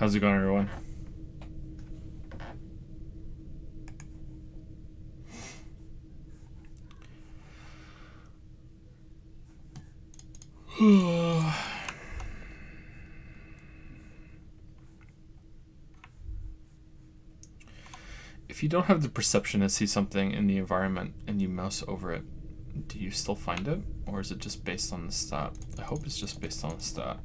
How's it going, everyone? if you don't have the perception to see something in the environment and you mouse over it, do you still find it? Or is it just based on the stat? I hope it's just based on the stat.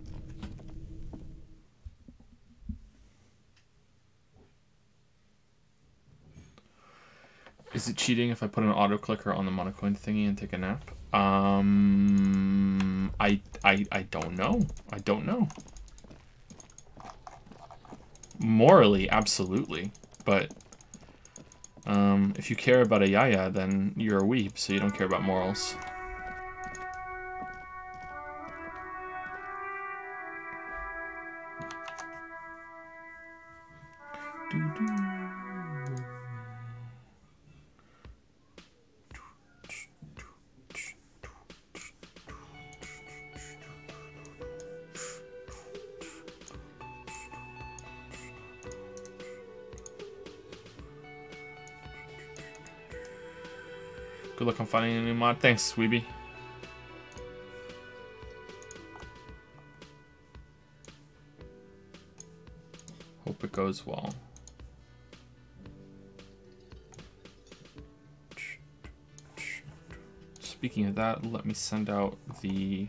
Is it cheating if I put an auto clicker on the monocoin thingy and take a nap? Um, I, I, I don't know. I don't know. Morally, absolutely. But um, if you care about a yaya, then you're a weeb, so you don't care about morals. Mod. Thanks, Weeby. Hope it goes well. Speaking of that, let me send out the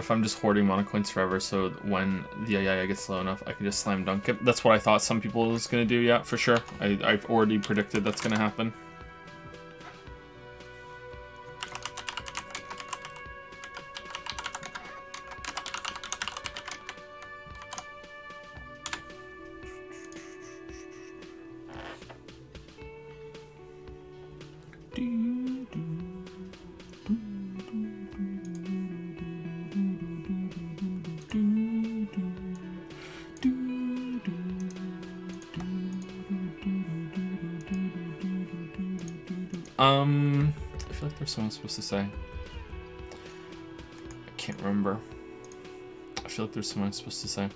What if I'm just hoarding monocoins forever so when the AI gets low enough, I can just slam dunk it? That's what I thought some people was going to do, yeah, for sure. I, I've already predicted that's going to happen. Something I'm supposed to say. I can't remember. I feel like there's something I'm supposed to say.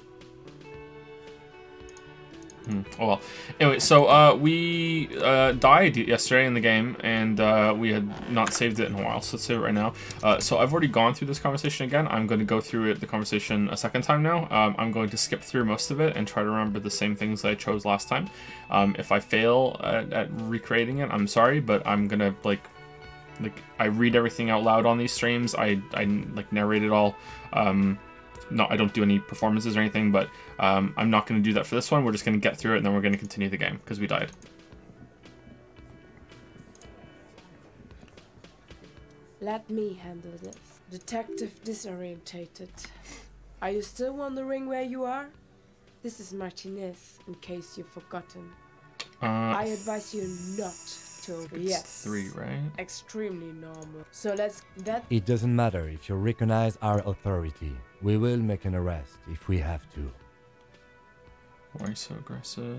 Hmm. Oh well. Anyway, so uh, we uh, died yesterday in the game, and uh, we had not saved it in a while, so let's save it right now. Uh, so I've already gone through this conversation again. I'm going to go through it, the conversation a second time now. Um, I'm going to skip through most of it and try to remember the same things I chose last time. Um, if I fail at, at recreating it, I'm sorry, but I'm gonna like like I read everything out loud on these streams. I I like narrate it all. Um, no, I don't do any performances or anything, but um, I'm not going to do that for this one. We're just going to get through it and then we're going to continue the game because we died. Let me handle this. Detective disorientated. Are you still wondering where you are? This is Martinez, in case you've forgotten. Uh, I advise you not to. it's Yes. three, right? Extremely normal. So let's. That It doesn't matter if you recognize our authority. We will make an arrest if we have to. Why so aggressive?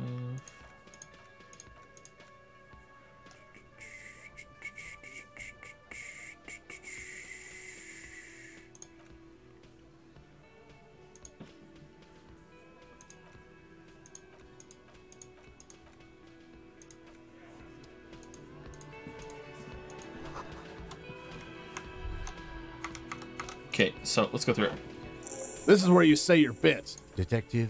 So let's go through it. This is where you say your bits. Detective,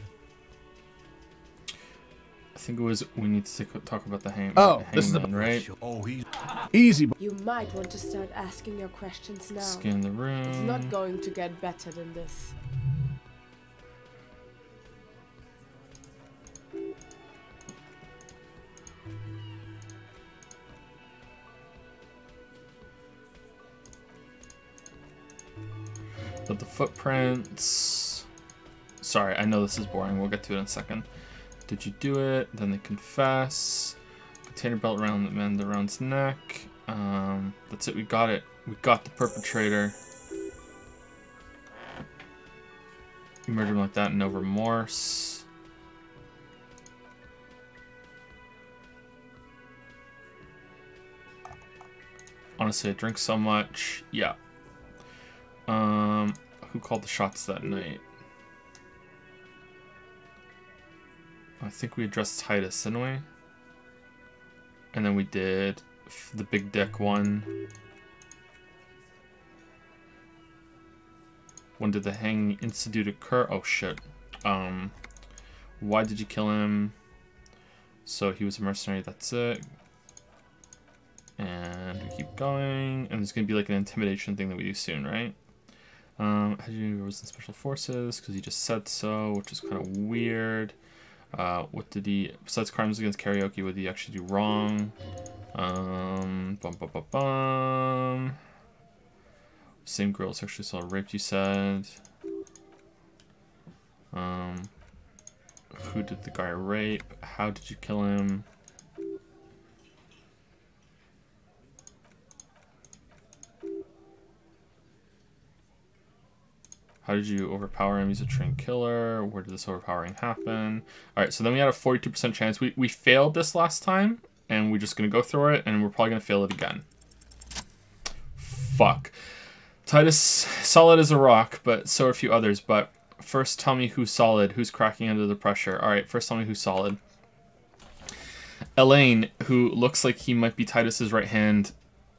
I think it was we need to talk about the hang. Oh, this is hangman, right? Oh, he's easy. you might want to start asking your questions now. Scan the room. It's not going to get better than this. Footprints. Sorry, I know this is boring. We'll get to it in a second. Did you do it? Then they confess. Container belt around the man around's neck. Um, that's it. We got it. We got the perpetrator. You murdered him like that, no remorse. Honestly, I drink so much. Yeah. Who called the shots that night? I think we addressed Titus, didn't we? And then we did the big deck one. When did the hanging institute occur? Oh shit. Um, why did you kill him? So he was a mercenary, that's it. And we keep going. And there's going to be like an intimidation thing that we do soon, right? Um, how did you was in special forces? Because he just said so, which is kind of weird. Uh, what did he, besides crimes against karaoke, what did he actually do wrong? Um, bum bum bum bum. Same girl sexually saw raped, you said. Um, who did the guy rape? How did you kill him? How did you overpower him? He's a trained killer. Where did this overpowering happen? All right, so then we had a 42% chance. We, we failed this last time, and we're just going to go through it, and we're probably going to fail it again. Fuck. Titus, solid as a rock, but so are a few others. But first, tell me who's solid, who's cracking under the pressure. All right, first tell me who's solid. Elaine, who looks like he might be Titus's right hand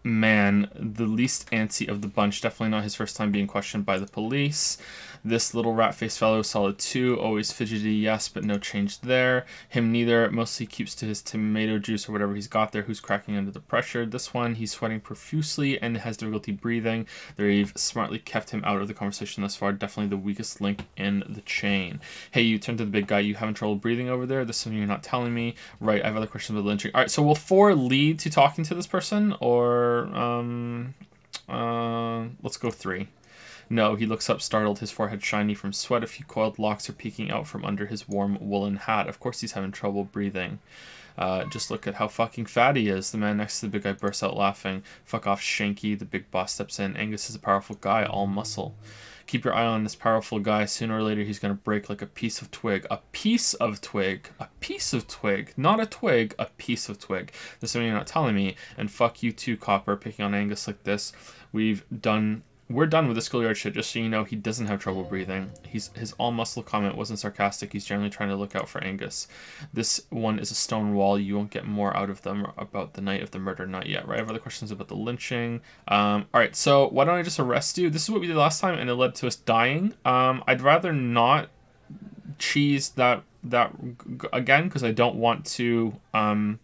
man, the least antsy of the bunch. Definitely not his first time being questioned by the police. This little rat-faced fellow, solid two, always fidgety, yes, but no change there. Him neither, mostly keeps to his tomato juice or whatever he's got there, who's cracking under the pressure. This one, he's sweating profusely and has difficulty breathing. They've smartly kept him out of the conversation thus far, definitely the weakest link in the chain. Hey, you turn to the big guy, you having trouble breathing over there? This is something you're not telling me. Right, I have other questions about the lynching. All right, so will four lead to talking to this person, or, um, uh, let's go three. No, he looks up startled, his forehead shiny from sweat. A few coiled locks are peeking out from under his warm woolen hat. Of course he's having trouble breathing. Uh, just look at how fucking fat he is. The man next to the big guy bursts out laughing. Fuck off, Shanky. The big boss steps in. Angus is a powerful guy, all muscle. Keep your eye on this powerful guy. Sooner or later, he's going to break like a piece of twig. A piece of twig. A piece of twig. Not a twig, a piece of twig. There's something you're not telling me. And fuck you too, Copper, picking on Angus like this. We've done we're done with the schoolyard shit, just so you know he doesn't have trouble breathing. He's His all muscle comment wasn't sarcastic, he's generally trying to look out for Angus. This one is a stone wall, you won't get more out of them about the night of the murder, not yet, right? I have other questions about the lynching. Um, Alright, so why don't I just arrest you? This is what we did last time, and it led to us dying. Um, I'd rather not cheese that that again, because I don't want to... Um,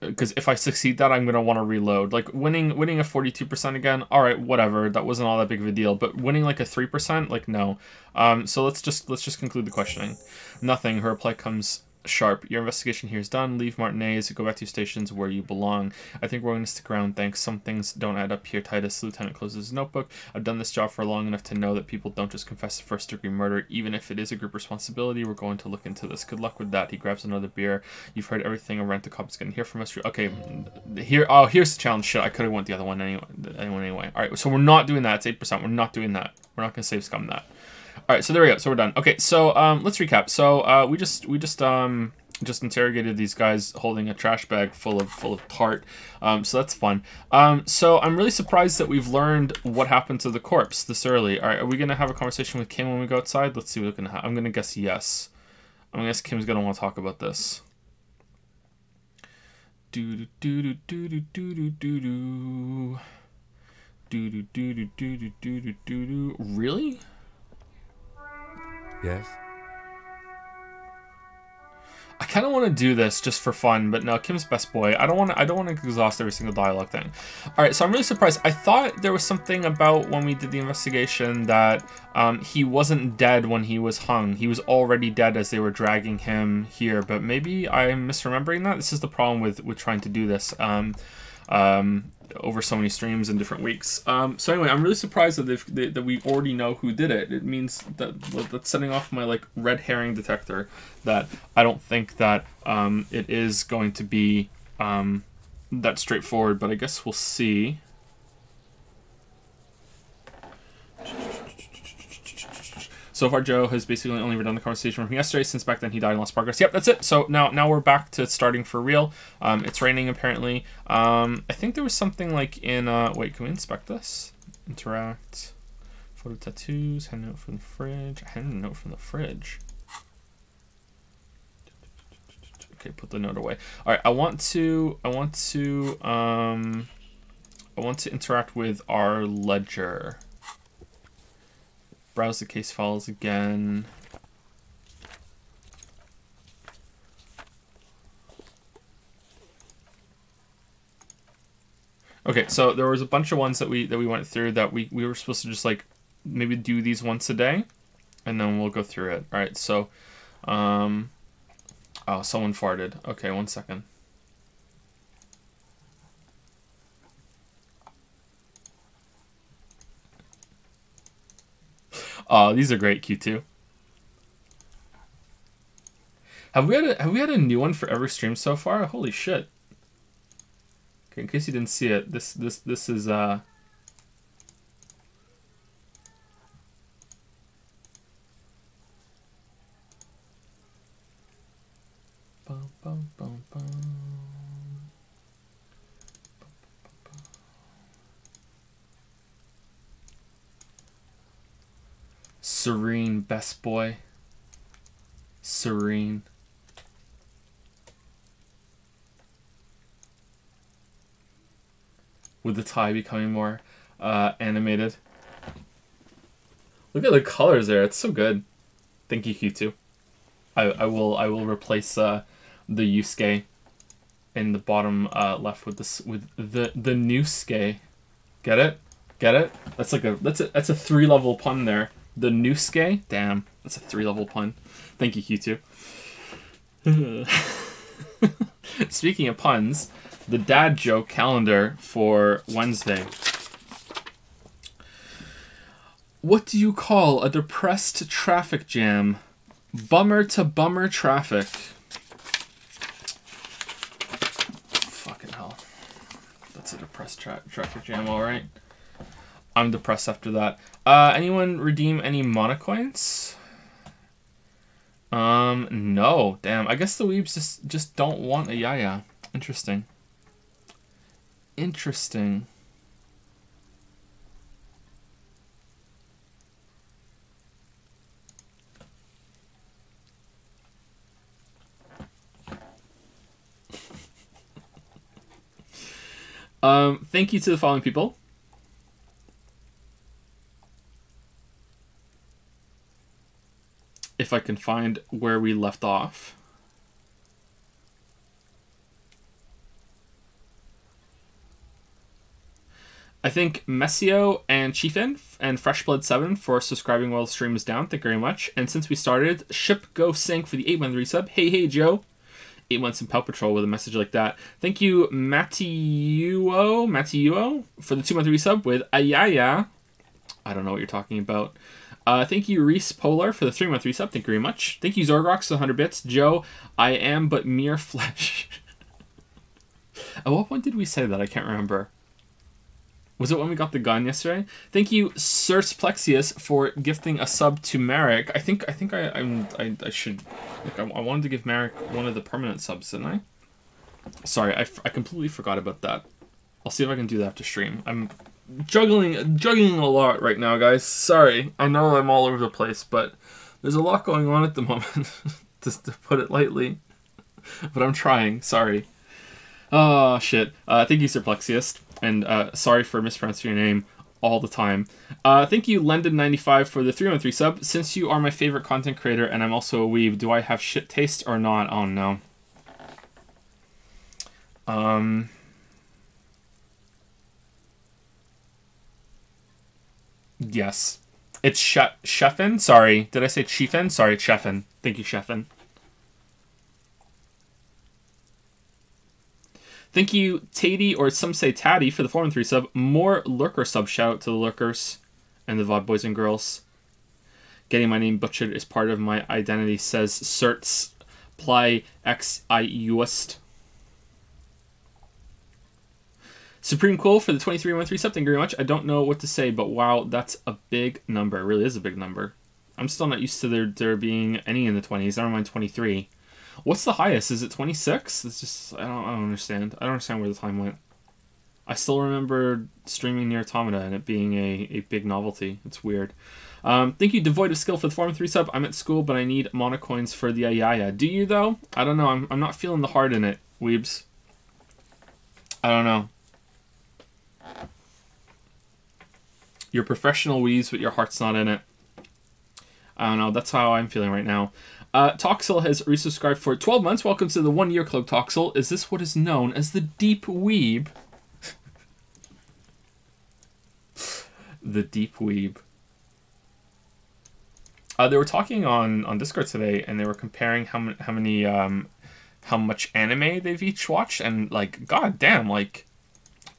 because if I succeed that, I'm gonna want to reload. Like winning winning a 42% again, all right, whatever. That wasn't all that big of a deal. But winning like a 3%, like no. Um, so let's just let's just conclude the questioning. Nothing. Her reply comes Sharp, your investigation here is done. Leave Martinez, go back to your stations where you belong. I think we're going to stick around, thanks. Some things don't add up here, Titus. Lieutenant closes his notebook. I've done this job for long enough to know that people don't just confess to first degree murder, even if it is a group responsibility. We're going to look into this. Good luck with that. He grabs another beer. You've heard everything a rent-a-cop is going to hear from us. Okay, here. Oh, here's the challenge. Shit, I could have went the other one anyway. Anyone anyway. All right, so we're not doing that. It's 8%. We're not doing that. We're not going to save scum that. All right, so there we go. So we're done. Okay, so um, let's recap. So uh, we just we just um just interrogated these guys holding a trash bag full of full of tart. Um, so that's fun. Um, so I'm really surprised that we've learned what happened to the corpse this early. All right, are we gonna have a conversation with Kim when we go outside? Let's see what we're gonna have. I'm gonna guess yes. I'm gonna guess Kim's gonna want to talk about this. Do do do do do do do do do. Do do do do do do do do do. Really? Yes. I kind of want to do this just for fun, but no, Kim's best boy. I don't want to. I don't want to exhaust every single dialogue thing. All right, so I'm really surprised. I thought there was something about when we did the investigation that um, he wasn't dead when he was hung. He was already dead as they were dragging him here. But maybe I'm misremembering that. This is the problem with with trying to do this. Um, um, over so many streams in different weeks. Um, so anyway, I'm really surprised that they that we already know who did it. It means that that's setting off my like red herring detector. That I don't think that um, it is going to be um, that straightforward. But I guess we'll see. So far, Joe has basically only redone the conversation from yesterday. Since back then he died and lost progress. Yep, that's it. So now, now we're back to starting for real. Um, it's raining apparently. Um, I think there was something like in. Uh, wait, can we inspect this? Interact. Photo tattoos. Hand note from the fridge. Hand note from the fridge. Okay, put the note away. All right, I want to. I want to. Um, I want to interact with our ledger. Browse the case files again. Okay, so there was a bunch of ones that we that we went through that we we were supposed to just like maybe do these once a day, and then we'll go through it. All right, so, um, oh, someone farted. Okay, one second. Oh, these are great, Q2. Have we had a have we had a new one for every stream so far? Holy shit. Okay, in case you didn't see it, this this this is uh Bum, bum, bum, bum. Serene, best boy. Serene. With the tie becoming more uh, animated. Look at the colors there. It's so good. Thank you, Q2. I, I will I will replace uh, the Yusuke in the bottom uh, left with this with the the Nusuke. Get it? Get it? That's like a that's a that's a three level pun there. The Nusuke. Damn, that's a three level pun. Thank you, Q2. Speaking of puns, the dad joke calendar for Wednesday. What do you call a depressed traffic jam? Bummer to bummer traffic. Fucking hell. That's a depressed tra- traffic jam, alright. I'm depressed after that. Uh, anyone redeem any monocoins? Um, no. Damn. I guess the weebs just just don't want a yaya. Interesting. Interesting. Um, thank you to the following people. If I can find where we left off. I think Messio and Chiefin and Freshblood7 for subscribing while the stream is down. Thank you very much. And since we started, Ship Go Sync for the 8 month resub. Hey, hey, Joe. 8 months in Paw Patrol with a message like that. Thank you, Mattiuo, Mattiuo, for the 2 month resub with Ayaya. I don't know what you're talking about. Uh, thank you, Reese Polar, for the 3 month resub. Thank you very much. Thank you, Zorgrox, 100 bits. Joe, I am but mere flesh. At what point did we say that? I can't remember. Was it when we got the gun yesterday? Thank you, Circe Plexius, for gifting a sub to Merrick. I think I think I I'm, I, I should like I, I wanted to give Merrick one of the permanent subs, didn't I? Sorry, I, I completely forgot about that. I'll see if I can do that after stream. I'm juggling juggling a lot right now, guys. Sorry, I know I'm all over the place, but there's a lot going on at the moment, just to put it lightly. But I'm trying. Sorry. Oh shit. Uh, thank you, Sir Plexius and uh, sorry for mispronouncing your name all the time. Uh, thank you, Lendon95, for the 313 sub. Since you are my favorite content creator and I'm also a weeb, do I have shit taste or not? Oh no. Um. Yes. It's she- Sheffin? Sorry. Did I say Chiefin? Sorry, Sheffin. Thank you, Sheffin. Thank you, Tatey, or some say Tatty, for the 4 and 3 sub. More Lurker sub. Shout out to the Lurkers and the VOD boys and girls. Getting my name butchered is part of my identity, says Certs Ply X I Uist. Supreme Cool for the 2313 sub. Thank you very much. I don't know what to say, but wow, that's a big number. It really is a big number. I'm still not used to there, there being any in the 20s. Never mind 23. What's the highest? Is it 26? It's just I don't I don't understand. I don't understand where the time went. I still remember streaming Nier Automata and it being a, a big novelty. It's weird. Um, thank you, Devoid of Skill, for the Form 3 sub. I'm at school, but I need monocoins for the Ayaya. Do you, though? I don't know. I'm, I'm not feeling the heart in it, Weebs. I don't know. You're professional Weebs, but your heart's not in it. I don't know. That's how I'm feeling right now. Uh, Toxel has resubscribed for 12 months. Welcome to the One Year Club, Toxel. Is this what is known as the Deep Weeb? the Deep Weeb. Uh, they were talking on, on Discord today, and they were comparing how how many um, how much anime they've each watched, and like, god damn, like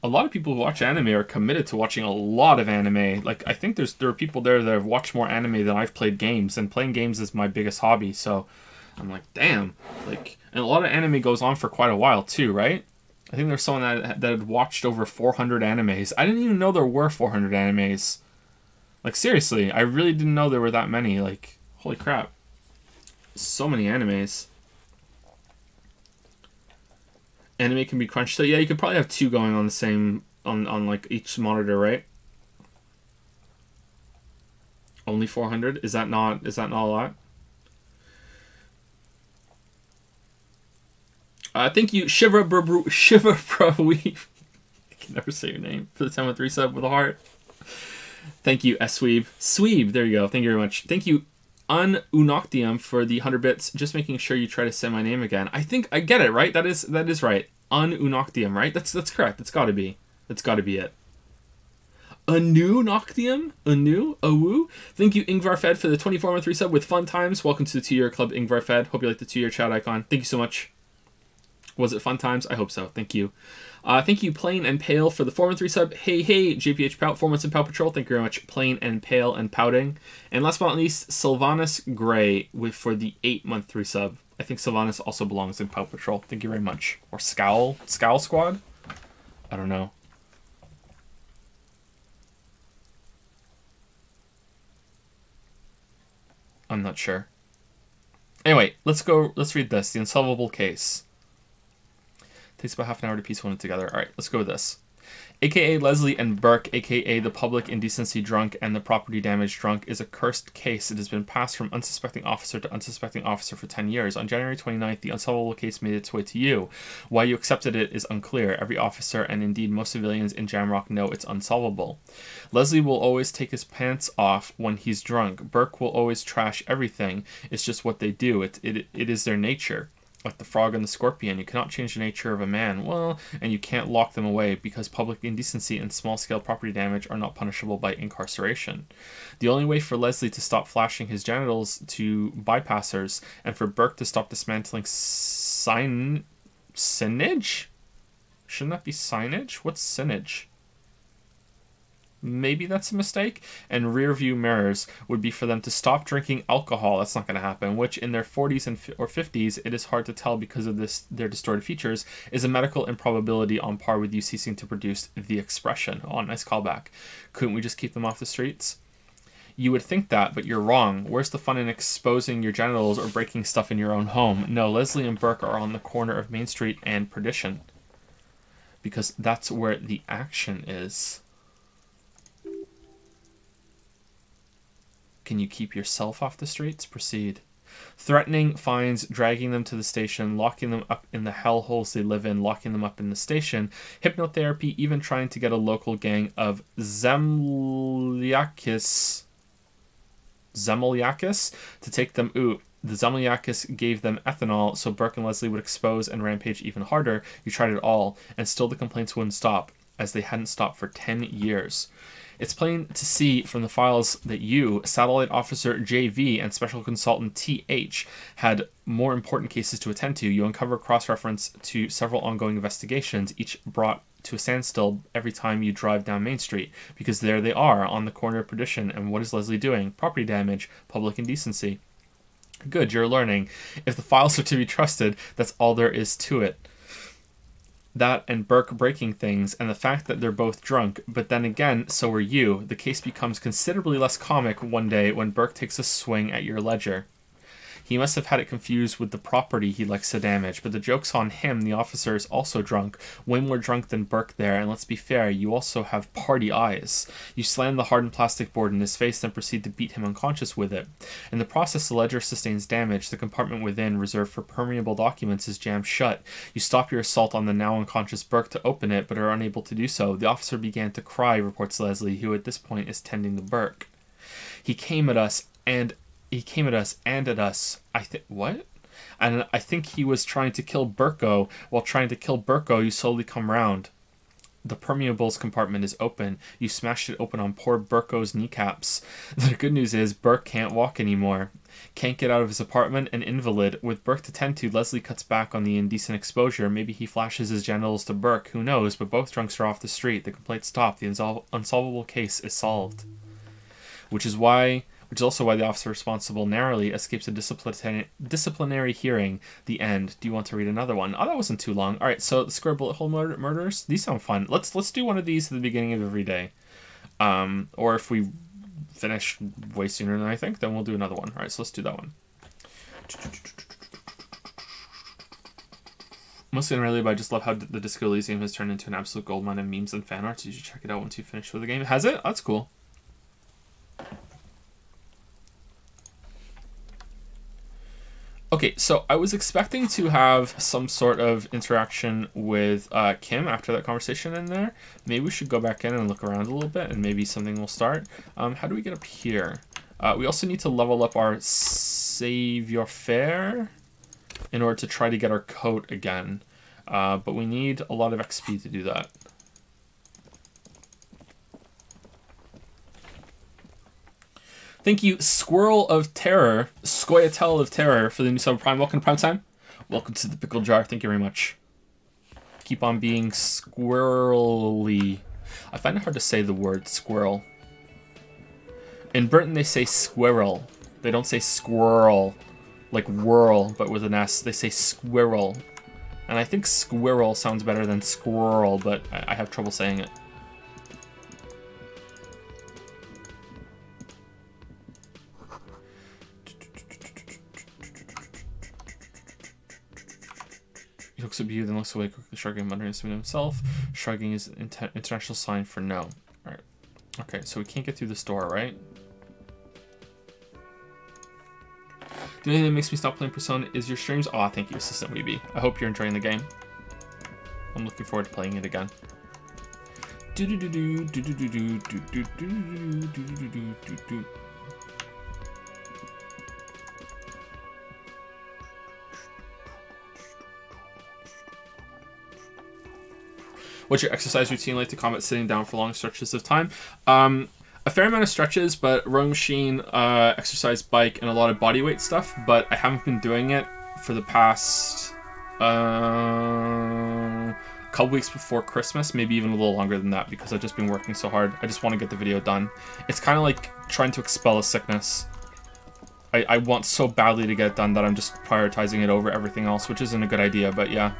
a lot of people who watch anime are committed to watching a lot of anime. Like, I think there's there are people there that have watched more anime than I've played games, and playing games is my biggest hobby. So, I'm like, damn, like, and a lot of anime goes on for quite a while too, right? I think there's someone that that had watched over 400 animes. I didn't even know there were 400 animes. Like seriously, I really didn't know there were that many. Like, holy crap. So many animes. Anime can be crunched. So yeah, you could probably have two going on the same on on like each monitor, right? Only 400? Is that not is that not a lot? I think you, Shiva Bro Shiva Bro I can never say your name for the 10 with 3 sub with a heart. Thank you, Sweeb. Sweeb, there you go. Thank you very much. Thank you, Ununoctium, for the 100 bits. Just making sure you try to say my name again. I think I get it, right? That is that is right. Ununoctium, right? That's that's correct. That's got to be. That's got to be it. A new Noctium? Thank you, Ingvar Fed, for the 24 month resub with fun times. Welcome to the two year club, Ingvar Fed. Hope you like the two year chat icon. Thank you so much. Was it fun times? I hope so. Thank you. Uh, thank you, Plain and Pale, for the 4 and 3 sub. Hey, hey, JPH Pout, 4 months in Pout Patrol. Thank you very much, Plain and Pale and Pouting. And last but not least, Sylvanus Gray with for the 8 month 3 sub. I think Sylvanus also belongs in Pout Patrol. Thank you very much. Or Scowl? Scowl Squad? I don't know. I'm not sure. Anyway, let's go. Let's read this. The unsolvable case. Takes about half an hour to piece one together. All right, let's go with this. AKA Leslie and Burke, AKA the public indecency drunk and the property damage drunk, is a cursed case. It has been passed from unsuspecting officer to unsuspecting officer for 10 years. On January 29th, the unsolvable case made its way to you. Why you accepted it is unclear. Every officer, and indeed most civilians in Jamrock, know it's unsolvable. Leslie will always take his pants off when he's drunk. Burke will always trash everything. It's just what they do, it, it, it is their nature like the frog and the scorpion. You cannot change the nature of a man. Well, and you can't lock them away because public indecency and small scale property damage are not punishable by incarceration. The only way for Leslie to stop flashing his genitals to bypassers and for Burke to stop dismantling sign signage? Shouldn't that be signage? What's signage? Maybe that's a mistake. And rear view mirrors would be for them to stop drinking alcohol. That's not going to happen. Which in their 40s and or 50s, it is hard to tell because of this their distorted features, is a medical improbability on par with you ceasing to produce the expression. Oh, nice callback. Couldn't we just keep them off the streets? You would think that, but you're wrong. Where's the fun in exposing your genitals or breaking stuff in your own home? No, Leslie and Burke are on the corner of Main Street and Perdition. Because that's where the action is. Can you keep yourself off the streets? Proceed. Threatening fines, dragging them to the station, locking them up in the hellholes they live in, locking them up in the station, hypnotherapy, even trying to get a local gang of Zemlyakis Zemlyakis to take them ooh. The Zemlyakis gave them ethanol so Burke and Leslie would expose and rampage even harder. You tried it all, and still the complaints wouldn't stop, as they hadn't stopped for 10 years. It's plain to see from the files that you, Satellite Officer JV, and Special Consultant TH had more important cases to attend to. You uncover cross reference to several ongoing investigations, each brought to a standstill every time you drive down Main Street, because there they are on the corner of Perdition. And what is Leslie doing? Property damage, public indecency. Good, you're learning. If the files are to be trusted, that's all there is to it that and Burke breaking things, and the fact that they're both drunk, but then again, so are you. The case becomes considerably less comic one day when Burke takes a swing at your ledger. He must have had it confused with the property he likes to damage, but the joke's on him. The officer is also drunk, way more drunk than Burke there, and let's be fair, you also have party eyes. You slam the hardened plastic board in his face, then proceed to beat him unconscious with it. In the process, the ledger sustains damage. The compartment within, reserved for permeable documents, is jammed shut. You stop your assault on the now unconscious Burke to open it, but are unable to do so. The officer began to cry, reports Leslie, who at this point is tending the Burke. He came at us and he came at us and at us. I think what? And I think he was trying to kill Burko. While trying to kill Burko, you slowly come round. The permeables compartment is open. You smashed it open on poor Burko's kneecaps. The good news is Burke can't walk anymore. Can't get out of his apartment, an invalid. With Burke to tend to, Leslie cuts back on the indecent exposure. Maybe he flashes his genitals to Burke, who knows, but both drunks are off the street. The complaint stopped. The unsol- unsolvable case is solved. Which is why which is also why the officer responsible narrowly escapes a disciplinary, disciplinary hearing. The end. Do you want to read another one? Oh, that wasn't too long. All right, so the square bullet hole murder, murders. These sound fun. Let's let's do one of these at the beginning of every day. Um, or if we finish way sooner than I think, then we'll do another one. All right, so let's do that one. Mostly unrelated, but I just love how the Disco Elysium has turned into an absolute goldmine of memes and fan art. You should check it out once you finish with the game. Has it? That's cool. Okay, so I was expecting to have some sort of interaction with uh, Kim after that conversation in there. Maybe we should go back in and look around a little bit and maybe something will start. Um, how do we get up here? Uh, we also need to level up our Savoir Faire in order to try to get our coat again. Uh, but we need a lot of XP to do that. Thank you, Squirrel of Terror, Scoyatel of Terror, for the new sub Prime. Welcome to Prime Time. Welcome to the Pickle Jar. Thank you very much. Keep on being squirrely. I find it hard to say the word squirrel. In Britain, they say squirrel. They don't say squirrel, like whirl, but with an S. They say squirrel. And I think squirrel sounds better than squirrel, but I have trouble saying it. Looks at you, then looks away, quickly shrugging, muttering to himself. Shrugging is inter international sign for no. Alright. Okay, so we can't get through this door, right? The only thing that makes me stop playing Persona is your streams. Aw, oh, thank you, Assistant Weeby. I hope you're enjoying the game. I'm looking forward to playing it again. Do do do do do do do do do do do do do do do do What's your exercise routine like to combat sitting down for long stretches of time? Um, a fair amount of stretches, but rowing machine, uh, exercise bike, and a lot of body weight stuff. But I haven't been doing it for the past uh, couple weeks before Christmas, maybe even a little longer than that, because I've just been working so hard. I just want to get the video done. It's kind of like trying to expel a sickness. I, I want so badly to get it done that I'm just prioritizing it over everything else, which isn't a good idea, but yeah.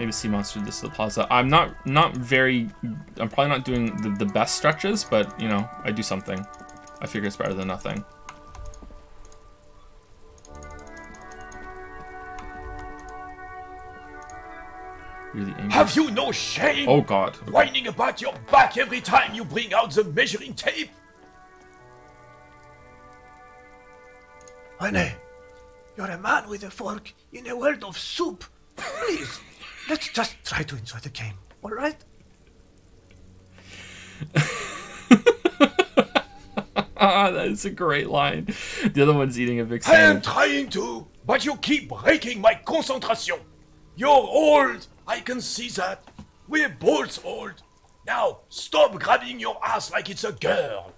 Maybe Sea Monster, this is the plaza. I'm not not very, I'm probably not doing the, the best stretches, but, you know, I do something. I figure it's better than nothing. Really Have you no shame? Oh god. Whining about your back every time you bring out the measuring tape? Honey, you're a man with a fork in a world of soup. Please. Let's just try to enjoy the game, all right? that is a great line. The other one's eating a big sandwich. I am trying to, but you keep breaking my concentration. You're old. I can see that. We're both old. Now, stop grabbing your ass like it's a girl.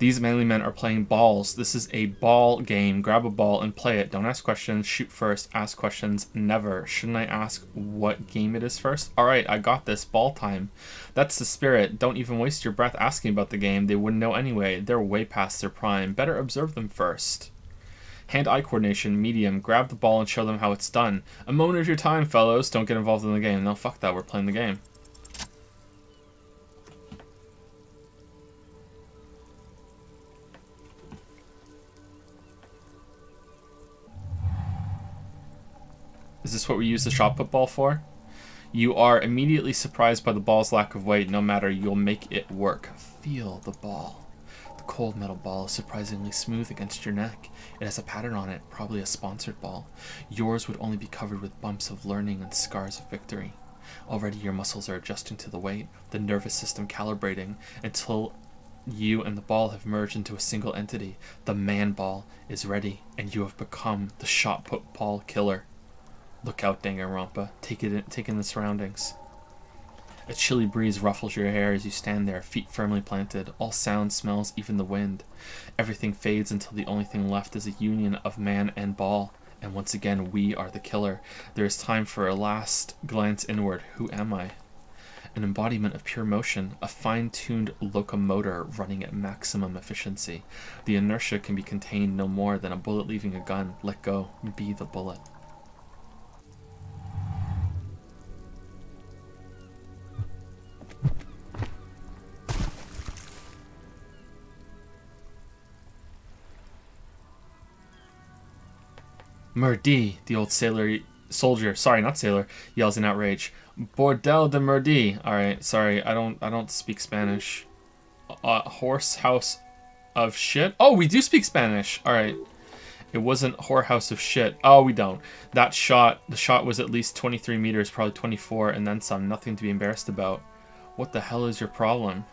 These manly men are playing balls. This is a ball game. Grab a ball and play it. Don't ask questions. Shoot first. Ask questions never. Shouldn't I ask what game it is first? Alright, I got this. Ball time. That's the spirit. Don't even waste your breath asking about the game. They wouldn't know anyway. They're way past their prime. Better observe them first. Hand-eye coordination, medium. Grab the ball and show them how it's done. A moment of your time, fellows. Don't get involved in the game. No, fuck that. We're playing the game. Is this what we use the shot put ball for? You are immediately surprised by the ball's lack of weight. No matter, you'll make it work. Feel the ball. The cold metal ball is surprisingly smooth against your neck. It has a pattern on it, probably a sponsored ball. Yours would only be covered with bumps of learning and scars of victory. Already your muscles are adjusting to the weight, the nervous system calibrating, until you and the ball have merged into a single entity. The man ball is ready, and you have become the shot put ball killer. Look out, Danganronpa. Take it in, take in the surroundings. A chilly breeze ruffles your hair as you stand there, feet firmly planted. All sound, smells, even the wind. Everything fades until the only thing left is a union of man and ball. And once again, we are the killer. There is time for a last glance inward. Who am I? An embodiment of pure motion, a fine tuned locomotor running at maximum efficiency. The inertia can be contained no more than a bullet leaving a gun. Let go. Be the bullet. Merde, the old sailor soldier, sorry, not sailor, yells in outrage. Bordel de Merde. All right, sorry, I don't I don't speak Spanish. Uh, horse house of shit. Oh, we do speak Spanish. All right. It wasn't whorehouse of shit. Oh, we don't. That shot, the shot was at least 23 meters, probably 24, and then some. Nothing to be embarrassed about. What the hell is your problem?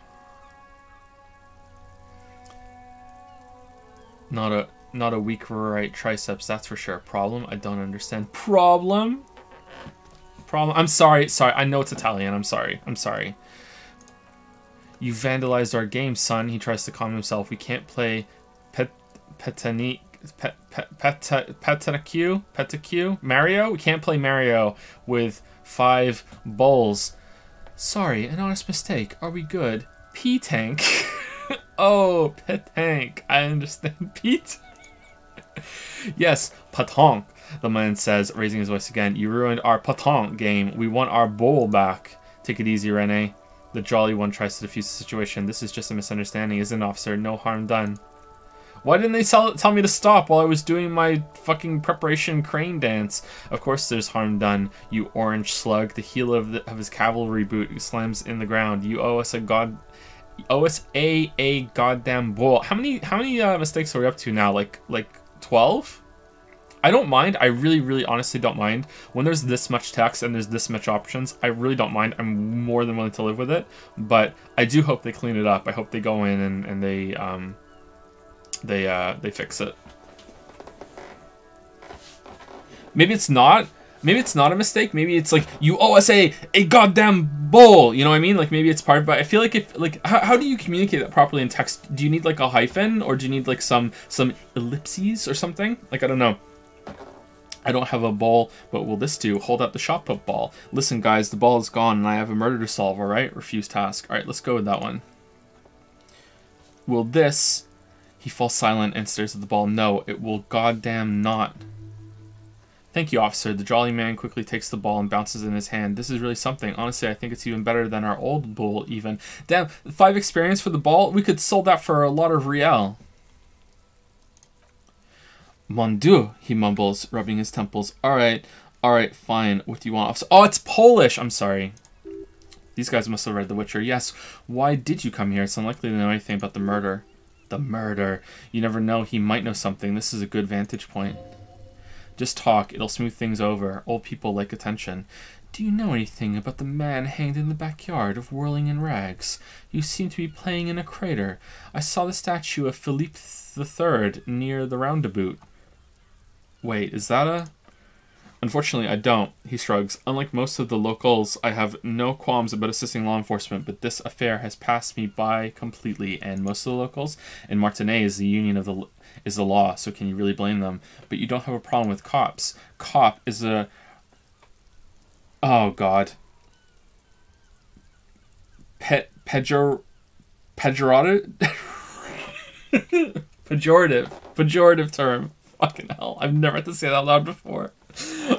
Not a not a weak right triceps, that's for sure. Problem? I don't understand. Problem? Problem? I'm sorry, sorry. I know it's Italian. I'm sorry. I'm sorry. You vandalized our game, son. He tries to calm himself. We can't play pet petanique pet pet pet petanique petanique Mario. We can't play Mario with five bowls. Sorry, an honest mistake. Are we good? P tank. oh, pet tank. I understand. Pete. yes, Patong, the man says, raising his voice again. You ruined our Patong game. We want our bowl back. Take it easy, Rene. The jolly one tries to defuse the situation. This is just a misunderstanding, isn't it, officer? No harm done. Why didn't they tell, tell me to stop while I was doing my fucking preparation crane dance? Of course there's harm done, you orange slug. The heel of, the, of his cavalry boot slams in the ground. You owe us a god... Owe us a, a goddamn bull. How many how many uh, mistakes are we up to now? Like like 12? I don't mind. I really, really honestly don't mind. When there's this much text and there's this much options, I really don't mind. I'm more than willing to live with it. But I do hope they clean it up. I hope they go in and, and they um they uh they fix it. Maybe it's not. Maybe it's not a mistake. Maybe it's like you owe us a a goddamn bowl. You know what I mean? Like maybe it's part. But I feel like if like how, how do you communicate that properly in text? Do you need like a hyphen or do you need like some some ellipses or something? Like I don't know. I don't have a ball. What will this do? Hold up the shot put ball. Listen, guys, the ball is gone and I have a murder to solve. All right, refuse task. All right, let's go with that one. Will this? He falls silent and stares at the ball. No, it will goddamn not. Thank you, officer. The jolly man quickly takes the ball and bounces in his hand. This is really something. Honestly, I think it's even better than our old bull, even. Damn, five experience for the ball? We could sell that for a lot of real. Mon Dieu, he mumbles, rubbing his temples. Alright, alright, fine. What do you want, officer? Oh, it's Polish! I'm sorry. These guys must have read The Witcher. Yes, why did you come here? It's unlikely to know anything about the murder. The murder. You never know, he might know something. This is a good vantage point. Just talk, it'll smooth things over. Old people like attention. Do you know anything about the man hanged in the backyard of Whirling in Rags? You seem to be playing in a crater. I saw the statue of Philippe III near the roundabout. Wait, is that a... Unfortunately, I don't, he shrugs. Unlike most of the locals, I have no qualms about assisting law enforcement, but this affair has passed me by completely, and most of the locals, and Martinet is the union of the is the law, so can you really blame them? But you don't have a problem with cops. Cop is a... Oh, God. Pet... Pejor... Pejorative? Pejorative. Pejorative term. Fucking hell. I've never had to say that loud before.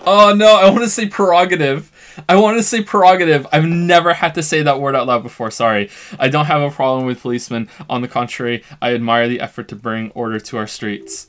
Oh no, I want to say prerogative. I want to say prerogative. I've never had to say that word out loud before. Sorry. I don't have a problem with policemen. On the contrary, I admire the effort to bring order to our streets.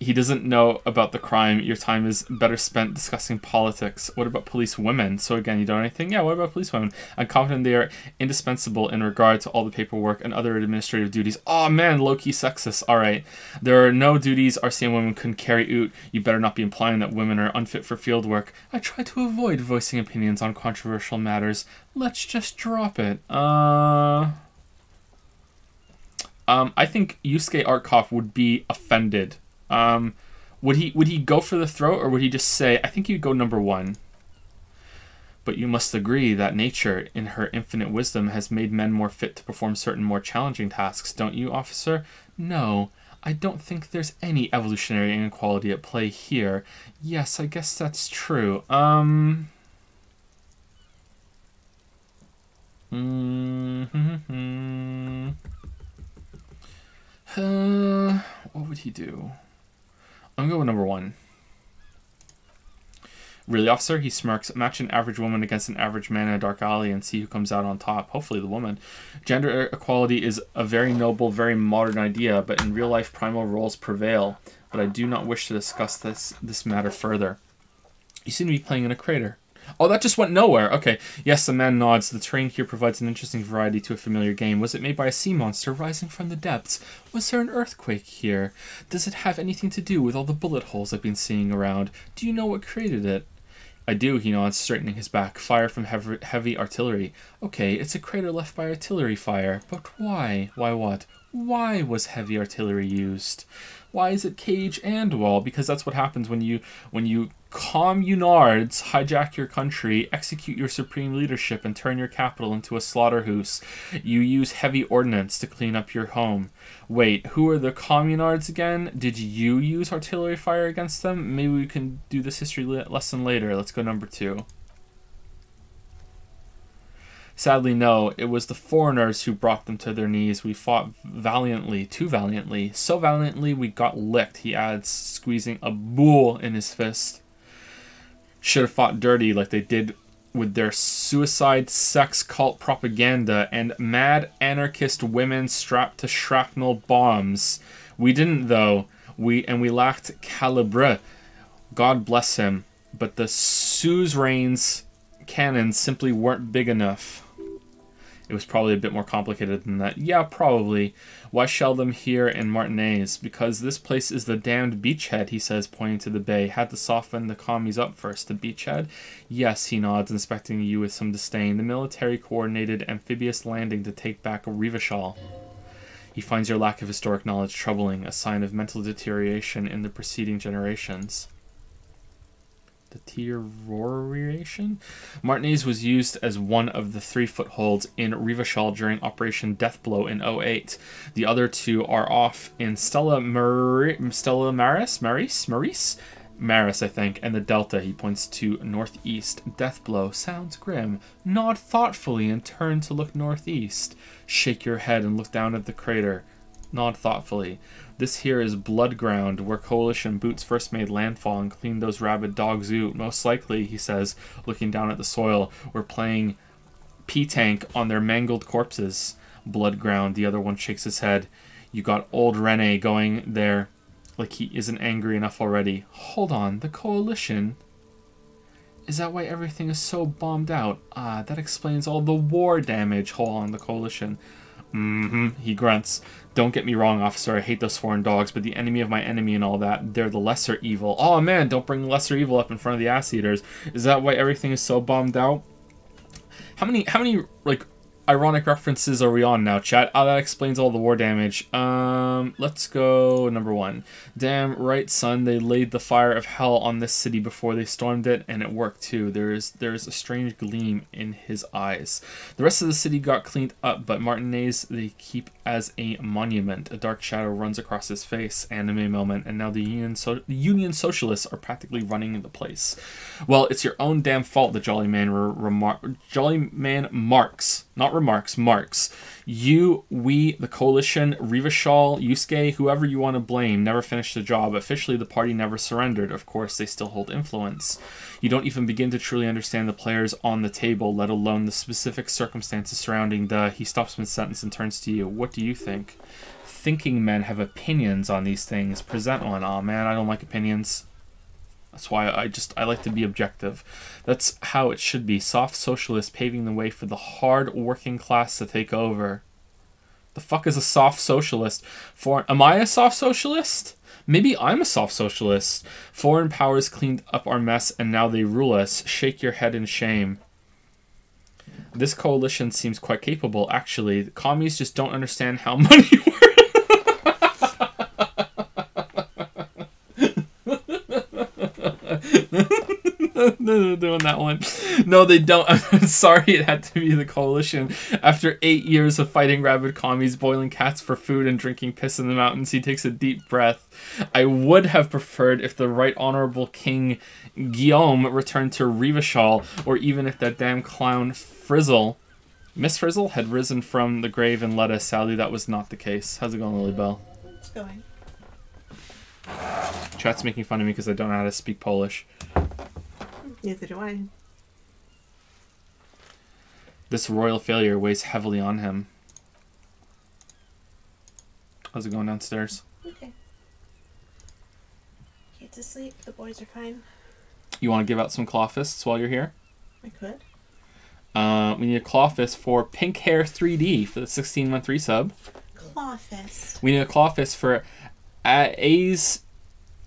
He doesn't know about the crime. Your time is better spent discussing politics. What about police women? So again, you don't anything? Yeah, what about police women? I'm confident they are indispensable in regard to all the paperwork and other administrative duties. Oh man, low-key sexist. Alright. There are no duties RCM women couldn't carry out. You better not be implying that women are unfit for field work. I try to avoid voicing opinions on controversial matters. Let's just drop it. Uh... Um, I think Yusuke Artkov would be offended um, would he would he go for the throat or would he just say, "I think he'd go number one"? But you must agree that nature, in her infinite wisdom, has made men more fit to perform certain more challenging tasks, don't you, officer? No, I don't think there's any evolutionary inequality at play here. Yes, I guess that's true. Um. Mm-hmm. Uh, what would he do? I'm going with number one. Really, officer? He smirks. Match an average woman against an average man in a dark alley and see who comes out on top. Hopefully, the woman. Gender equality is a very noble, very modern idea, but in real life, primal roles prevail. But I do not wish to discuss this this matter further. You seem to be playing in a crater. Oh, that just went nowhere. Okay. Yes, the man nods. The terrain here provides an interesting variety to a familiar game. Was it made by a sea monster rising from the depths? Was there an earthquake here? Does it have anything to do with all the bullet holes I've been seeing around? Do you know what created it? I do, he nods, straightening his back. Fire from heavy, heavy artillery. Okay, it's a crater left by artillery fire. But why? Why what? Why was heavy artillery used? Why is it cage and wall? Because that's what happens when you when you communards hijack your country, execute your supreme leadership, and turn your capital into a slaughterhouse. You use heavy ordnance to clean up your home. Wait, who are the communards again? Did you use artillery fire against them? Maybe we can do this history lesson later. Let's go number two. Sadly, no, it was the foreigners who brought them to their knees. We fought valiantly, too valiantly, so valiantly we got licked, he adds, squeezing a bull in his fist. Should have fought dirty like they did with their suicide sex cult propaganda and mad anarchist women strapped to shrapnel bombs. We didn't, though. We and we lacked calibre. God bless him. But the suzerain's cannons simply weren't big enough. It was probably a bit more complicated than that. Yeah, probably. Why shell them here in Martinaise? Because this place is the damned beachhead, he says, pointing to the bay. Had to soften the commies up first. The beachhead? Yes, he nods, inspecting you with some disdain. The military coordinated amphibious landing to take back Revachol. He finds your lack of historic knowledge troubling, a sign of mental deterioration in the preceding generations deterioration. Martinaise was used as one of the three footholds in Revachol during Operation Deathblow in 08. The other two are off in Stella, Mar- Stella Maris? Maris? Maris? Maris, I think, and the Delta. He points to northeast. Deathblow sounds grim. Nod thoughtfully and turn to look northeast. Shake your head and look down at the crater. Nod thoughtfully. This here is Blood Ground, where Coalition boots first made landfall and cleaned those rabid dogs out. Most likely, he says, looking down at the soil, we're playing pétanque on their mangled corpses. Blood Ground, the other one shakes his head. You got old Rene going there like he isn't angry enough already. Hold on, the Coalition? Is that why everything is so bombed out? Ah, that explains all the war damage. Hold on, the Coalition. Mm-hmm, he grunts. Don't get me wrong, officer, I hate those foreign dogs, but the enemy of my enemy and all that, they're the lesser evil. Oh man, don't bring lesser evil up in front of the ass eaters. Is that why everything is so bombed out? How many, how many, like, ironic references are we on now, chat? Oh, that explains all the war damage. Um, let's go number one. Damn right, son. They laid the fire of hell on this city before they stormed it, and it worked too. There is there is a strange gleam in his eyes. The rest of the city got cleaned up, but Martinaise they keep as a monument. A dark shadow runs across his face. Anime moment, and now the Union so- the Union Socialists are practically running the place. Well, it's your own damn fault. The Jolly Man re- Jolly Man marks not remarks, marks. You, we, the coalition, Revachol, Yusuke, whoever you want to blame, never finished the job. Officially, the party never surrendered. Of course, they still hold influence. You don't even begin to truly understand the players on the table, let alone the specific circumstances surrounding the. He stops mid sentence and turns to you. What do you think? thinking men have opinions on these things. Present one. Oh man, I don't like opinions. That's why I just I like to be objective. That's how it should be. Soft socialists paving the way for the hard working class to take over. The fuck is a soft socialist? For am I a soft socialist? Maybe I'm a soft socialist. Foreign powers cleaned up our mess and now they rule us. Shake your head in shame. This coalition seems quite capable, actually. The commies just don't understand how money no, no, doing that one. No, they don't. I'm sorry it had to be the coalition. After eight years of fighting rabid commies, boiling cats for food, and drinking piss in the mountains, he takes a deep breath. I would have preferred if the Right Honorable King Guillaume returned to Revachol, or even if that damn clown Frizzle, Miss Frizzle, had risen from the grave and led us. Sadly, that was not the case. How's it going, Lily Bell? It's going. Chat's making fun of me because I don't know how to speak Polish. Neither do I. This royal failure weighs heavily on him. How's it going downstairs? Okay. Get to sleep. The boys are fine. You want to give out some claw fists while you're here? I could. Uh, we need a claw fist for Pink Hair 3D for the 16 month resub. Claw fist. We need a claw fist for uh, A's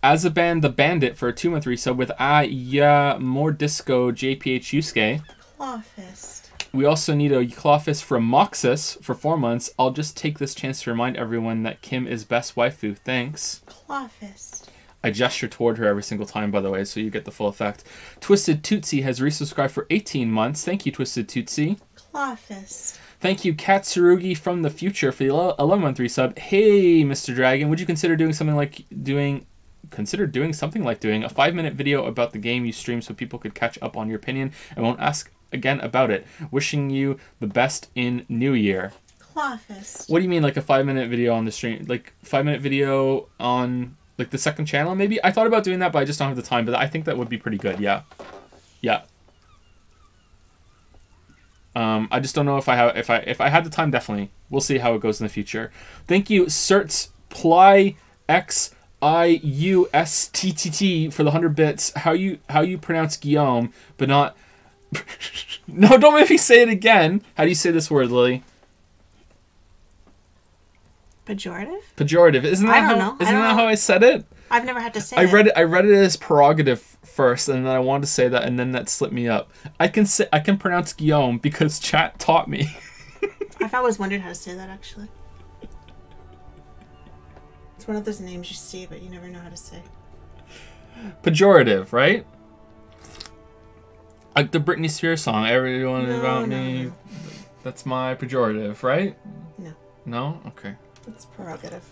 Azaban the Bandit for a two month resub with Aya More Disco JPH Yusuke. Claw fist. We also need a claw fist from Moxus for four months. I'll just take this chance to remind everyone that Kim is best waifu. Thanks. Claw fist. I gesture toward her every single time, by the way, so you get the full effect. Twisted Tootsie has resubscribed for 18 months. Thank you, Twisted Tootsie. Claw fist. Thank you, Katsurugi from the future for the 11 month resub. Hey, Mr. Dragon, would you consider doing something like doing consider doing something like doing a five minute video about the game you stream so people could catch up on your opinion and won't ask again about it. Wishing you the best in New Year. Claw fist. What do you mean, like a five minute video on the stream? Like five minute video on like the second channel, maybe? I thought about doing that, but I just don't have the time. But I think that would be pretty good. Yeah, yeah. Um, I just don't know if I have if I if I had the time. Definitely, we'll see how it goes in the future. Thank you, Certs Ply X I U S T T T for the hundred bits. How you how you pronounce Guillaume, but not. no, don't make me say it again. How do you say this word, Lily? Pejorative? Pejorative. Isn't that I don't how, know. I Isn't that know. how I said it? I've never had to say I it. read it. I read it as prerogative first, and then I wanted to say that, and then that slipped me up. I can say I can pronounce Guillaume because chat taught me. I've always wondered how to say that actually. It's one of those names you see but you never know how to say. Pejorative, right? Like the Britney Spears song, "Everyone No, About no, Me." no. That's my pejorative, right? No. No. Okay. It's prerogative.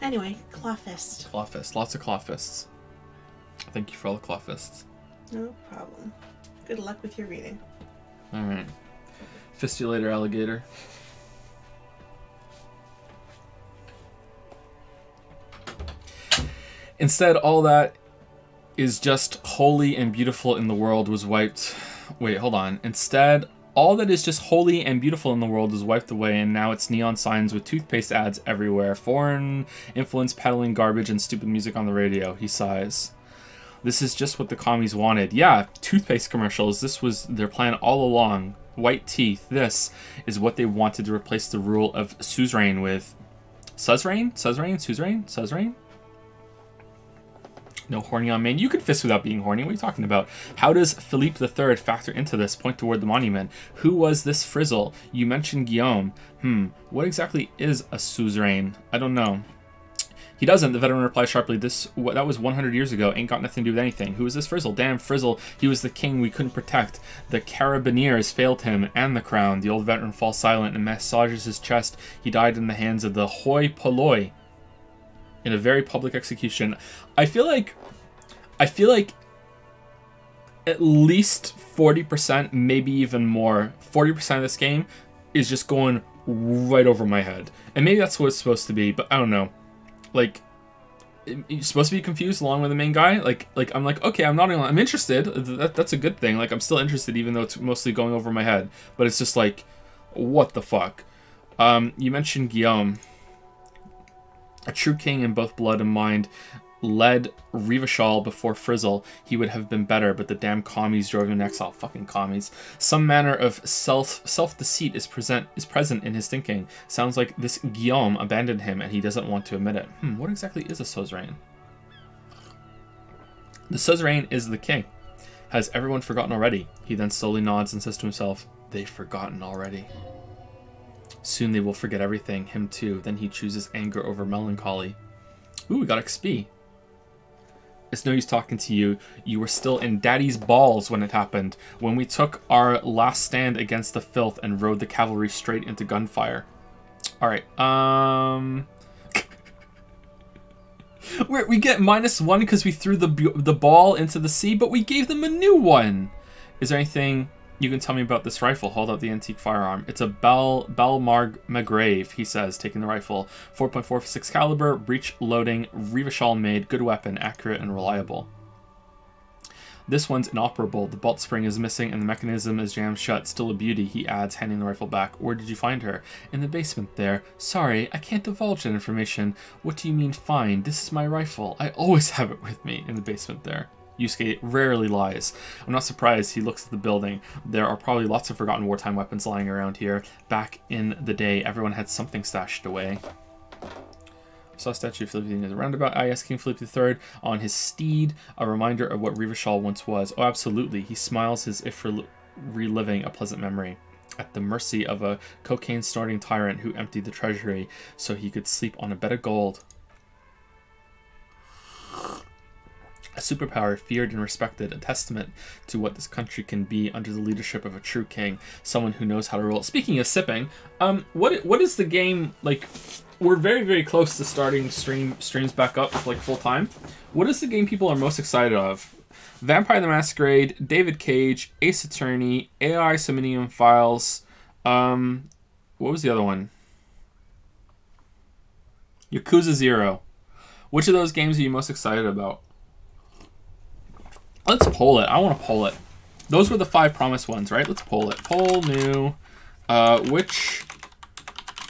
Anyway, claw fist. Claw fist. Lots of claw fists. Thank you for all the claw fists. No problem. Good luck with your reading. All right. Fist you later, alligator. Instead, all that is just holy and beautiful in the world was wiped. Wait, hold on. Instead, all that is just holy and beautiful in the world is wiped away, and now it's neon signs with toothpaste ads everywhere, foreign influence peddling garbage, and stupid music on the radio. He sighs. This is just what the commies wanted. Yeah, toothpaste commercials. This was their plan all along. White teeth. This is what they wanted to replace the rule of suzerain with. Suzerain? Suzerain? Suzerain? Suzerain? No horny on main. You could fist without being horny. What are you talking about? How does Philippe III factor into this? Point toward the monument. Who was this Frizzle? You mentioned Guillaume. Hmm. What exactly is a suzerain? I don't know. He doesn't. The veteran replies sharply, "This that was 100 years ago. Ain't got nothing to do with anything. Who is this Frizzle? Damn Frizzle. He was the king we couldn't protect. The carabineers failed him and the crown. The old veteran falls silent and massages his chest. He died in the hands of the hoi polloi in a very public execution. I feel like, I feel like, at least 40%, maybe even more, 40% of this game is just going right over my head. And maybe that's what it's supposed to be, but I don't know like you're supposed to be confused along with the main guy like like i'm like okay i'm not i'm interested that, that's a good thing like i'm still interested even though it's mostly going over my head but it's just like What the fuck? Um, you mentioned Guillaume. A true king in both blood and mind led Revachol before Frizzle, he would have been better, but the damn commies drove him in exile. Fucking commies. Some manner of self self deceit is present is present in his thinking. Sounds like this Guillaume abandoned him and he doesn't want to admit it. Hmm, what exactly is a suzerain? The suzerain is the king. Has everyone forgotten already? He then slowly nods and says to himself, They've forgotten already. Soon they will forget everything, him too. Then he chooses anger over melancholy. Ooh, we got XP. It's no use talking to you. You were still in daddy's balls when it happened, when we took our last stand against the filth and rode the cavalry straight into gunfire. Alright, um... We're, we get minus one because we threw the, the ball into the sea, but we gave them a new one! Is there anything you can tell me about this rifle? Hold out the antique firearm. It's a Bell Bell McGrave, he says, taking the rifle. 4.46 caliber, breech loading, Revachol made, good weapon, accurate and reliable. This one's inoperable. The bolt spring is missing and the mechanism is jammed shut. Still a beauty, he adds, handing the rifle back. Where did you find her? In the basement there. Sorry, I can't divulge that information. What do you mean find? This is my rifle. I always have it with me. In the basement there. Yusuke rarely lies. I'm not surprised he looks at the building. There are probably lots of forgotten wartime weapons lying around here. Back in the day, everyone had something stashed away. Saw a statue of Philip the roundabout. I King Philip III on his steed, a reminder of what Revachol once was. Oh, absolutely. He smiles as if rel- reliving a pleasant memory. At the mercy of a cocaine snorting tyrant who emptied the treasury so he could sleep on a bed of gold. A superpower feared and respected, a testament to what this country can be under the leadership of a true king, someone who knows how to rule. Speaking of sipping, um, what what is the game like? We're very very close to starting stream streams back up like full time. What is the game people are most excited of? Vampire the Masquerade, David Cage, Ace Attorney, AI Somnium Files. Um, what was the other one? Yakuza Zero. Which of those games are you most excited about? Let's poll it. I want to poll it. Those were the five promised ones, right? Let's poll it. Poll new. Uh, which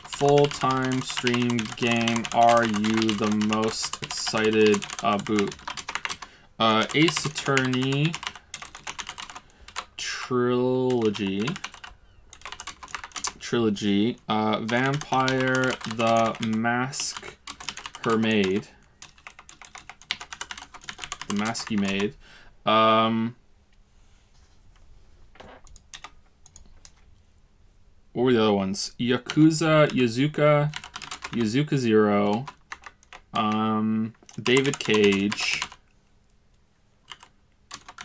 full-time stream game are you the most excited about? Uh, Ace Attorney trilogy. Trilogy. Uh, Vampire the Mask Hermaid. The Mask he made. Um, what were the other ones? Yakuza, Yazuka, Yazuka Zero, um, David Cage,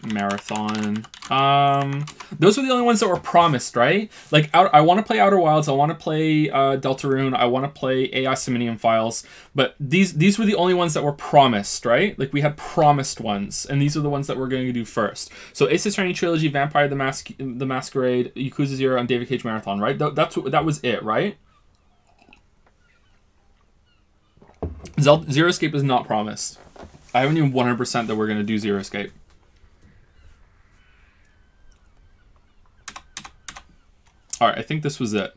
Marathon. Um, those were the only ones that were promised, right? Like, out, I want to play Outer Wilds. I want to play uh, Deltarune. I want to play AI Siminium Files. But these these were the only ones that were promised, right? Like we had promised ones, and these are the ones that we're going to do first. So Ace Attorney Trilogy, Vampire the Mask, the Masquerade, Yakuza Zero, and David Cage Marathon, right? That, that's that was it, right? Zel- Zero Escape is not promised. I haven't even 100% that we're going to do Zero Escape. All right, I think this was it.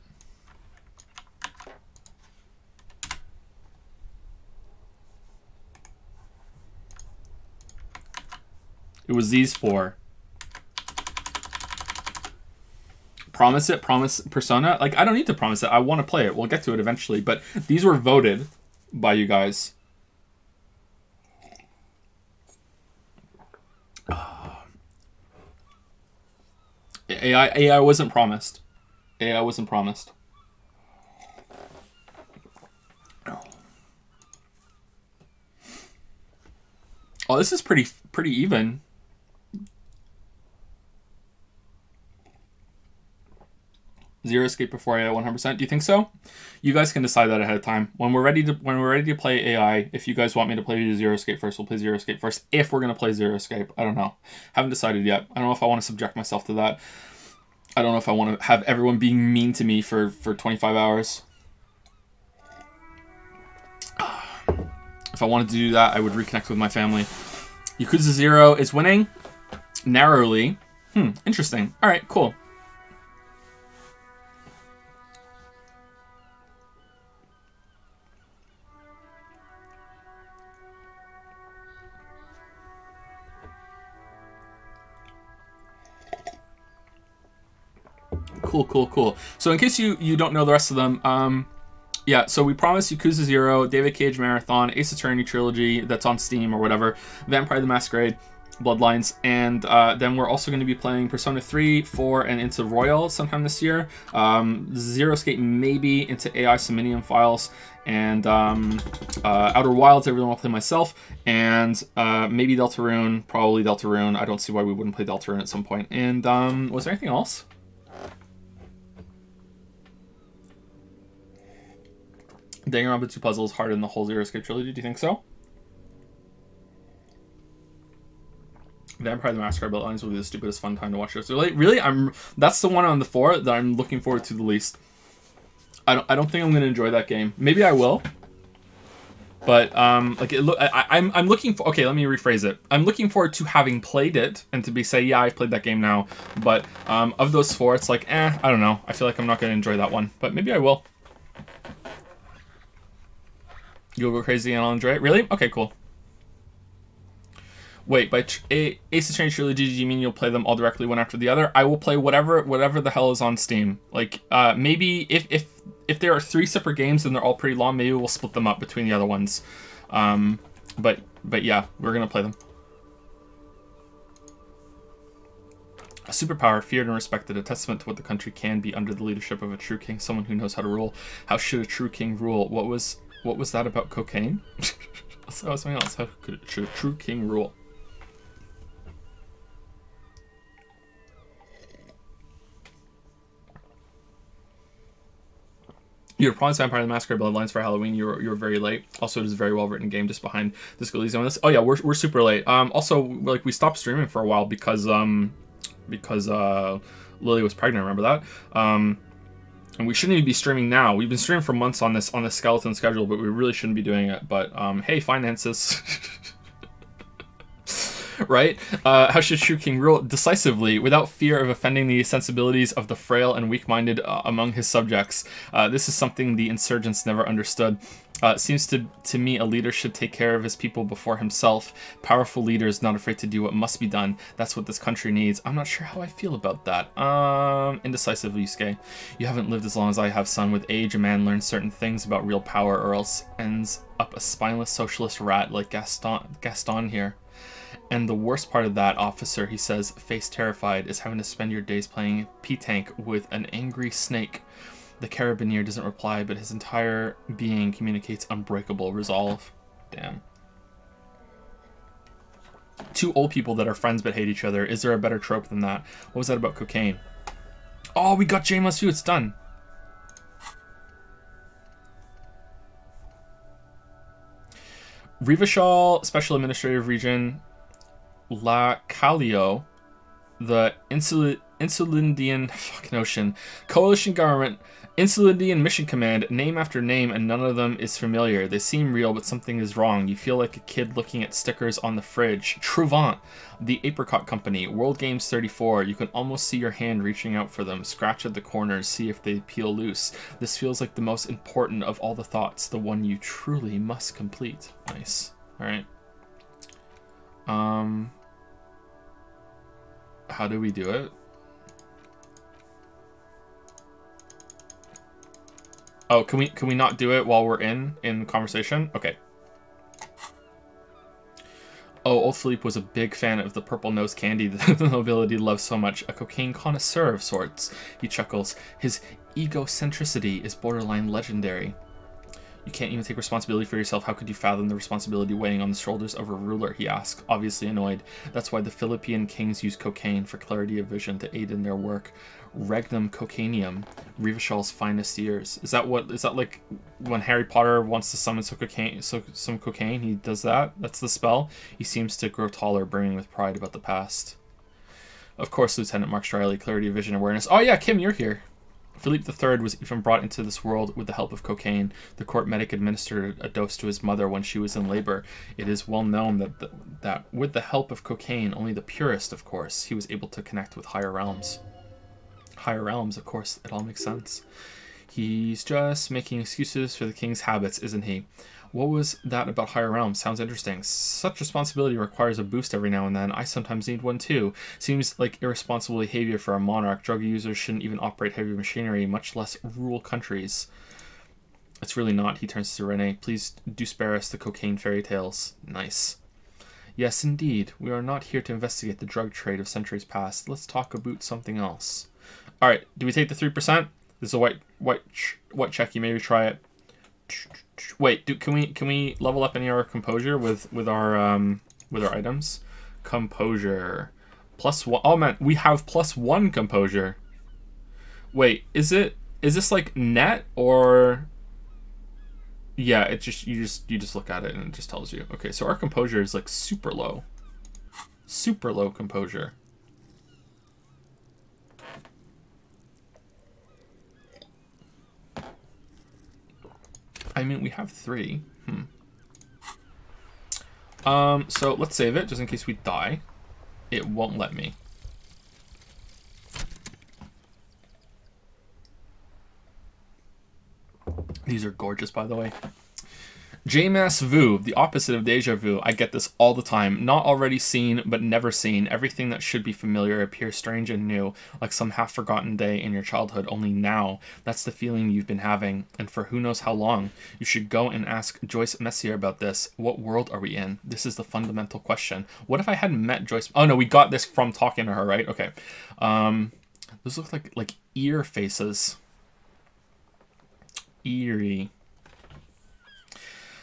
It was these four. Promise it, promise Persona. Like, I don't need to promise it. I want to play it. We'll get to it eventually. But these were voted by you guys. AI, AI wasn't promised. AI wasn't promised. Oh, this is pretty pretty even. Zero escape before AI 100%. Do you think so? You guys can decide that ahead of time. When we're ready to when we're ready to play AI, if you guys want me to play Zero Escape first, we'll play Zero Escape first. If we're gonna play Zero Escape, I don't know. Haven't decided yet. I don't know if I want to subject myself to that. I don't know if I want to have everyone being mean to me for for 25 hours. If I wanted to do that, I would reconnect with my family. Yakuza Zero is winning narrowly. Hmm, interesting. All right, cool. Cool, cool, cool. So in case you you don't know the rest of them, um, yeah. So we promised Yakuza Zero, David Cage Marathon, Ace Attorney trilogy that's on Steam or whatever, Vampire the Masquerade. Bloodlines, and uh, then we're also going to be playing Persona 3, 4, and into Royal sometime this year. Um, Zero Escape maybe into AI Somnium Files, and um, uh, Outer Wilds. I really want to play myself, and uh, maybe Deltarune, probably Deltarune. I don't see why we wouldn't play Deltarune at some point. And um, was there anything else? Danganronpa 2 puzzles harder than the whole Zero Escape trilogy. Do you think so? Vampire the Masquerade Bloodlines will be the stupidest fun time to watch this. Really, really, I'm that's the one on the four that I'm looking forward to the least. I don't, I don't think I'm gonna enjoy that game. Maybe I will. But um, like it look, I, I'm I'm looking for. Okay, let me rephrase it. I'm looking forward to having played it and to be say, yeah, I've played that game now. But um, of those four, it's like, eh, I don't know. I feel like I'm not gonna enjoy that one. But maybe I will. You'll go crazy and I'll enjoy it. Really? Okay, cool. Wait, by tr- A- Ace Attorney trilogy, do you mean you'll play them all directly one after the other? I will play whatever whatever the hell is on Steam. Like, uh, maybe if if if there are three separate games and they're all pretty long, maybe we'll split them up between the other ones. Um, but but yeah, we're gonna play them. A superpower, feared and respected, a testament to what the country can be under the leadership of a true king, someone who knows how to rule. How should a true king rule? What was what was that about cocaine? was something else. How could a true, true king rule? You're promised Vampire the Masquerade Bloodlines for Halloween. You were, you were very late. Also, it is a very well written game just behind Disco Elysium this. Oh yeah, we're, we're super late. Um, also, like we stopped streaming for a while because um, because uh, Lily was pregnant. Remember that? Um, and we shouldn't even be streaming now. We've been streaming for months on this on the skeleton schedule, but we really shouldn't be doing it. But um, hey, finances. right? Uh, how should True King rule decisively, without fear of offending the sensibilities of the frail and weak-minded uh, among his subjects? Uh, this is something the insurgents never understood. Uh, it seems to, to me a leader should take care of his people before himself. Powerful leaders not afraid to do what must be done. That's what this country needs. I'm not sure how I feel about that. Um, indecisive, Yusuke. You haven't lived as long as I have, son. With age, a man learns certain things about real power or else ends up a spineless socialist rat like Gaston, Gaston here. And the worst part of that, officer, he says, face terrified, is having to spend your days playing pétanque with an angry snake. The carabineer doesn't reply, but his entire being communicates unbreakable resolve. Damn. Two old people that are friends but hate each other. Is there a better trope than that? What was that about cocaine? Oh, we got too. It's done. Revachol Special Administrative Region La Calio, the Insul Insulindian fucking ocean coalition government, Insulindian mission command, name after name, and none of them is familiar. They seem real, but something is wrong. You feel like a kid looking at stickers on the fridge. Trouvant, the Apricot Company, World Games 34. You can almost see your hand reaching out for them. Scratch at the corners, see if they peel loose. This feels like the most important of all the thoughts, the one you truly must complete. Nice. All right. Um. How do we do it? Oh, can we can we not do it while we're in in conversation? Okay. Oh, old Philippe was a big fan of the purple nose candy that the nobility loves so much. A cocaine connoisseur of sorts. He chuckles. His egocentricity is borderline legendary. You can't even take responsibility for yourself. How could you fathom the responsibility weighing on the shoulders of a ruler? He asked, obviously annoyed. That's why the Philippine kings use cocaine for clarity of vision to aid in their work. Regnum cocaneum, Revachol's finest years. Is that what? Is that like when Harry Potter wants to summon some cocaine? So, some cocaine, he does that. That's the spell. He seems to grow taller, brimming with pride about the past. Of course, Lieutenant Mark Striley, clarity of vision, awareness. Oh yeah, Kim, you're here. Philippe III was even brought into this world with the help of cocaine. The court medic administered a dose to his mother when she was in labor. It is well known that the, that with the help of cocaine, only the purest, of course, he was able to connect with higher realms. Higher realms, of course, it all makes sense. He's just making excuses for the king's habits, isn't he? What was that about higher realms? Sounds interesting. Such responsibility requires a boost every now and then. I sometimes need one too. Seems like irresponsible behavior for a monarch. Drug users shouldn't even operate heavy machinery, much less rule countries. It's really not. He turns to Renee. Please do spare us the cocaine fairy tales. Nice. Yes, indeed. We are not here to investigate the drug trade of centuries past. Let's talk about something else. All right. Do we take the three percent? This is a white white white check. You maybe try it. Wait. Do can we can we level up any of our composure with with our um with our items? Composure plus one. Oh man, we have plus one composure. Wait, is it is this like net or yeah, it just you just you just look at it and it just tells you. Okay, so our composure is like super low. Super low composure. I mean, we have three. Hmm. Um, so let's save it just in case we die. It won't let me. These are gorgeous, by the way. Jamais vu, the opposite of deja vu. I get this all the time. Not already seen, but never seen. Everything that should be familiar appears strange and new, like some half forgotten day in your childhood, only now. That's the feeling you've been having, and for who knows how long. You should go and ask Joyce Messier about this. What world are we in? This is the fundamental question. What if I hadn't met Joyce? Oh no, we got this from talking to her, right? Okay. Um, those look like like ear faces. Eerie.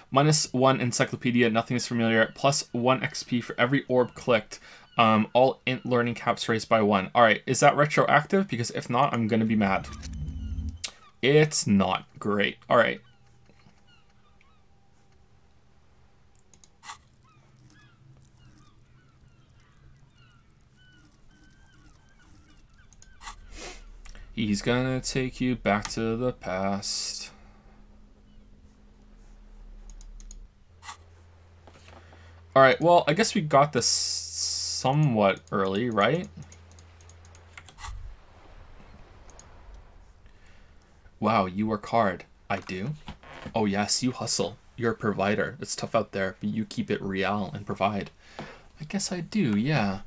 Minus one encyclopedia, nothing is familiar. Plus one XP for every orb clicked. Um, all int learning caps raised by one. All right, is that retroactive? Because if not, I'm gonna be mad. It's not great. All right. He's gonna take you back to the past. Alright, well, I guess we got this somewhat early, right? Wow, you work hard. I do? Oh yes, you hustle. You're a provider. It's tough out there, but you keep it real and provide. I guess I do, yeah.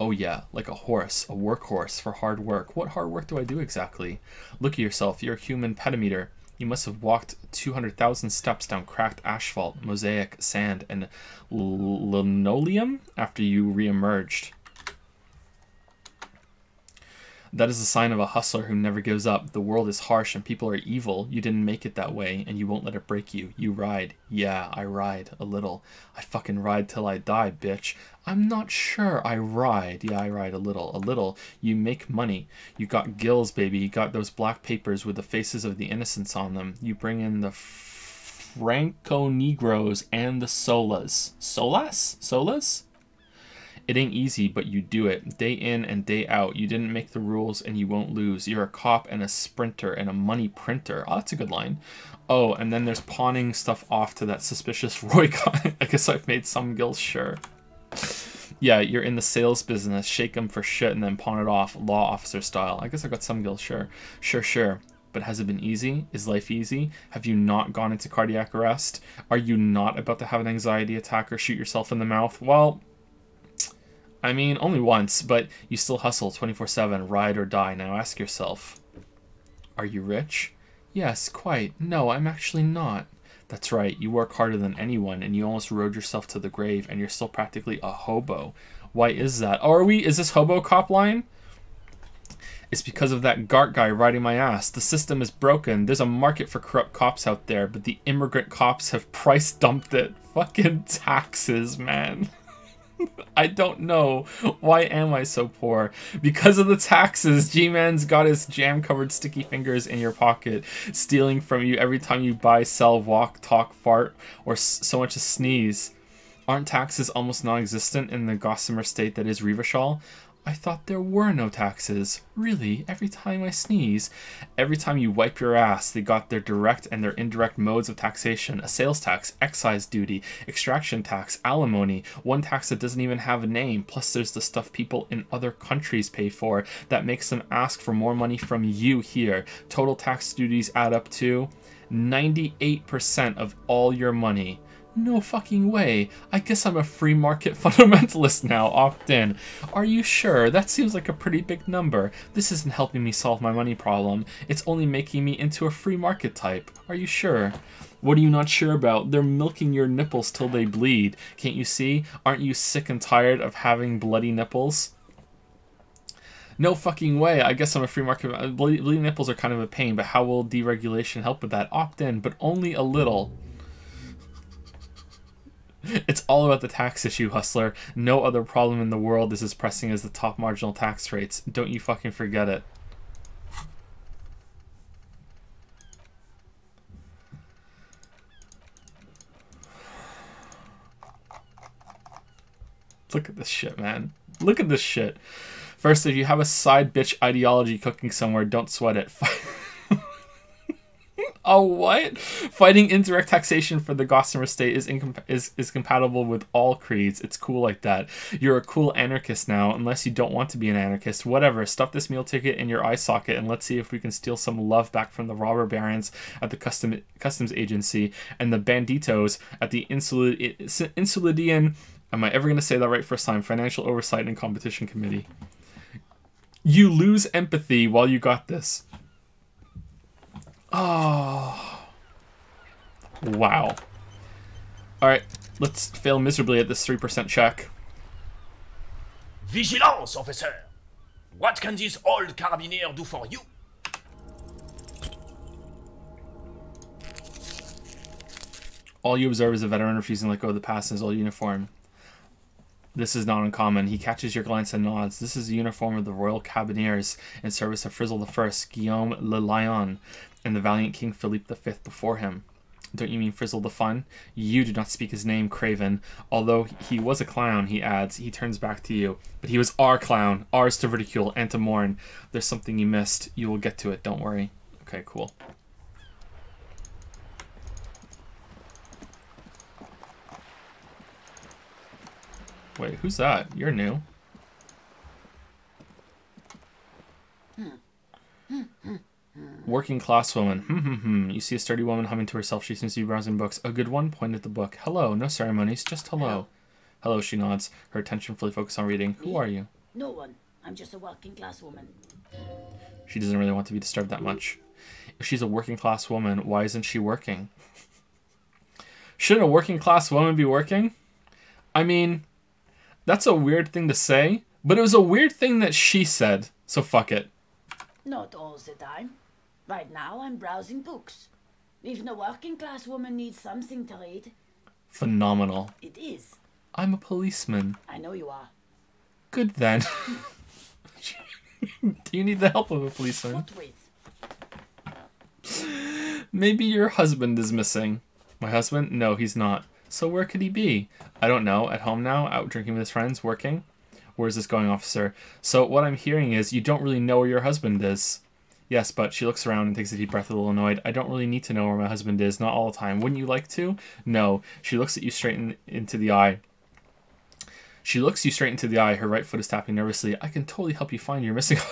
Oh yeah, like a horse, a workhorse for hard work. What hard work do I do exactly? Look at yourself, you're a human pedometer. You must have walked 200,000 steps down cracked asphalt, mosaic, sand, and linoleum after you re-emerged. That is a sign of a hustler who never gives up. The world is harsh and people are evil. You didn't make it that way, and you won't let it break you. You ride. Yeah, I ride. A little. I fucking ride till I die, bitch. I'm not sure I ride. Yeah, I ride a little. A little. You make money. You got gills, baby. You got those black papers with the faces of the innocents on them. You bring in the Franco Negroes and the Solas. Solas? Solas? It ain't easy, but you do it. Day in and day out. You didn't make the rules and you won't lose. You're a cop and a sprinter and a money printer. Oh, that's a good line. Oh, and then there's pawning stuff off to that suspicious Roy guy. I guess I've made some gills sure. Yeah, you're in the sales business. Shake them for shit and then pawn it off, law officer style. I guess I've got some gills sure. Sure, sure. But has it been easy? Is life easy? Have you not gone into cardiac arrest? Are you not about to have an anxiety attack or shoot yourself in the mouth? Well, I mean, only once, but you still hustle 24 7, ride or die. Now ask yourself Are you rich? Yes, quite. No, I'm actually not. That's right, you work harder than anyone, and you almost rode yourself to the grave, and you're still practically a hobo. Why is that? Are we? Is this hobo cop line? It's because of that Garte guy riding my ass. The system is broken. There's a market for corrupt cops out there, but the immigrant cops have price dumped it. Fucking taxes, man. I don't know. Why am I so poor? Because of the taxes, G-Man's got his jam-covered sticky fingers in your pocket, stealing from you every time you buy, sell, walk, talk, fart, or so much as sneeze. Aren't taxes almost non-existent in the gossamer state that is Revachol? I thought there were no taxes. Really, every time I sneeze, every time you wipe your ass, they got their direct and their indirect modes of taxation a sales tax, excise duty, extraction tax, alimony, one tax that doesn't even have a name. Plus, there's the stuff people in other countries pay for that makes them ask for more money from you here. Total tax duties add up to 98% of all your money. No fucking way. I guess I'm a free market fundamentalist now. Opt in. Are you sure? That seems like a pretty big number. This isn't helping me solve my money problem. It's only making me into a free market type. Are you sure? What are you not sure about? They're milking your nipples till they bleed. Can't you see? Aren't you sick and tired of having bloody nipples? No fucking way. I guess I'm a free market. uh, Bleeding bleeding nipples are kind of a pain, but how will deregulation help with that? Opt in, but only a little. It's all about the tax issue, hustler. No other problem in the world is as pressing as the top marginal tax rates. Don't you fucking forget it. Look at this shit, man. Look at this shit. First, if you have a side bitch ideology cooking somewhere, don't sweat it. oh, what? Fighting indirect taxation for the Gossamer state is, incomp- is is compatible with all creeds. It's cool like that. You're a cool anarchist now, unless you don't want to be an anarchist. Whatever. Stuff this meal ticket in your eye socket, and let's see if we can steal some love back from the robber barons at the custom customs agency and the banditos at the Insul- Insulidian. Am I ever going to say that right first time? Financial Oversight and Competition Committee. You lose empathy while you got this. Oh. Wow. Alright, let's fail miserably at this 3% check. Vigilance, officer! What can this old carabinier do for you? All you observe is a veteran refusing to let go of the past in his old uniform. This is not uncommon. He catches your glance and nods. This is the uniform of the Royal Cabineers in service of Frizzle I, Guillaume Le Lion, and the valiant King Philippe V before him. Don't you mean Frizzle the Fun? You do not speak his name, Craven. Although he was a clown, he adds, he turns back to you. But he was our clown, ours to ridicule and to mourn. There's something you missed. You will get to it, don't worry. Okay, cool. Wait, who's that? You're new. Hmm. Hmm, hmm, Working class woman. Hmm, hmm, hmm. You see a sturdy woman humming to herself. She seems to be browsing books. A good one. Point at the book. Hello. No ceremonies. Just hello. Hello. She nods. Her attention fully focused on reading. Who are you? No one. I'm just a working class woman. She doesn't really want to be disturbed that much. If she's a working class woman, why isn't she working? Shouldn't a working class woman be working? I mean, that's a weird thing to say, but it was a weird thing that she said, so fuck it. Not all the time. Right now, I'm browsing books. Even a working class woman needs something to read. Phenomenal. It is. I'm a policeman. I know you are. Good then. Do you need the help of a policeman? What with? Maybe your husband is missing. My husband? No, he's not. So where could he be? I don't know. At home now? Out drinking with his friends? Working? Where's this going, officer? So what I'm hearing is you don't really know where your husband is. Yes, but she looks around and takes a deep breath, a little annoyed. I don't really need to know where my husband is, not all the time. Wouldn't you like to? No. She looks at you straight in, into the eye. She looks you straight into the eye. Her right foot is tapping nervously. I can totally help you find your missing.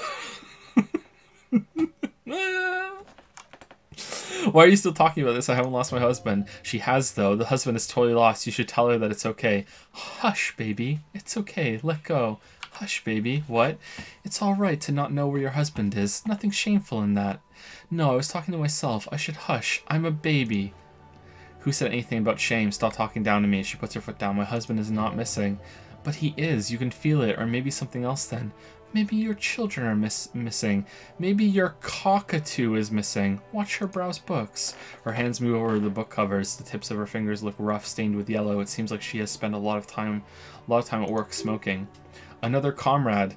Why are you still talking about this? I haven't lost my husband. She has, though. The husband is totally lost. You should tell her that it's okay. Hush, baby. It's okay. Let go. Hush, baby. What? It's all right to not know where your husband is. Nothing shameful in that. No, I was talking to myself. I should hush. I'm a baby. Who said anything about shame? Stop talking down to me. She puts her foot down. My husband is not missing. But he is. You can feel it. Or maybe something else then. Maybe your children are miss- missing. Maybe your cockatoo is missing. Watch her browse books. Her hands move over the book covers. The tips of her fingers look rough, stained with yellow. It seems like she has spent a lot of time, a lot of time at work smoking. Another comrade.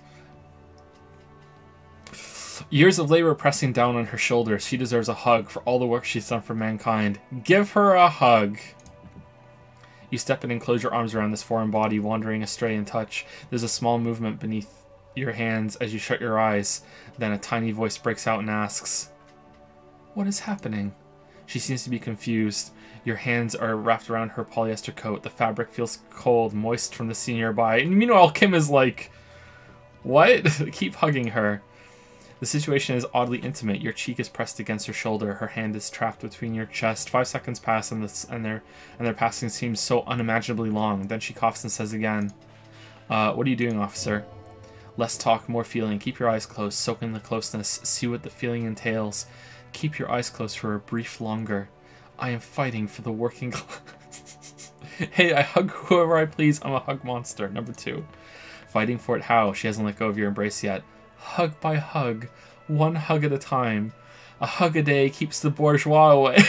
Years of labor pressing down on her shoulders. She deserves a hug for all the work she's done for mankind. Give her a hug. You step in and close your arms around this foreign body, wandering astray in touch. There's a small movement beneath your hands as you shut your eyes. Then a tiny voice breaks out and asks, What is happening? She seems to be confused. Your hands are wrapped around her polyester coat. The fabric feels cold, moist from the sea nearby. And meanwhile, Kim is like, What? Keep hugging her. The situation is oddly intimate. Your cheek is pressed against her shoulder. Her hand is trapped between your chest. Five seconds pass, and this and their and their passing seems so unimaginably long. Then she coughs and says again, uh, "What are you doing, officer?" Less talk, more feeling. Keep your eyes closed. Soak in the closeness. See what the feeling entails. Keep your eyes closed for a brief longer. I am fighting for the working class. hey, I hug whoever I please. I'm a hug monster. Number two. Fighting for it how? She hasn't let go of your embrace yet. Hug by hug. One hug at a time. A hug a day keeps the bourgeois away.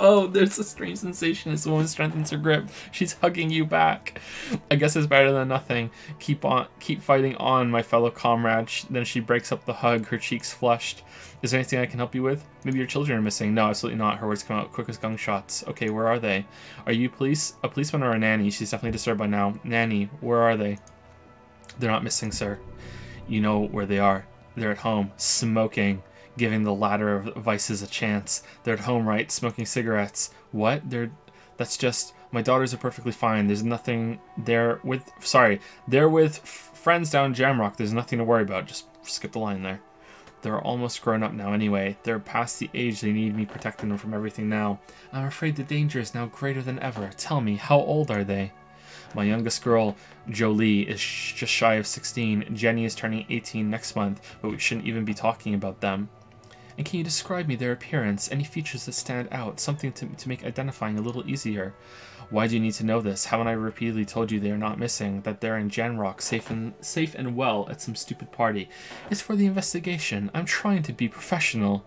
oh, there's a strange sensation as the woman strengthens her grip. She's hugging you back. I guess it's better than nothing. Keep on, keep fighting on, my fellow comrade. Then she breaks up the hug, her cheeks flushed. Is there anything I can help you with? Maybe your children are missing. No, absolutely not. Her words come out quick as gunshots. Okay, where are they? Are you police? A policeman or a nanny? She's definitely disturbed by now. Nanny, where are they? They're not missing, sir. You know where they are. They're at home, smoking, giving the latter of vices a chance. They're at home, right? Smoking cigarettes. What? They're. That's just. My daughters are perfectly fine. There's nothing. They're with. Sorry. They're with friends down Jamrock. There's nothing to worry about. Just skip the line there. They're almost grown up now anyway. They're past the age they need me protecting them from everything now. I'm afraid the danger is now greater than ever. Tell me, how old are they? My youngest girl, Jolie, is sh- just shy of 16. Jenny is turning 18 next month, but we shouldn't even be talking about them. And can you describe me their appearance? Any features that stand out? Something to, to make identifying a little easier? Why do you need to know this? Haven't I repeatedly told you they are not missing? That they're in Jamrock, safe and safe and well at some stupid party? It's for the investigation. I'm trying to be professional.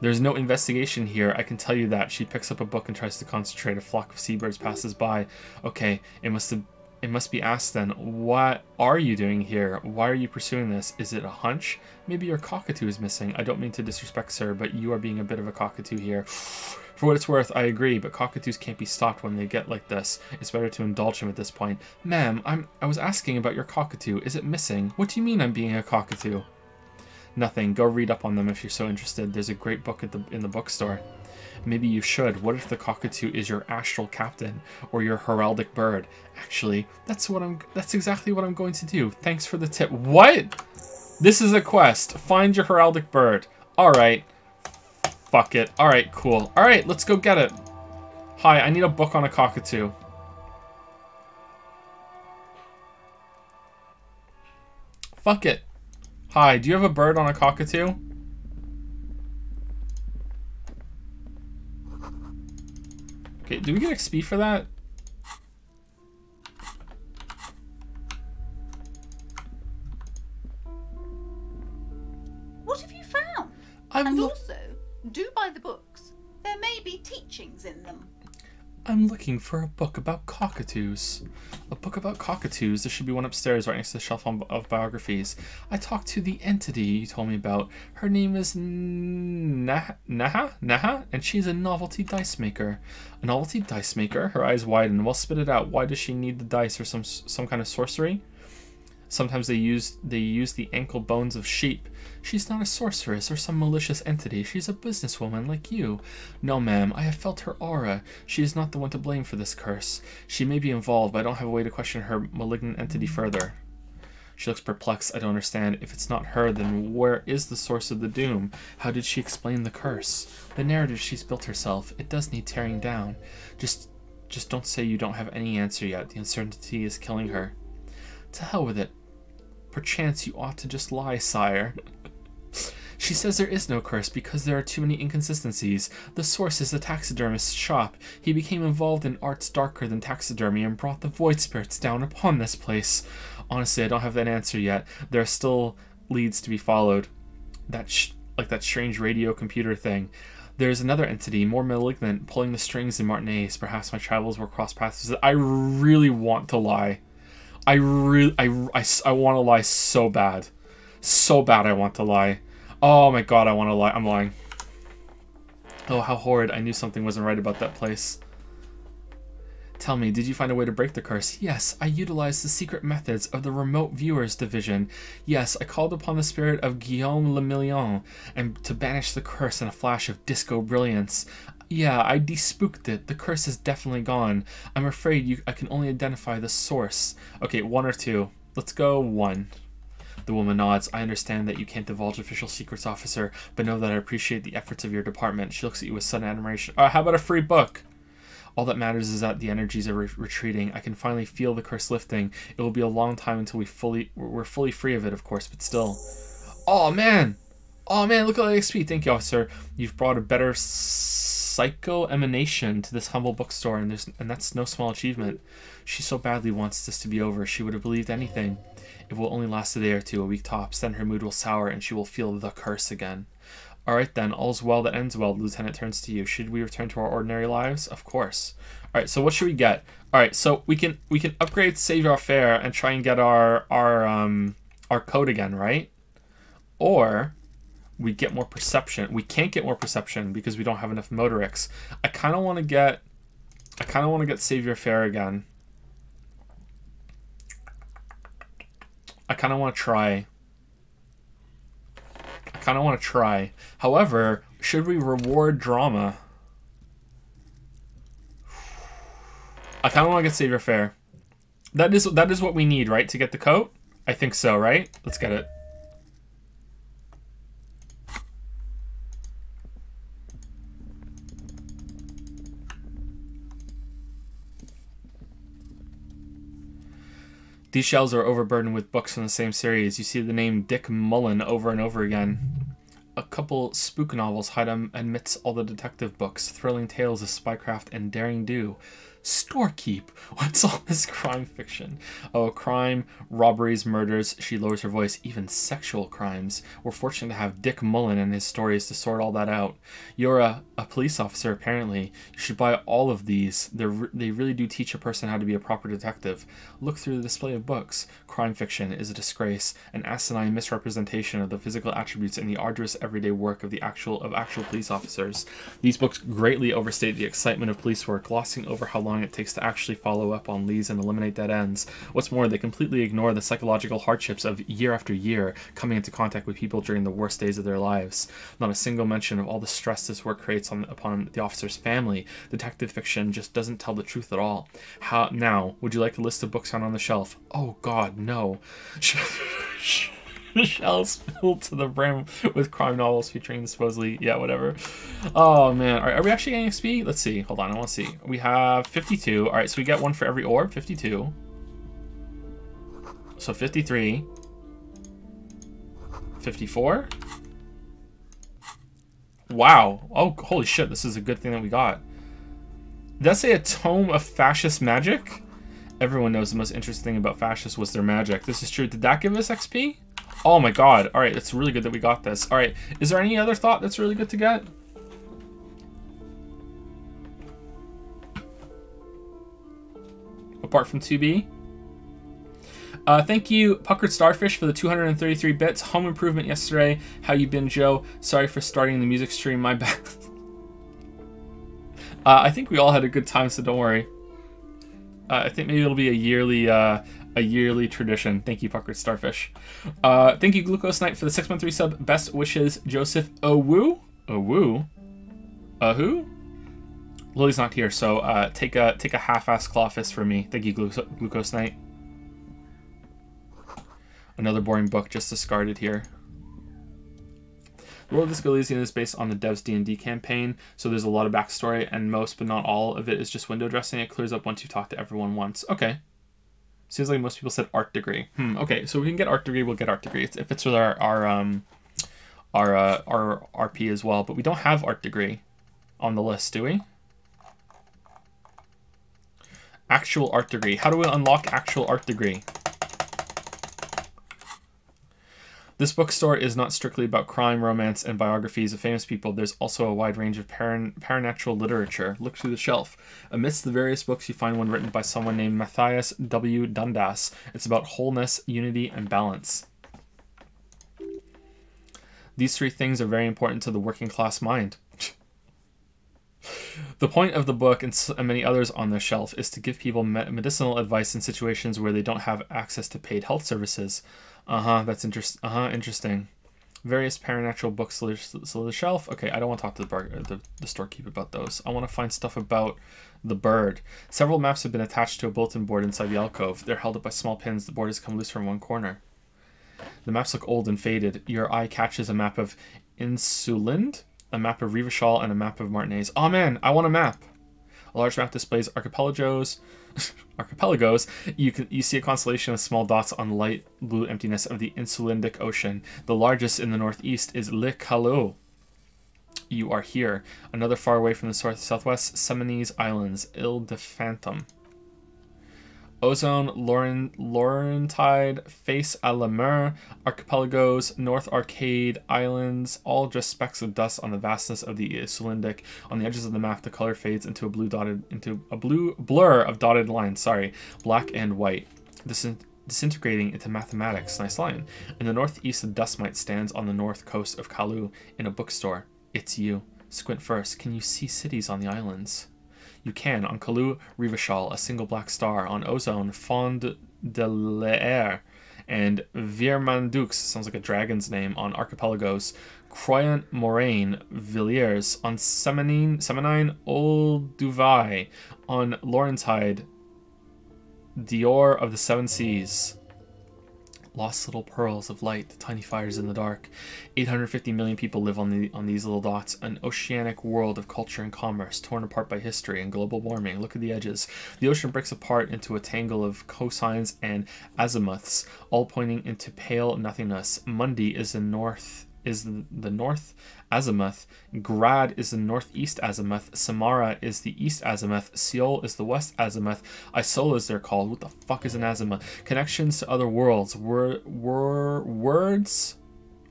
There's no investigation here, I can tell you that. She picks up a book and tries to concentrate. A flock of seabirds passes by. Okay, it must have it must be asked then, what are you doing here? Why are you pursuing this? Is it a hunch? Maybe your cockatoo is missing. I don't mean to disrespect, sir, but you are being a bit of a cockatoo here. For what it's worth, I agree, but cockatoos can't be stopped when they get like this. It's better to indulge them at this point. Ma'am, I'm I was asking about your cockatoo. Is it missing? What do you mean I'm being a cockatoo? Nothing. Go read up on them if you're so interested. There's a great book at the in the bookstore. Maybe you should. What if the cockatoo is your astral captain or your heraldic bird? Actually, that's what I'm that's exactly what I'm going to do. Thanks for the tip. What? This is a quest. Find your heraldic bird. All right. Fuck it. All right, cool. All right, let's go get it. Hi, I need a book on a cockatoo. Fuck it. Hi, do you have a bird on a cockatoo? Okay, do we get XP for that? What have you found? I'm and also, do buy the books. There may be teachings in them. I'm looking for a book about cockatoos. A book about cockatoos. There should be one upstairs right next to the shelf of biographies. I talked to the entity you told me about. Her name is Nah Naha? Naha? And she's a novelty dice maker. A novelty dice maker? Her eyes widen. Well, spit it out. Why does she need the dice or some some kind of sorcery? Sometimes they use they use the ankle bones of sheep. She's not a sorceress or some malicious entity. She's a businesswoman like you. No, ma'am, I have felt her aura. She is not the one to blame for this curse. She may be involved, but I don't have a way to question her malignant entity further. She looks perplexed. I don't understand. If it's not her, then where is the source of the doom? How did she explain the curse? The narrative she's built herself. It does need tearing down. Just just don't say you don't have any answer yet. The uncertainty is killing her. To hell with it. Perchance you ought to just lie, sire. She says there is no curse because there are too many inconsistencies. The source is the taxidermist's shop. He became involved in arts darker than taxidermy and brought the void spirits down upon this place. Honestly, I don't have that answer yet. There are still leads to be followed. That like that strange radio computer thing. There's another entity, more malignant, pulling the strings in Martinaise. Perhaps my travels were cross paths. I really want to lie. I really, I, I, I want to lie so bad. So bad I want to lie. Oh my god, I want to lie. I'm lying. Oh, how horrid. I knew something wasn't right about that place. Tell me, did you find a way to break the curse? Yes, I utilized the secret methods of the Remote Viewers Division. Yes, I called upon the spirit of Guillaume Le Million and to banish the curse in a flash of disco brilliance. Yeah, I despooked it. The curse is definitely gone. I'm afraid you I can only identify the source. Okay, one or two. let's go one. The woman nods. I understand that you can't divulge official secrets, officer, but know that I appreciate the efforts of your department. She looks at you with sudden admiration. Uh, how about a free book? All that matters is that the energies are re- retreating. I can finally feel the curse lifting. It will be a long time until we fully we're fully free of it, of course, but still. Oh man, oh man, look at the XP. Thank you, officer. You've brought a better psycho emanation to this humble bookstore, and there's and that's no small achievement. She so badly wants this to be over. She would have believed anything. It will only last a day or two, a week tops. Then her mood will sour, and she will feel the curse again. All right, then. All's well that ends well. Lieutenant turns to you. Should we return to our ordinary lives? Of course. All right. So what should we get? All right. So we can we can upgrade Savoir Faire and try and get our our um our code again, right? Or we get more perception. We can't get more perception because we don't have enough motorics. I kind of want to get I kind of want to get Savoir Faire again. I kind of want to try. I kind of want to try. However, should we reward drama? I kind of want to get Savoir Faire. That is that is what we need, right, to get the coat? I think so, right? Let's get it. These shelves are overburdened with books from the same series. You see the name Dick Mullen over and over again. A couple spook novels hide amidst all the detective books, thrilling tales of spycraft and daring do. Storekeep. What's all this crime fiction? Oh, crime, robberies, murders. She lowers her voice. Even sexual crimes. We're fortunate to have Dick Mullen and his stories to sort all that out. You're a, a police officer, apparently. You should buy all of these. They're, they really do teach a person how to be a proper detective. Look through the display of books. Crime fiction is a disgrace, an asinine misrepresentation of the physical attributes and the arduous everyday work of the actual of actual police officers. These books greatly overstate the excitement of police work, glossing over how long it takes to actually follow up on leads and eliminate dead ends. What's more, they completely ignore the psychological hardships of year after year coming into contact with people during the worst days of their lives. Not a single mention of all the stress this work creates on, upon the officer's family. Detective fiction just doesn't tell the truth at all. How now? Would you like a list of books found on the shelf? Oh God, no. shelves filled to the brim with crime novels featuring supposedly yeah whatever. Oh man. Are, are we actually getting xp let's see. Hold on i want to see. We have 52 all right so we get one for every orb 52 so 53 54 wow. Oh holy shit this is a good thing that we got. Did that say a tome of fascist magic? Everyone knows the most interesting thing about fascists was their magic. This is true. Did that give us xp Oh my god. Alright, it's really good that we got this. Alright, is there any other thought that's really good to get? Apart from 2B? Uh, thank you, Puckered Starfish, for the 233 bits. Home improvement yesterday. How you been, Joe? Sorry for starting the music stream. My bad. uh, I think we all had a good time, so don't worry. Uh, I think maybe it'll be a yearly uh, a yearly tradition. Thank you, Puckered Starfish. Uh, thank you, Glucose Knight, for the six month three sub. Best wishes, Joseph Owu. Owu? A who? Lily's not here, so uh, take a take a half-ass claw fist from me. Thank you, Glucose, Glucose Knight. Another boring book just discarded here. World of Disco Elysium is based on the dev's D&D campaign, so there's a lot of backstory, and most, but not all, of it is just window dressing. It clears up once you talk to everyone once. Okay. Seems like most people said art degree. Hmm, okay, so we can get art degree, we'll get art degree. It fits with our, our, um, our, uh, our RP as well, but we don't have art degree on the list, do we? Actual art degree. How do we unlock actual art degree? This bookstore is not strictly about crime, romance, and biographies of famous people. There's also a wide range of paran- paranatural literature. Look through the shelf. Amidst the various books, you find one written by someone named Matthias W. Dundas. It's about wholeness, unity, and balance. These three things are very important to the working class mind. The point of the book and, many others on the shelf is to give people medicinal advice in situations where they don't have access to paid health services. Uh huh. That's interesting. Uh huh. Interesting. Various paranatural books to the, shelf. Okay, I don't want to talk to the, bar, the, the storekeep about those. I want to find stuff about the bird. Several maps have been attached to a bulletin board inside the alcove. They're held up by small pins. The board has come loose from one corner. The maps look old and faded. Your eye catches a map of Insulind, a map of Revachol, and a map of Martinaise. Oh man, I want a map. A large map displays archipelagos. archipelagos. You can you see a constellation of small dots on the light blue emptiness of the Insulindic Ocean. The largest in the northeast is Le Caillou. You are here. Another far away from the south southwest, Semenine Islands, Ile de Phantom. Ozonne, Lauren, Laurentide, Face à la Mer, Archipelagos, North Arcade Islands, all just specks of dust on the vastness of the Insulindic. On the edges of the map, the color fades into a blue dotted into a blue blur of dotted lines. Sorry, black and white. Disin- disintegrating into mathematics. Nice line. In the northeast, the dust mite stands on the north coast of Caillou in a bookstore. It's you. Squint first. Can you see cities on the islands? You can on Caillou Revachol, a single black star. On Ozonne, Fond de l'Air. And Viermandux, sounds like a dragon's name, on Archipelagos. Croyant Moraine, Villiers. On Semenine, Semenine Old Duvai. On Laurentide, Dior of the Seven Seas. Lost little pearls of light, the tiny fires in the dark. 850 million people live on the on these little dots. An oceanic world of culture and commerce, torn apart by history and global warming. Look at the edges. The ocean breaks apart into a tangle of cosines and azimuths, all pointing into pale nothingness. Mundi is the north is the north azimuth. Graad is the northeast azimuth. Samara is the east azimuth. Seol is the west azimuth. Isolas they're called. What the fuck is an azimuth? Connections to other worlds. Word, wor, words?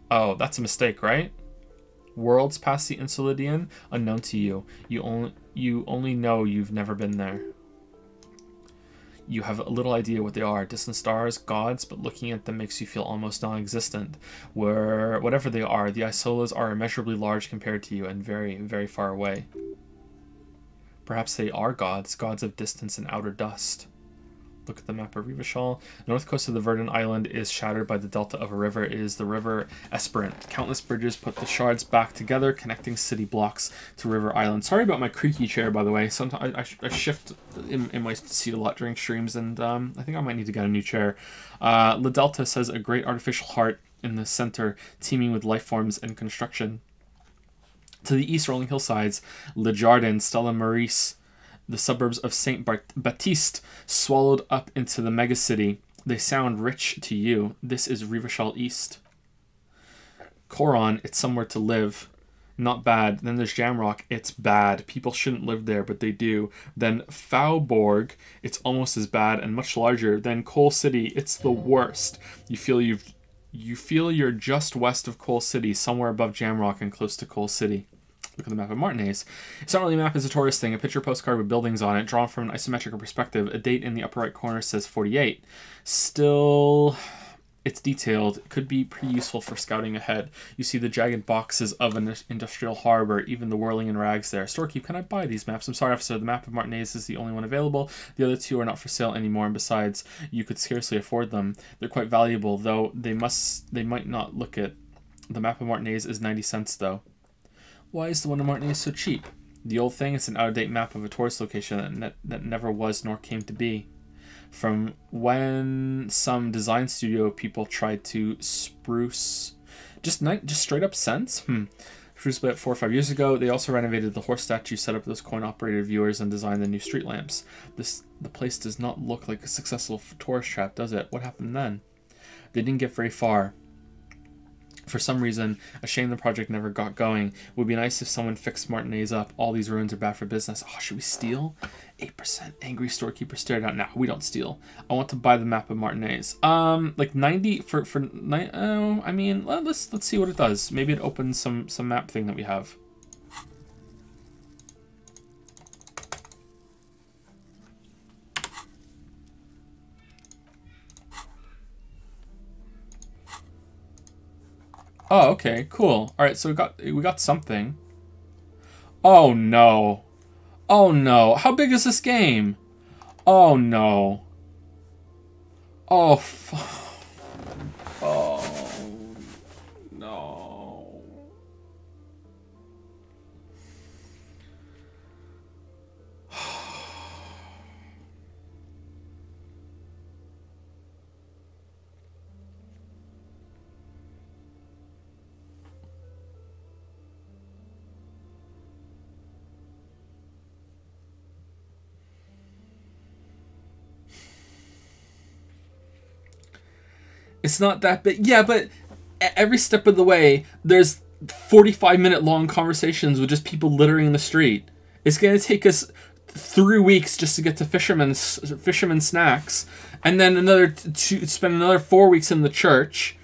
Oh, that's a mistake, right? Worlds past the Insulindian, unknown to you. You only you only know you've never been there. You have a little idea what they are distant stars, gods, but looking at them makes you feel almost non existent. Where, whatever they are, the Isolas are immeasurably large compared to you and very, very far away. Perhaps they are gods, gods of distance and outer dust. Look at the map of Revachol. North coast of the Verdant Island is shattered by the delta of a river. It is the river Esperant. Countless bridges put the shards back together, connecting city blocks to River Island. Sorry about my creaky chair, by the way. Sometimes I, I, shift in, in, my seat a lot during streams, and um, I think I might need to get a new chair. Uh, La Delta says a great artificial heart in the center, teeming with life forms and construction. To the east, rolling hillsides, Le Jardin, Stella Maris, the suburbs of Saint Baptiste swallowed up into the megacity. They sound rich to you. This is Revachol East. Coron, it's somewhere to live. Not bad. Then there's Jamrock, it's bad. People shouldn't live there, but they do. Then Faubourg, it's almost as bad and much larger. Then Coal City, it's the worst. You feel you've you feel you're just west of Coal City, somewhere above Jamrock and close to Coal City look at the map of Martinaise. It's not really a map, it's a tourist thing. A picture postcard with buildings on it, drawn from an isometric perspective. A date in the upper right corner says 48. Still, it's detailed. It could be pretty useful for scouting ahead. You see the jagged boxes of an industrial harbor, even the whirling and rags there. Storekeep, can I buy these maps? I'm sorry, officer, the map of Martinaise is the only one available. The other two are not for sale anymore, and besides, you could scarcely afford them. They're quite valuable, though they must they might not look it. The map of Martinaise is 90 cents, though. Why is the one in Martinaise so cheap? The old thing is an out-of-date map of a tourist location that, that never was nor came to be. From when some design studio people tried to spruce, just just straight up sense. Hmm. Spruce about four or five years ago. They also renovated the horse statue, set up those coin-operated viewers, and designed the new street lamps. This the place does not look like a successful tourist trap, does it? What happened then? They didn't get very far for some reason, a shame the project never got going. Would be nice if someone fixed Martinaise up. All these ruins are bad for business. Oh, should we steal? 8% angry storekeeper stared out. Now we don't steal. I want to buy the map of Martinaise. Um, like 90 for for nine. Oh, I mean, let's let's see what it does. Maybe it opens some some map thing that we have. Oh, okay, cool. All right, so we got we got something. Oh no. Oh no. How big is this game? Oh no. Oh. oh. It's not that big. Yeah, but every step of the way, there's 45 minute long conversations with just people littering the street. It's gonna take us three weeks just to get to fisherman's fisherman snacks, and then another t- two, spend another four weeks in the church.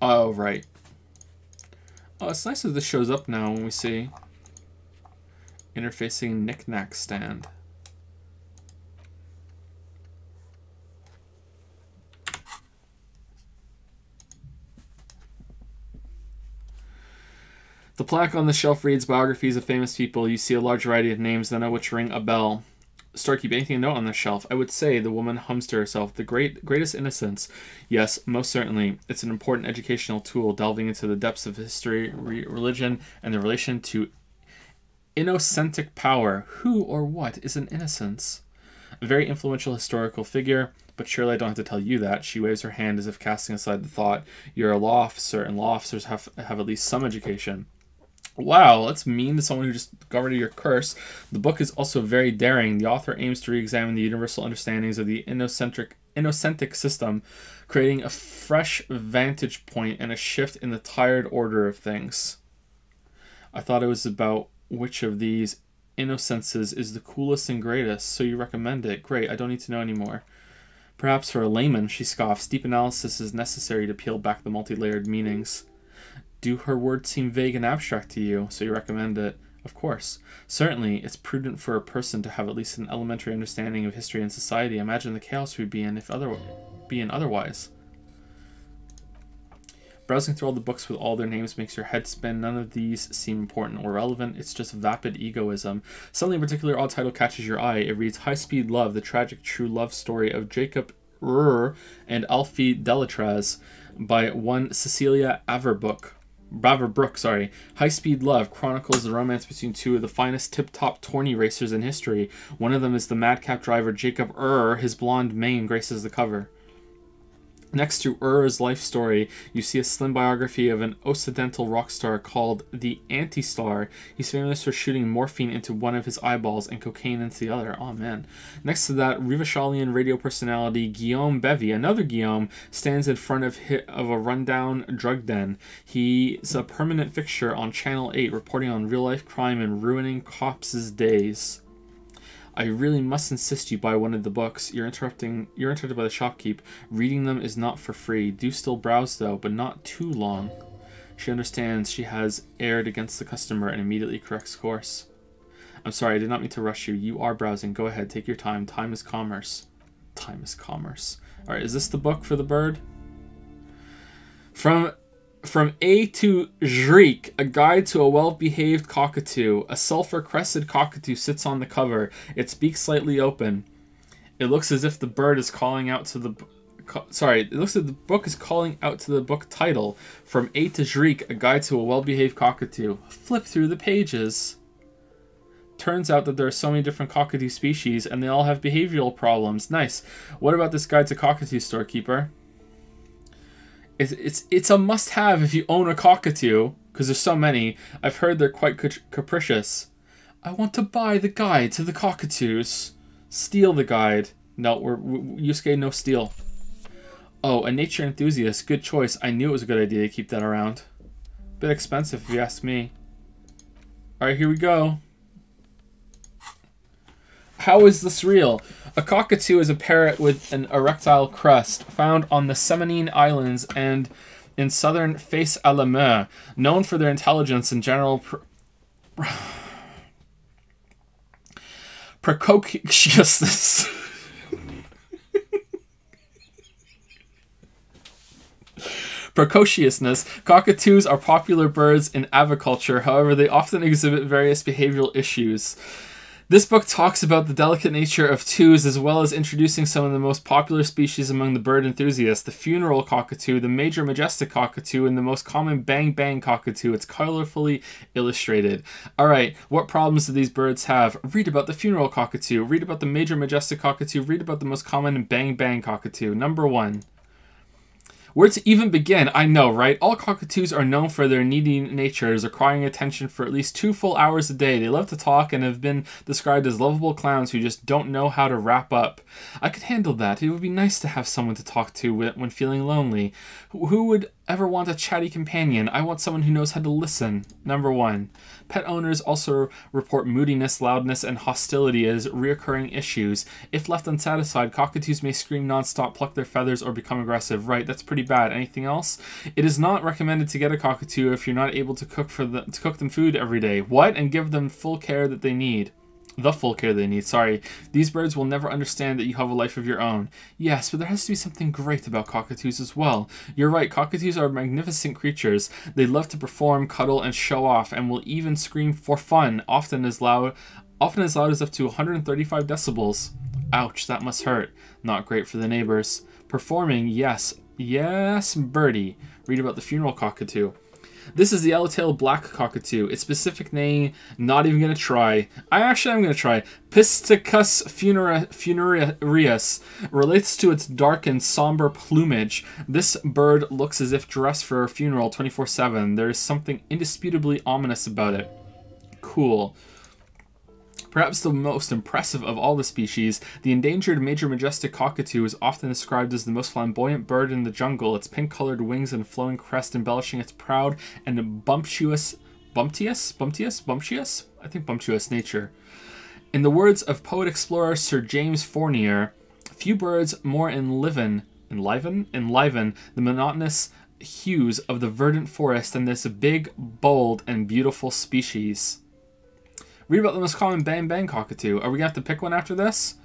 Oh, right. Uh, oh, it's nice that this shows up now when we see interfacing knickknack stand. The plaque on the shelf reads biographies of famous people. You see a large variety of names, none of which ring a bell. Store keep anything note on the shelf. I would say the woman hums to herself. The great greatest innocence. Yes, most certainly. It's an important educational tool, delving into the depths of history, re- religion, and the relation to innocentic power. Who or what is an innocence? A very influential historical figure, but surely I don't have to tell you that. She waves her hand as if casting aside the thought. You're a law officer, and law officers have have at least some education. Wow, that's mean to someone who just got rid of your curse. The book is also very daring. The author aims to re-examine the universal understandings of the innocentric innocentic system, creating a fresh vantage point and a shift in the tired order of things. I thought it was about which of these innocences is the coolest and greatest, so you recommend it. Great, I don't need to know anymore. Perhaps for a layman, she scoffs, deep analysis is necessary to peel back the multi-layered meanings. Do her words seem vague and abstract to you, so you recommend it? Of course. Certainly, it's prudent for a person to have at least an elementary understanding of history and society. Imagine the chaos we'd be in if other be in otherwise. Browsing through all the books with all their names makes your head spin. None of these seem important or relevant. It's just vapid egoism. Suddenly, a particular odd title catches your eye. It reads High Speed Love, the tragic true love story of Jacob Rur and Alfie Delatraz by one Cecilia Averbrook. Braverbrook, sorry. High Speed Love chronicles the romance between two of the finest tip-top tourney racers in history. One of them is the madcap driver Jacob Ur. His blonde mane graces the cover. Next to Ur's life story, you see a slim biography of an Occidental rock star called the Anti-Star. He's famous for shooting morphine into one of his eyeballs and cocaine into the other. Oh man. Next to that, Revacholian radio personality Guillaume Bevy, another Guillaume, stands in front of of a rundown drug den. He's a permanent fixture on Channel 8, reporting on real-life crime and ruining cops' days. I really must insist you buy one of the books. You're interrupting you're interrupted by the shopkeep. Reading them is not for free. Do still browse though, but not too long. She understands she has erred against the customer and immediately corrects course. I'm sorry, I did not mean to rush you. You are browsing. Go ahead, take your time. Time is commerce. Time is commerce. Alright, is this the book for the bird? From from A to Zhreek, a guide to a well-behaved cockatoo. A sulfur-crested cockatoo sits on the cover, its beak slightly open. It looks as if the bird is calling out to the... Sorry, it looks like the book is calling out to the book title. From A to Zhreek, a guide to a well-behaved cockatoo. Flip through the pages. Turns out that there are so many different cockatoo species, and they all have behavioral problems. Nice. What about this guide to cockatoo storekeeper? It's it's it's a must-have if you own a cockatoo because there's so many. I've heard they're quite cap- capricious. I want to buy the guide to the cockatoos. Steal the guide. No, we're we, Yusuke no steal. Oh, a nature enthusiast. Good choice. I knew it was a good idea to keep that around. Bit expensive if you ask me. All right, here we go. How is this real? A cockatoo is a parrot with an erectile crest found on the Semenine Islands and in southern Face à la Mer, known for their intelligence and general pr- precociousness. Precociousness. Cockatoos are popular birds in aviculture, however, they often exhibit various behavioral issues. This book talks about the delicate nature of twos as well as introducing some of the most popular species among the bird enthusiasts the funeral cockatoo, the major majestic cockatoo, and the most common bang bang cockatoo. It's colorfully illustrated. All right, what problems do these birds have? Read about the funeral cockatoo, read about the major majestic cockatoo, read about the most common bang bang cockatoo. Number one. Where to even begin? I know, right? All cockatoos are known for their needy natures, requiring attention for at least two full hours a day. They love to talk and have been described as lovable clowns who just don't know how to wrap up. I could handle that. It would be nice to have someone to talk to when feeling lonely. Who would ever want a chatty companion? I want someone who knows how to listen. Number one. Pet owners also report moodiness, loudness, and hostility as reoccurring issues. If left unsatisfied, cockatoos may scream nonstop, pluck their feathers, or become aggressive. Right, that's pretty bad. Anything else? It is not recommended to get a cockatoo if you're not able to cook for the to cook them food every day. What? And give them full care that they need. The full care they need, sorry. These birds will never understand that you have a life of your own. Yes, but there has to be something great about cockatoos as well. You're right, cockatoos are magnificent creatures. They love to perform, cuddle, and show off, and will even scream for fun, often as loud often as loud as up to 135 decibels. Ouch, that must hurt. Not great for the neighbors. Performing, yes, yes, birdie. Read about the funeral cockatoo. This is the yellow-tailed black cockatoo. Its specific name, not even gonna try. I actually am gonna try. Pisticus funera- funereus relates to its dark and somber plumage. This bird looks as if dressed for a funeral 24/7. There is something indisputably ominous about it. Cool. Perhaps the most impressive of all the species, the endangered major majestic cockatoo is often described as the most flamboyant bird in the jungle, its pink colored wings and flowing crest embellishing its proud and bumptious, bumptious, bumptious, bumptious? I think bumptious nature. In the words of poet explorer Sir James Fournier, few birds more enliven, enliven, enliven the monotonous hues of the verdant forest than this big, bold, and beautiful species. Read about the most common bang bang cockatoo. Are we gonna have to pick one after this?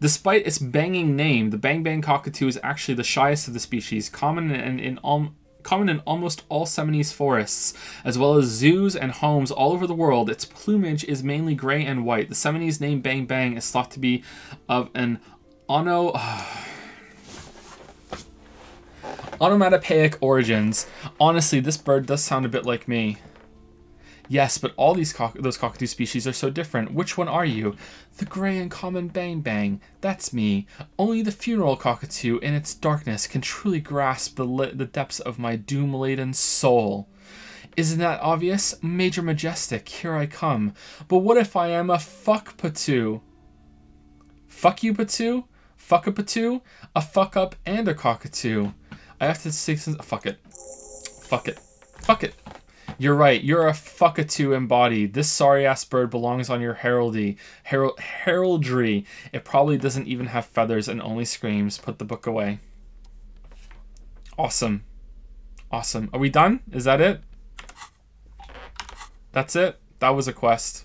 Despite its banging name, the bang bang cockatoo is actually the shyest of the species, common in, in al- common in almost all Seminoese forests, as well as zoos and homes all over the world. Its plumage is mainly gray and white. The Seminoese name bang bang is thought to be of an ono. onomatopoeic origins. Honestly, this bird does sound a bit like me. Yes, but all these cock- those cockatoo species are so different. Which one are you? The gray and common bang bang. That's me. Only the funeral cockatoo, in its darkness, can truly grasp the li- the depths of my doom-laden soul. Isn't that obvious? Major Majestic, here I come. But what if I am a fuck patoo? Fuck you patoo? Fuck a patoo? A fuck up and a cockatoo. I have to say fuck it. Fuck it. Fuck it. You're right. You're a fuckatoo embodied. This sorry ass bird belongs on your heraldry. Herald- heraldry. It probably doesn't even have feathers and only screams. Put the book away. Awesome. Awesome. Are we done? Is that it? That's it? That was a quest.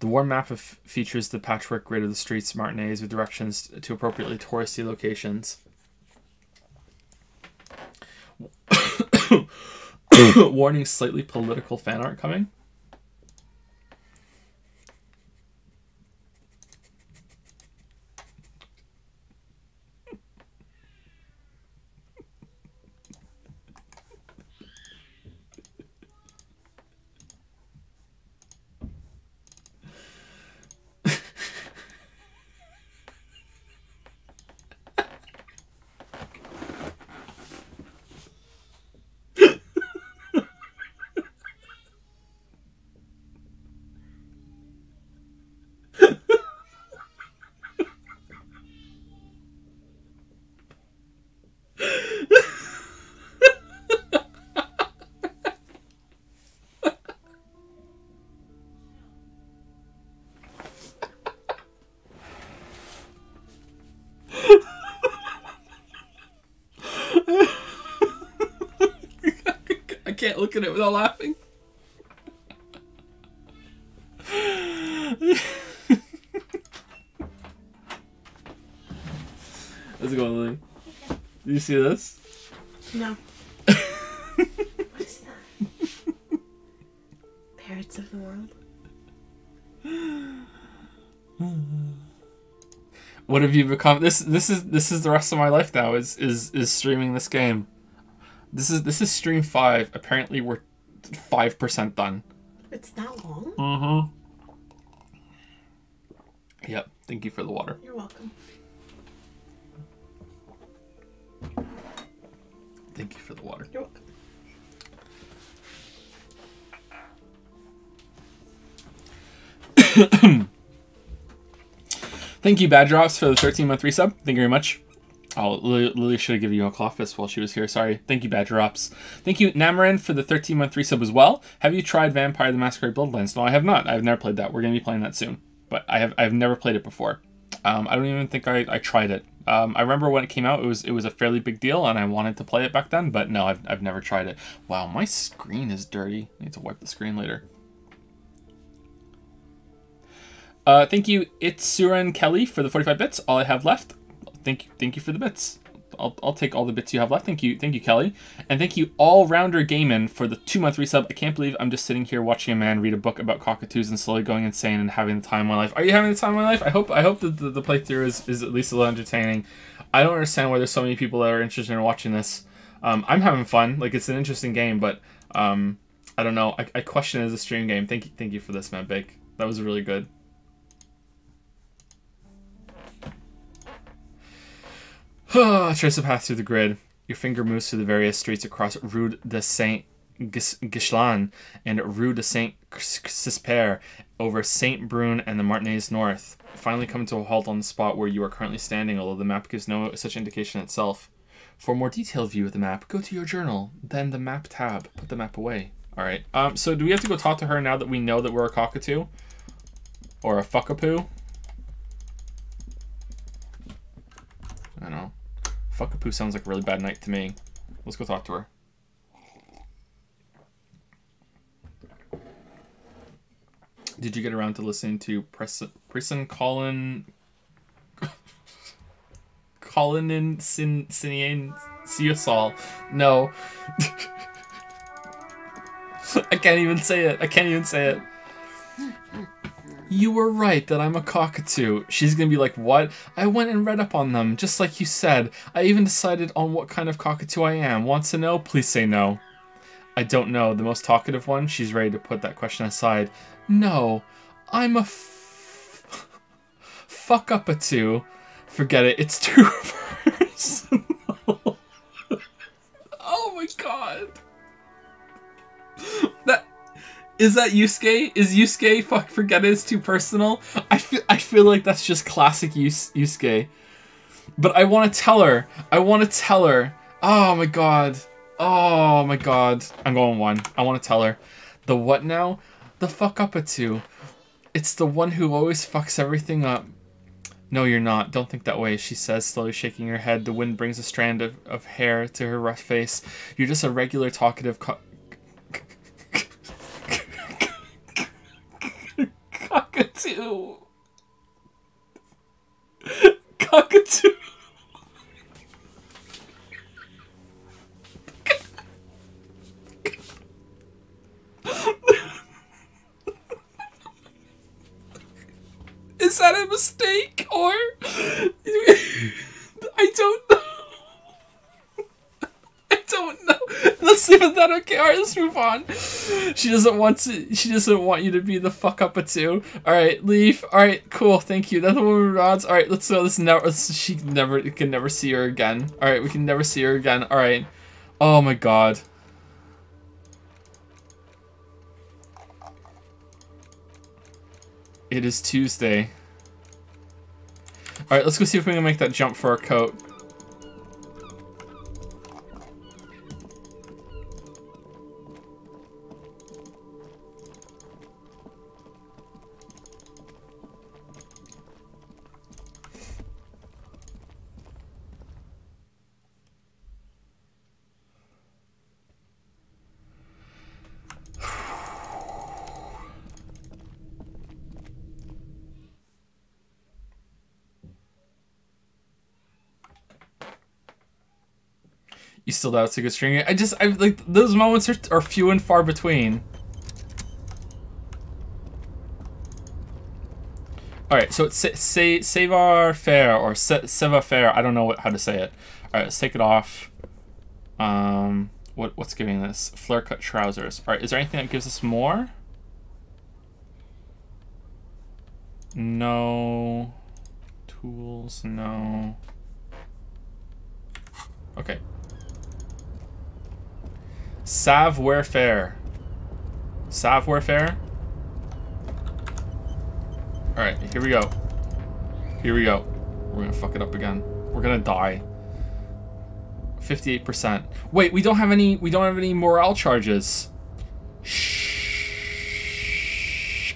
The war map features the patchwork grid of the streets Martinaise with directions to appropriately touristy locations. Warning slightly political fan art coming. look at it without laughing. How's it going, Lily? Okay. Did you see this? No. what is that? Parrots of the world. What have you become? This this is this is the rest of my life now. Is is is streaming this game. This is this is stream five. Apparently we're five percent done. It's that long? Uh huh. Yep. Thank you for the water. You're welcome. Thank you for the water. You're welcome. Thank you, Bad Drops, for the 13 month resub. Thank you very much. Oh, Lily, should have given you a claw fist while she was here. Sorry. Thank you, Bad Drops. Thank you, Namaran, for the 13 month resub as well. Have you tried Vampire the Masquerade Bloodlines? No, I have not. I've never played that. We're going to be playing that soon. But I have I've never played it before. Um, I don't even think I, I tried it. Um, I remember when it came out, it was it was a fairly big deal, and I wanted to play it back then. But no, I've, I've never tried it. Wow, my screen is dirty. I need to wipe the screen later. Uh, thank you, Itsuran Kelly, for the 45 bits. All I have left. Thank you, thank you for the bits. I'll, I'll take all the bits you have left. Thank you, thank you, Kelly, and thank you, All Rounder Gaiman, for the two month resub. I can't believe I'm just sitting here watching a man read a book about cockatoos and slowly going insane and having the time of my life. Are you having the time of my life? I hope I hope that the, the playthrough is, is at least a little entertaining. I don't understand why there's so many people that are interested in watching this. Um, I'm having fun. Like it's an interesting game, but um, I don't know. I, I question it as a stream game. Thank you, thank you for this, man. Big. That was really good. Trace a path through the grid. Your finger moves through the various streets across Rue de Saint Gichlan and Rue de Saint Cisper over Saint Brun and the Martinaise North. Finally come to a halt on the spot where you are currently standing, although the map gives no such indication itself. For a more detailed view of the map, go to your journal, then the map tab. Put the map away. Alright, um, so do we have to go talk to her now that we know that we're a cockatoo? Or a fuckapoo? I don't know. Fuckapoo sounds like a really bad night to me. Let's go talk to her. Did you get around to listening to Preston, Preston Colin Colin and Sin Sinian Siosol? No. I can't even say it. I can't even say it. You were right that I'm a cockatoo. She's gonna be like, What? I went and read up on them, just like you said. I even decided on what kind of cockatoo I am. Wants to know? Please say no. I don't know. The most talkative one? She's ready to put that question aside. No, I'm a fuck up a two. Forget it. It's too personal. oh my god. Is that Yusuke? Is Yusuke fuck forget it, it's too personal? I feel I feel like that's just classic Yus- Yusuke. But I want to tell her. I want to tell her. Oh my god. Oh my god. I'm going one. I want to tell her. The what now? The fuck up a two. It's the one who always fucks everything up. No, you're not. Don't think that way, she says, slowly shaking her head. The wind brings a strand of, of hair to her rough face. You're just a regular talkative co- cockatoo. Cockatoo. Is that a mistake or I don't know. Don't know. Let's see if that okay. All right, let's move on. She doesn't want to. She doesn't want you to be the fuck up a two. All right, leave. All right, cool. Thank you. That's the woman rods. All right, let's go. This never. She never can never see her again. All right, we can never see her again. All right. Oh my god. It is Tuesday. Alright, let's go see if we can make that jump for our coat. You still doubt good string? I just, I like those moments are, are few and far between. All right, so it's sa- say savoir faire or se- savoir faire. I don't know what, how to say it. All right, let's take it off. Um, what what's giving this? Flare cut trousers. All right, is there anything that gives us more? No. Tools, no. Okay. Savoir faire. Savoir faire. Alright, here we go. Here we go. We're gonna fuck it up again. We're gonna die. 58%. Wait, we don't have any we don't have any morale charges. Shh.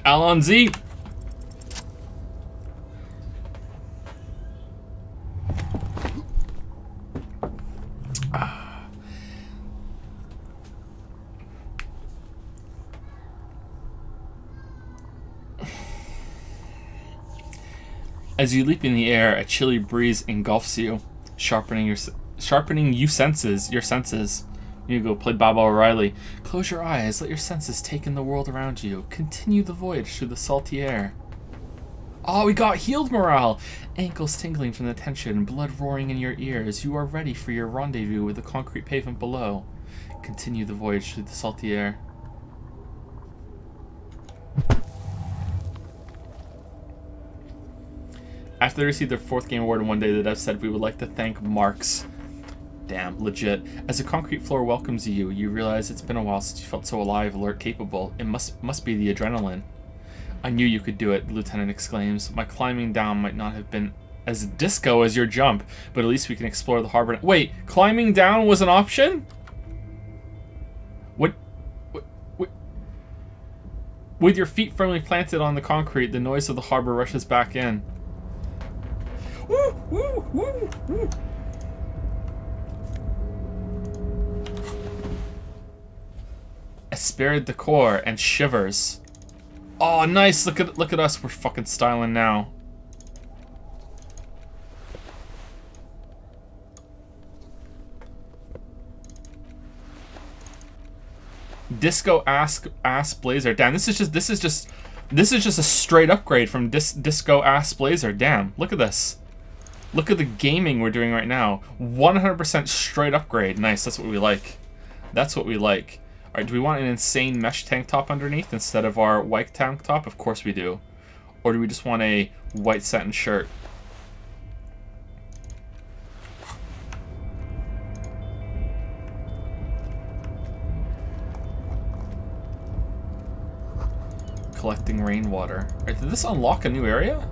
Alonzi. As you leap in the air, a chilly breeze engulfs you, sharpening your sharpening you senses your senses. You go play Bob O'Reilly. Close your eyes, let your senses take in the world around you. Continue the voyage through the salty air. Oh, we got healed morale! Ankles tingling from the tension, blood roaring in your ears. You are ready for your rendezvous with the concrete pavement below. Continue the voyage through the salty air. After they received their fourth game award in one day, the devs said, We would like to thank Marx. Damn, legit. As the concrete floor welcomes you, you realize it's been a while since you felt so alive, alert, capable. It must must be the adrenaline. I knew you could do it, the lieutenant exclaims. My climbing down might not have been as disco as your jump, but at least we can explore the harbor. Wait, climbing down was an option? What? what, what with your feet firmly planted on the concrete, the noise of the harbor rushes back in. Woo, woo, woo, woo. Aspired decor and shivers. Oh, nice! Look at look at us. We're fucking styling now. Disco ass ass blazer. Damn, this is just this is just this is just a straight upgrade from dis, disco ass blazer. Damn, look at this. Look at the gaming we're doing right now. 100% straight upgrade. Nice, that's what we like. That's what we like. Alright, do we want an insane mesh tank top underneath instead of our white tank top? Of course we do. Or do we just want a white satin shirt? Collecting rainwater. Alright, did this unlock a new area?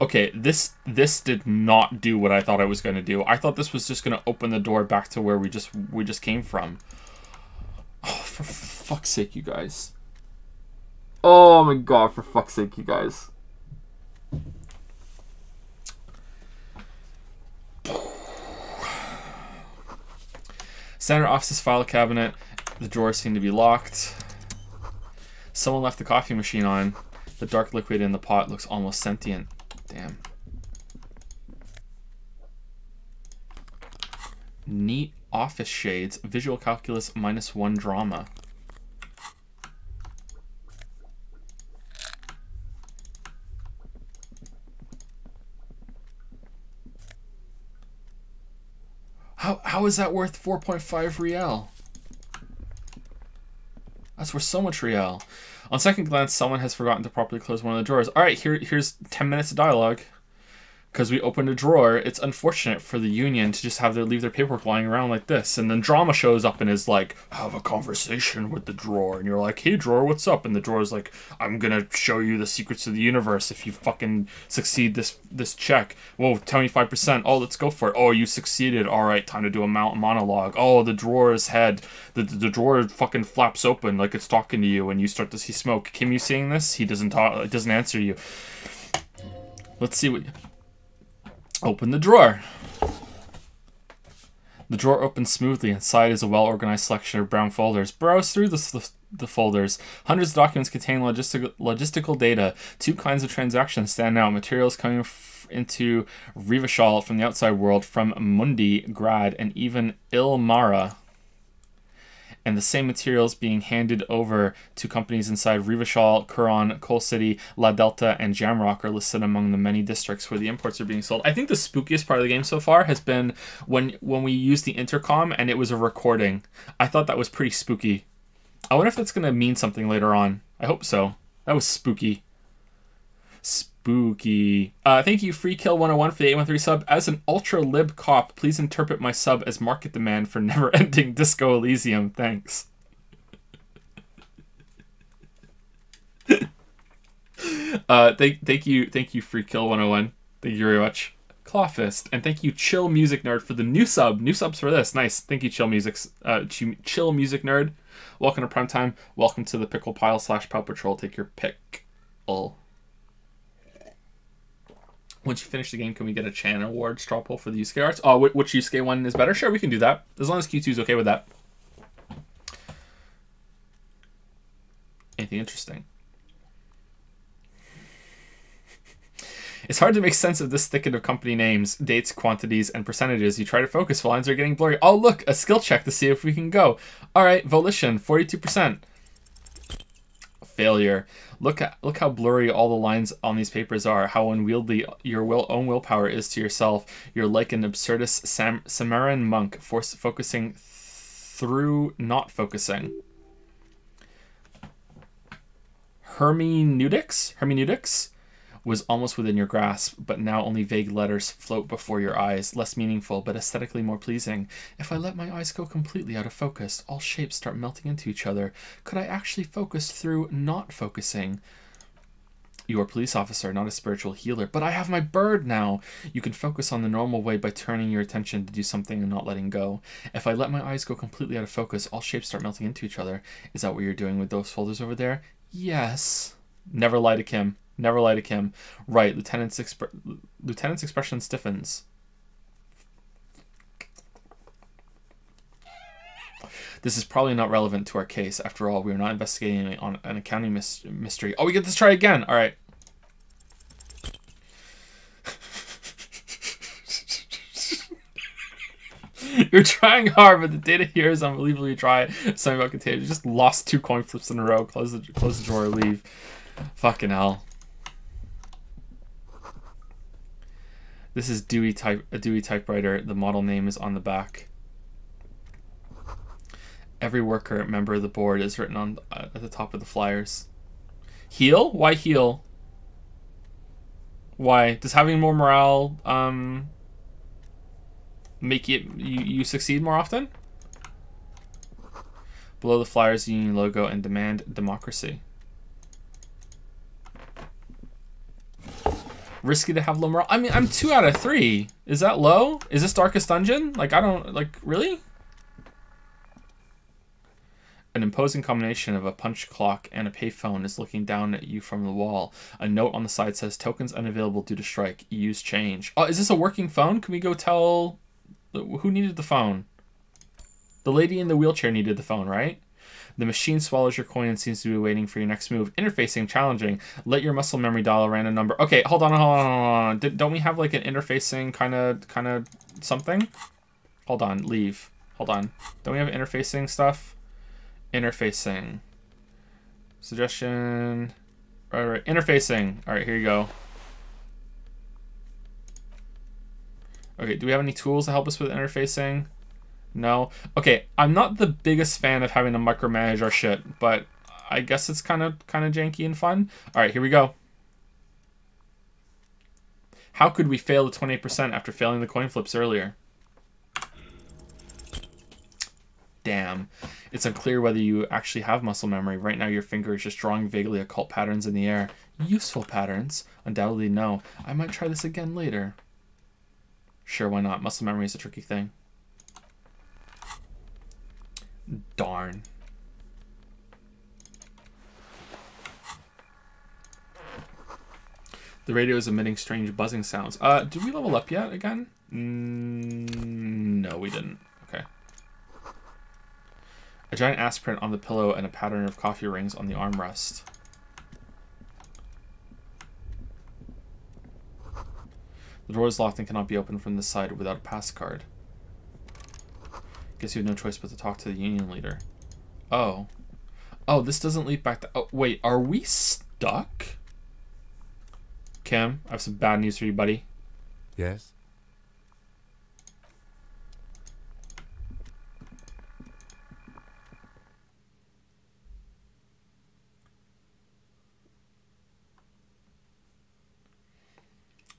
Okay, this this did not do what I thought I was going to do. I thought this was just going to open the door back to where we just we just came from. Oh, for fuck's sake, you guys. Oh my god, for fuck's sake, you guys. Center office's file cabinet. The drawers seem to be locked. Someone left the coffee machine on. The dark liquid in the pot looks almost sentient. Damn. Neat office shades. Visual calculus minus one drama. How, how is that worth 4.5 real? That's worth so much real. On second glance, someone has forgotten to properly close one of the drawers. All right, here, here's 10 minutes of dialogue. Because we opened a drawer, it's unfortunate for the union to just have their leave their paperwork lying around like this. And then drama shows up and is like, have a conversation with the drawer. And you're like, hey, drawer, what's up? And the drawer's like, I'm going to show you the secrets of the universe if you fucking succeed this this check. Whoa, 25%. Oh, let's go for it. Oh, you succeeded. All right, time to do a mount monologue. Oh, the drawer's head, the, the, the drawer fucking flaps open like it's talking to you and you start to see smoke. Kim, you seeing this? He doesn't talk, it doesn't answer you. Let's see what... Open the drawer. The drawer opens smoothly. Inside is a well-organized selection of brown folders. Browse through the, the, folders. Hundreds of documents contain logistical, logistical data. Two kinds of transactions stand out. Materials coming into Revachol from the outside world, from Mundi, Graad, and even Iilmaraa. And the same materials being handed over to companies inside Revachol, Couron, Coal City, La Delta, and Jamrock are listed among the many districts where the imports are being sold. I think the spookiest part of the game so far has been when when we used the intercom and it was a recording. I thought that was pretty spooky. I wonder if that's gonna mean something later on. I hope so. That was spooky. Spooky. Uh, thank you, Free Kill 101 for the 813 sub. As an ultra lib cop, please interpret my sub as market demand for never ending Disco Elysium. Thanks. uh, thank, thank you, thank you, Free Kill 101. Thank you very much. Clawfist. And thank you, Chill Music Nerd, for the new sub. New subs for this. Nice. Thank you, Chill Music, uh, Chill Music Nerd. Welcome to Prime Time. Welcome to the Pickle Pile slash Paw Patrol. Take your pick. All. Once you finish the game, can we get a Chan Award straw poll for the Yusuke arts? Oh, which Yusuke one is better? Sure, we can do that. As long as Q2 is okay with that. Anything interesting? It's hard to make sense of this thicket of company names, dates, quantities, and percentages. You try to focus, the lines are getting blurry. Oh, look, a skill check to see if we can go. All right, volition, 42%. Failure. Look at look how blurry all the lines on these papers are. How unwieldy your will, own willpower is to yourself. You're like an absurdist Sam, Samaran monk, force focusing through not focusing. Hermeneutics. Hermeneutics was almost within your grasp, but now only vague letters float before your eyes, less meaningful, but aesthetically more pleasing. If I let my eyes go completely out of focus, all shapes start melting into each other. Could I actually focus through not focusing? You are a police officer, not a spiritual healer, but I have my bird now. You can focus on the normal way by turning your attention to do something and not letting go. If I let my eyes go completely out of focus, all shapes start melting into each other. Is that what you're doing with those folders over there? Yes. Never lie to Kim. Never lie to Kim. Right, Lieutenant's Lieutenant's expression stiffens. This is probably not relevant to our case. After all, we are not investigating on an accounting mis- mystery. Oh, we get to try again. All right. You're trying hard, but the data here is unbelievably dry. Something about contagion. Just lost two coin flips in a row. Close the close the drawer. Leave. Fucking hell. This is Dewey type a Dewey typewriter. The model name is on the back. Every worker member of the board is written on uh, at the top of the flyers. Heal? Why heal? Why does having more morale um make it you, you succeed more often? Below the flyers, union logo and demand democracy. Risky to have low morale. I mean, I'm two out of three. Is that low? Is this Darkest Dungeon? Like, I don't, like, really? An imposing combination of a punch clock and a payphone is looking down at you from the wall. A note on the side says, tokens unavailable due to strike. Use change. Oh, is this a working phone? Can we go tell... Who needed the phone? The lady in the wheelchair needed the phone, right? The machine swallows your coin and seems to be waiting for your next move. Interfacing, challenging. Let your muscle memory dial a random number. Okay, hold on, hold on, hold on. Did, don't we have like an interfacing kind of, kind of something? Hold on, leave. Hold on. Don't we have interfacing stuff? Interfacing. Suggestion. Right, right. Interfacing. All right, here you go. Okay, do we have any tools to help us with interfacing? No. Okay, I'm not the biggest fan of having to micromanage our shit, but I guess it's kind of kind of janky and fun. All right, here we go. How could we fail the 28% after failing the coin flips earlier? Damn. It's unclear whether you actually have muscle memory. Right now, your finger is just drawing vaguely occult patterns in the air. Useful patterns? Undoubtedly, no. I might try this again later. Sure, why not? Muscle memory is a tricky thing. Darn. The radio is emitting strange buzzing sounds. Uh, did we level up yet again? Mm, no, we didn't. Okay. A giant aspirin on the pillow and a pattern of coffee rings on the armrest. The door is locked and cannot be opened from this side without a pass card. Guess you have no choice but to talk to the union leader. Oh. Oh, this doesn't lead back to. Oh, wait, are we stuck? Kim, I have some bad news for you, buddy. Yes?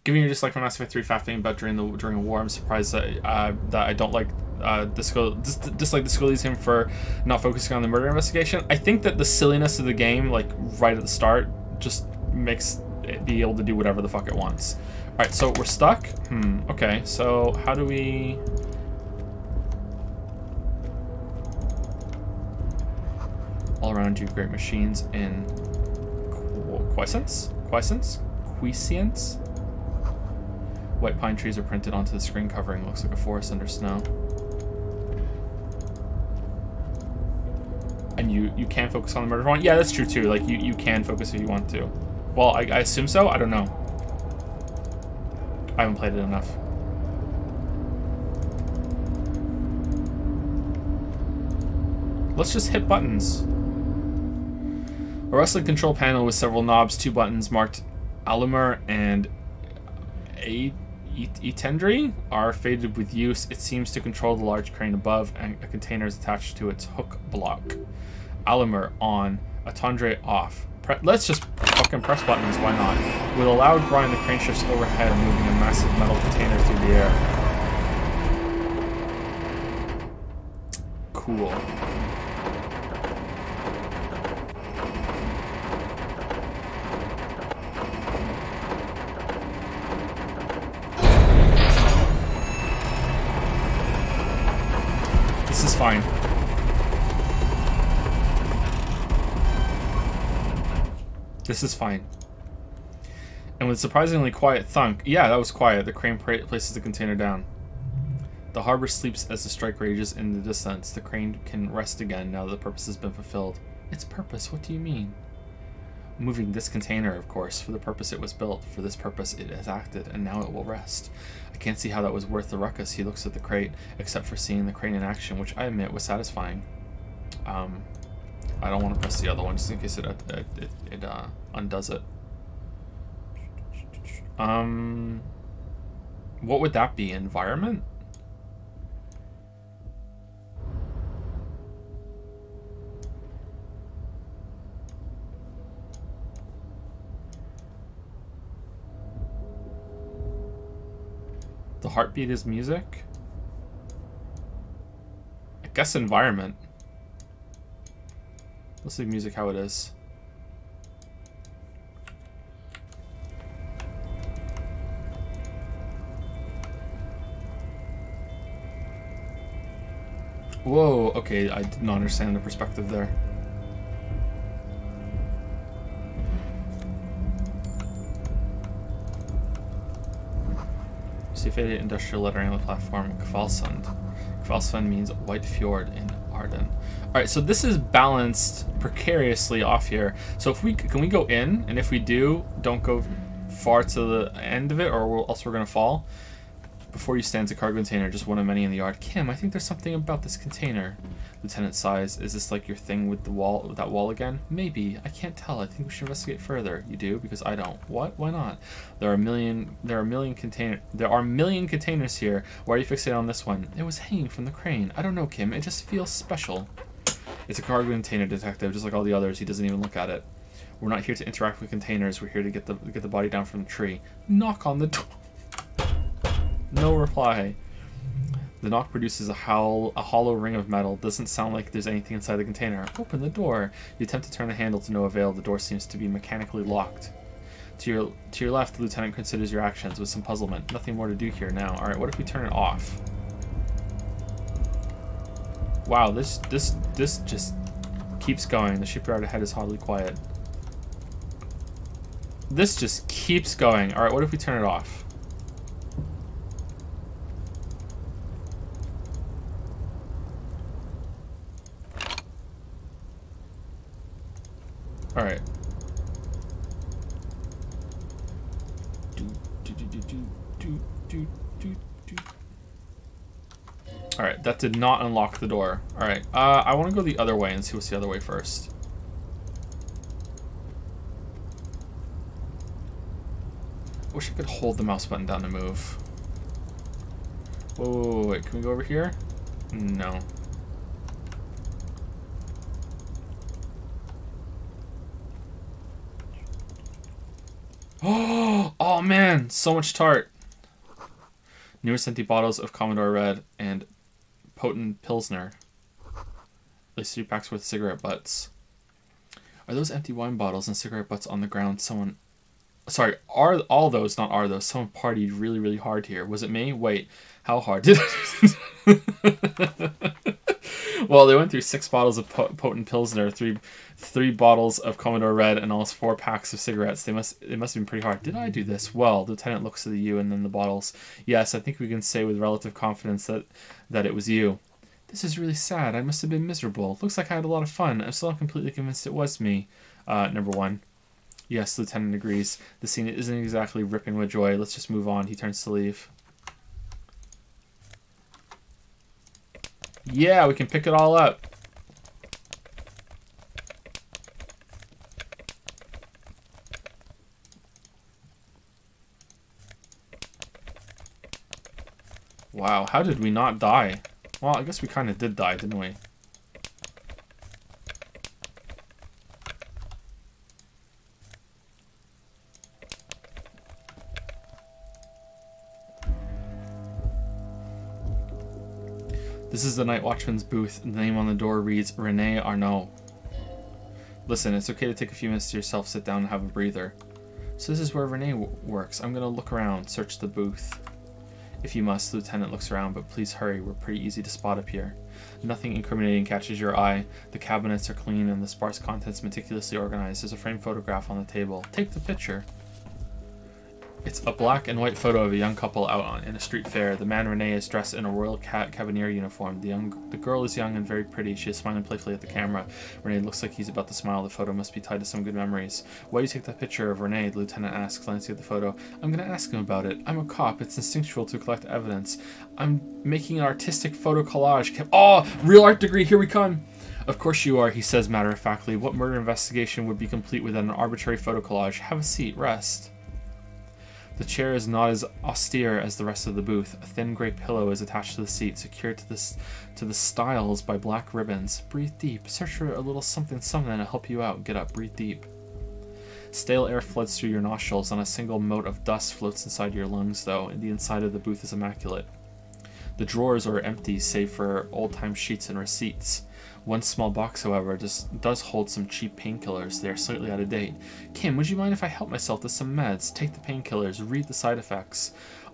Given your dislike for Mass Effect 3 fact about during the during a war, I'm surprised that uh, that I don't like uh, Disco, dis- dislike Disco Elysium for not focusing on the murder investigation. I think that the silliness of the game, like right at the start, just makes it be able to do whatever the fuck it wants. All right, so we're stuck. Hmm. Okay. So how do we? All around you, great machines in qu- quiescence, quiescence, quiescence. White pine trees are printed onto the screen covering. Looks like a forest under snow. And you you can focus on the murder one. Yeah, that's true too. Like you you can focus if you want to. Well, I, I assume so. I don't know. I haven't played it enough. Let's just hit buttons. A wrestling control panel with several knobs, two buttons marked Allumer and A Éteindre are faded with use. It seems to control the large crane above, and a container is attached to its hook block. Allumer on, Éteindre off. Pre let's just fucking press buttons, why not? With a loud grind, the crane shifts overhead, moving a massive metal container through the air. Cool. This is fine. And with surprisingly quiet thunk, yeah, that was quiet. The crane places the container down. The harbor sleeps as the strike rages in the distance. The crane can rest again now that the purpose has been fulfilled. Its purpose? What do you mean? Moving this container, of course, for the purpose it was built. For this purpose it has acted, and now it will rest. I can't see how that was worth the ruckus. He looks at the crate, except for seeing the crane in action, which I admit was satisfying. Um, I don't want to press the other one just in case it it, it, it uh, undoes it. Um, what would that be? Environment? The heartbeat is music? I guess environment. Let's leave music how it is. Whoa, okay, I did not understand the perspective there. See faded industrial lettering on the platform, Kvalsund. Kvalsund means White Fjord in Arden. Alright, so this is balanced precariously off here. So if we can we go in, and if we do, don't go far to the end of it, or we'll, else we're gonna fall. Before you stands a cargo container, just one of many in the yard. Kim, I think there's something about this container. Lieutenant sighs. Is this like your thing with the wall, with that wall again? Maybe. I can't tell. I think we should investigate further. You do? Because I don't. What? Why not? There are a million. There are a million container. There are a million containers here. Why are you fixated on this one? It was hanging from the crane. I don't know, Kim. It just feels special. It's a cargo container detective, just like all the others. He doesn't even look at it. We're not here to interact with containers. We're here to get the get the body down from the tree. Knock on the door. No reply. The knock produces a howl, a hollow ring of metal. Doesn't sound like there's anything inside the container. Open the door. You attempt to turn the handle to no avail. The door seems to be mechanically locked. To your to your left, the lieutenant considers your actions with some puzzlement. Nothing more to do here now. All right, what if we turn it off? Wow, this this this just keeps going. The shipyard ahead is hardly quiet. This just keeps going. All right, what if we turn it off? All right. Alright, that did not unlock the door. Alright, uh, I want to go the other way and see what's the other way first. Wish I could hold the mouse button down to move. Whoa, whoa, whoa, wait, can we go over here? No. Oh, man, so much tart. Newest empty bottles of Commodore Red and potent Pilsner. At least three packs worth cigarette butts. Are those empty wine bottles and cigarette butts on the ground? Someone. Sorry, are all those, not are those. Someone partied really, really hard here. Was it me? Wait, how hard did Well, they went through six bottles of potent Pilsner, three three bottles of Commodore Red, and almost four packs of cigarettes. They must it must have been pretty hard. Did I do this? Well, the lieutenant looks at you and then the bottles. Yes, I think we can say with relative confidence that that it was you. This is really sad. I must have been miserable. Looks like I had a lot of fun. I'm still not completely convinced it was me. Uh, number one. Yes, Lieutenant agrees. The scene isn't exactly ripping with joy. Let's just move on. He turns to leave. Yeah, we can pick it all up. Wow, how did we not die? Well, I guess we kind of did die, didn't we? This is the Night Watchman's booth. The name on the door reads Rene Arnoux. Listen, it's okay to take a few minutes to yourself, sit down and have a breather. So this is where Rene works. I'm gonna look around, search the booth. If you must, the lieutenant looks around, but please hurry, we're pretty easy to spot up here. Nothing incriminating catches your eye. The cabinets are clean and the sparse contents meticulously organized. There's a framed photograph on the table. Take the picture. It's a black and white photo of a young couple out on, in a street fair. The man Rene is dressed in a royal cabineer uniform. The young, the girl is young and very pretty. She is smiling playfully at the camera. Rene looks like he's about to smile. The photo must be tied to some good memories. Why do you take that picture of Rene? The lieutenant asks, glancing at the photo. I'm going to ask him about it. I'm a cop. It's instinctual to collect evidence. I'm making an artistic photo collage. Oh, real art degree. Here we come. Of course you are, he says matter of factly. What murder investigation would be complete without an arbitrary photo collage? Have a seat. Rest. The chair is not as austere as the rest of the booth. A thin gray pillow is attached to the seat, secured to the, to the stiles by black ribbons. Breathe deep. Search for a little something something to help you out. Get up. Breathe deep. Stale air floods through your nostrils, and a single mote of dust floats inside your lungs, though, the inside of the booth is immaculate. The drawers are empty, save for old time sheets and receipts. One small box, however, just does hold some cheap painkillers. They are slightly out of date. Kim, would you mind if I help myself to some meds? Take the painkillers, read the side effects.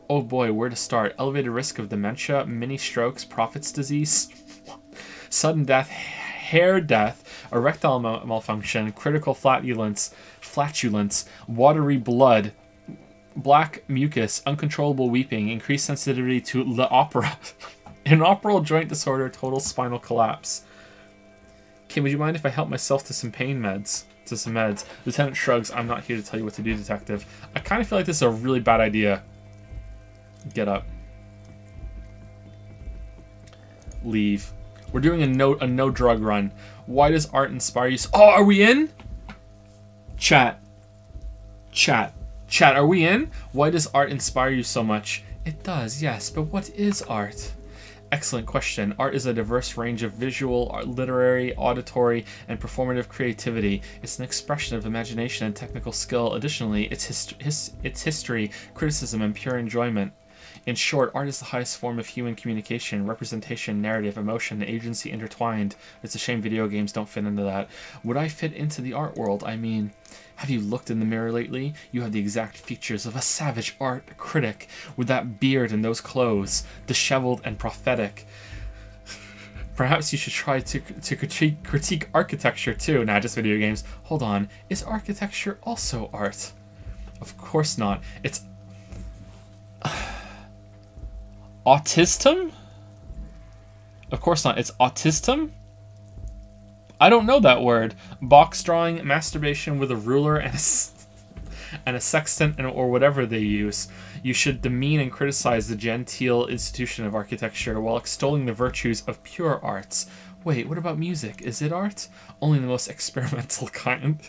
Oh boy, where to start? Elevated risk of dementia, mini strokes, Prophet's disease, sudden death, hair death, erectile mal malfunction, critical flatulence, flatulence, watery blood, black mucus, uncontrollable weeping, increased sensitivity to the opera, inoperable joint disorder, total spinal collapse. Kim, would you mind if I help myself to some pain meds? To some meds. Lieutenant shrugs. I'm not here to tell you what to do, detective. I kind of feel like this is a really bad idea. Get up. Leave. We're doing a no a no drug run. Why does art inspire you? So oh, are we in? Chat. Chat. Chat, are we in? Why does art inspire you so much? It does, yes, but what is art? Excellent question. Art is a diverse range of visual, literary, auditory, and performative creativity. It's an expression of imagination and technical skill. Additionally, it's, hist his it's history, criticism, and pure enjoyment. In short, art is the highest form of human communication, representation, narrative, emotion, agency intertwined. It's a shame video games don't fit into that. Would I fit into the art world? I mean, have you looked in the mirror lately? You have the exact features of a savage art critic, with that beard and those clothes, disheveled and prophetic. Perhaps you should try to, to critique, critique architecture too, not just video games. Hold on, is architecture also art? Of course not. It's... autism? Of course not. It's autistum? I don't know that word. Box drawing, masturbation with a ruler, and a, and a sextant and, or whatever they use. You should demean and criticize the genteel institution of architecture while extolling the virtues of pure arts. Wait, what about music? Is it art? Only the most experimental kind.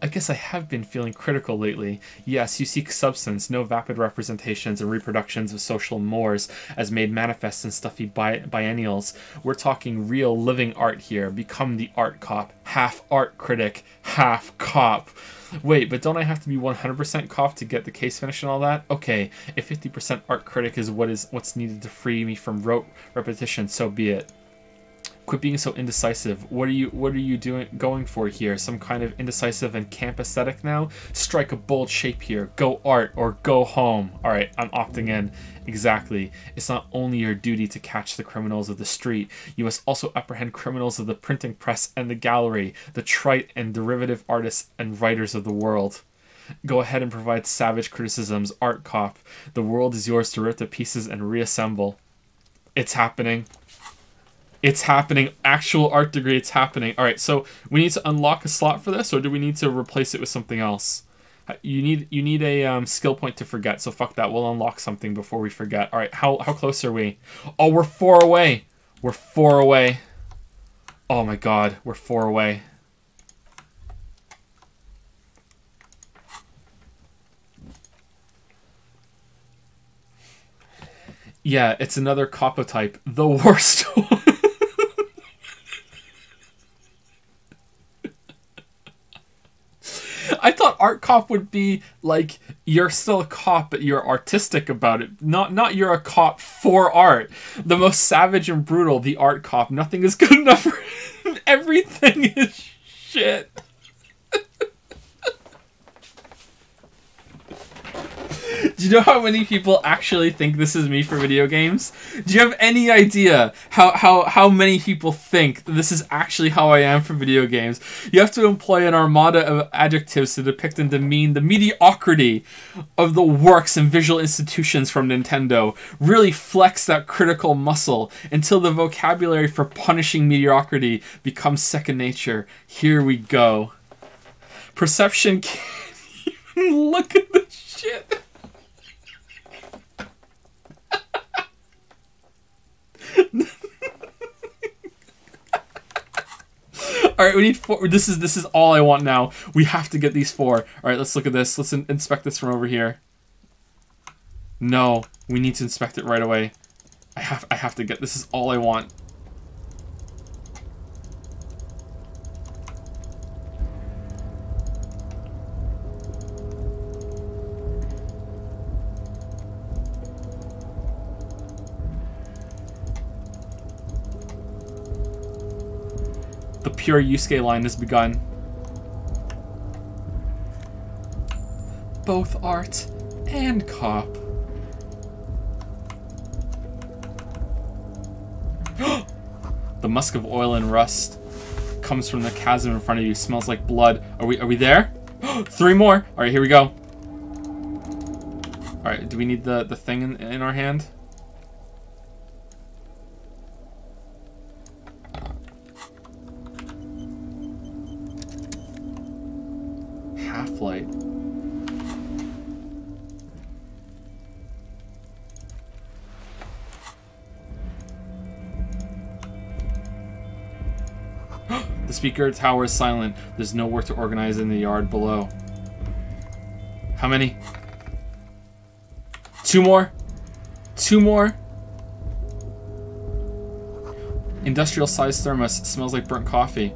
I guess I have been feeling critical lately. Yes, you seek substance, no vapid representations and reproductions of social mores as made manifest in stuffy bi- biennials. We're talking real living art here. Become the art cop. Half art critic, half cop. Wait, but don't I have to be 100% cop to get the case finished and all that? Okay, if 50% art critic is what is what's needed to free me from rote repetition, so be it. Quit being so indecisive. What are you what are you doing going for here? Some kind of indecisive and camp aesthetic now? Strike a bold shape here. Go art or go home. Alright, I'm opting in. Exactly. It's not only your duty to catch the criminals of the street, you must also apprehend criminals of the printing press and the gallery, the trite and derivative artists and writers of the world. Go ahead and provide savage criticisms, art cop. The world is yours to rip to pieces and reassemble. It's happening. It's happening. Actual art degree, it's happening. Alright, so we need to unlock a slot for this, or do we need to replace it with something else? You need you need a um, skill point to forget, so fuck that. We'll unlock something before we forget. Alright, how, how close are we? Oh, we're four away. We're four away. Oh my god, we're four away. Yeah, it's another copotype. The worst one. I thought art cop would be like you're still a cop but you're artistic about it. Not not you're a cop for art. The most savage and brutal, the art cop. Nothing is good enough for him. Everything is shit. Do you know how many people actually think this is me for video games? Do you have any idea how, how, how many people think this is actually how I am for video games? You have to employ an armada of adjectives to depict and demean the mediocrity of the works and visual institutions from Nintendo. Really flex that critical muscle until the vocabulary for punishing mediocrity becomes second nature. Here we go. Perception can't even look at the shit. All right, we need four. This is this is all I want now. We have to get these four. All right, let's look at this. Let's in inspect this from over here. No, we need to inspect it right away. I have I have to get. This is all I want. Pure Yusuke line has begun. Both art and cop. the musk of oil and rust comes from the chasm in front of you. Smells like blood. Are we are we there? Three more. All right, here we go. All right, do we need the the thing in, in our hand? Speaker tower is silent. There's no work to organize in the yard below. How many? Two more? Two more? Industrial sized thermos. Smells like burnt coffee.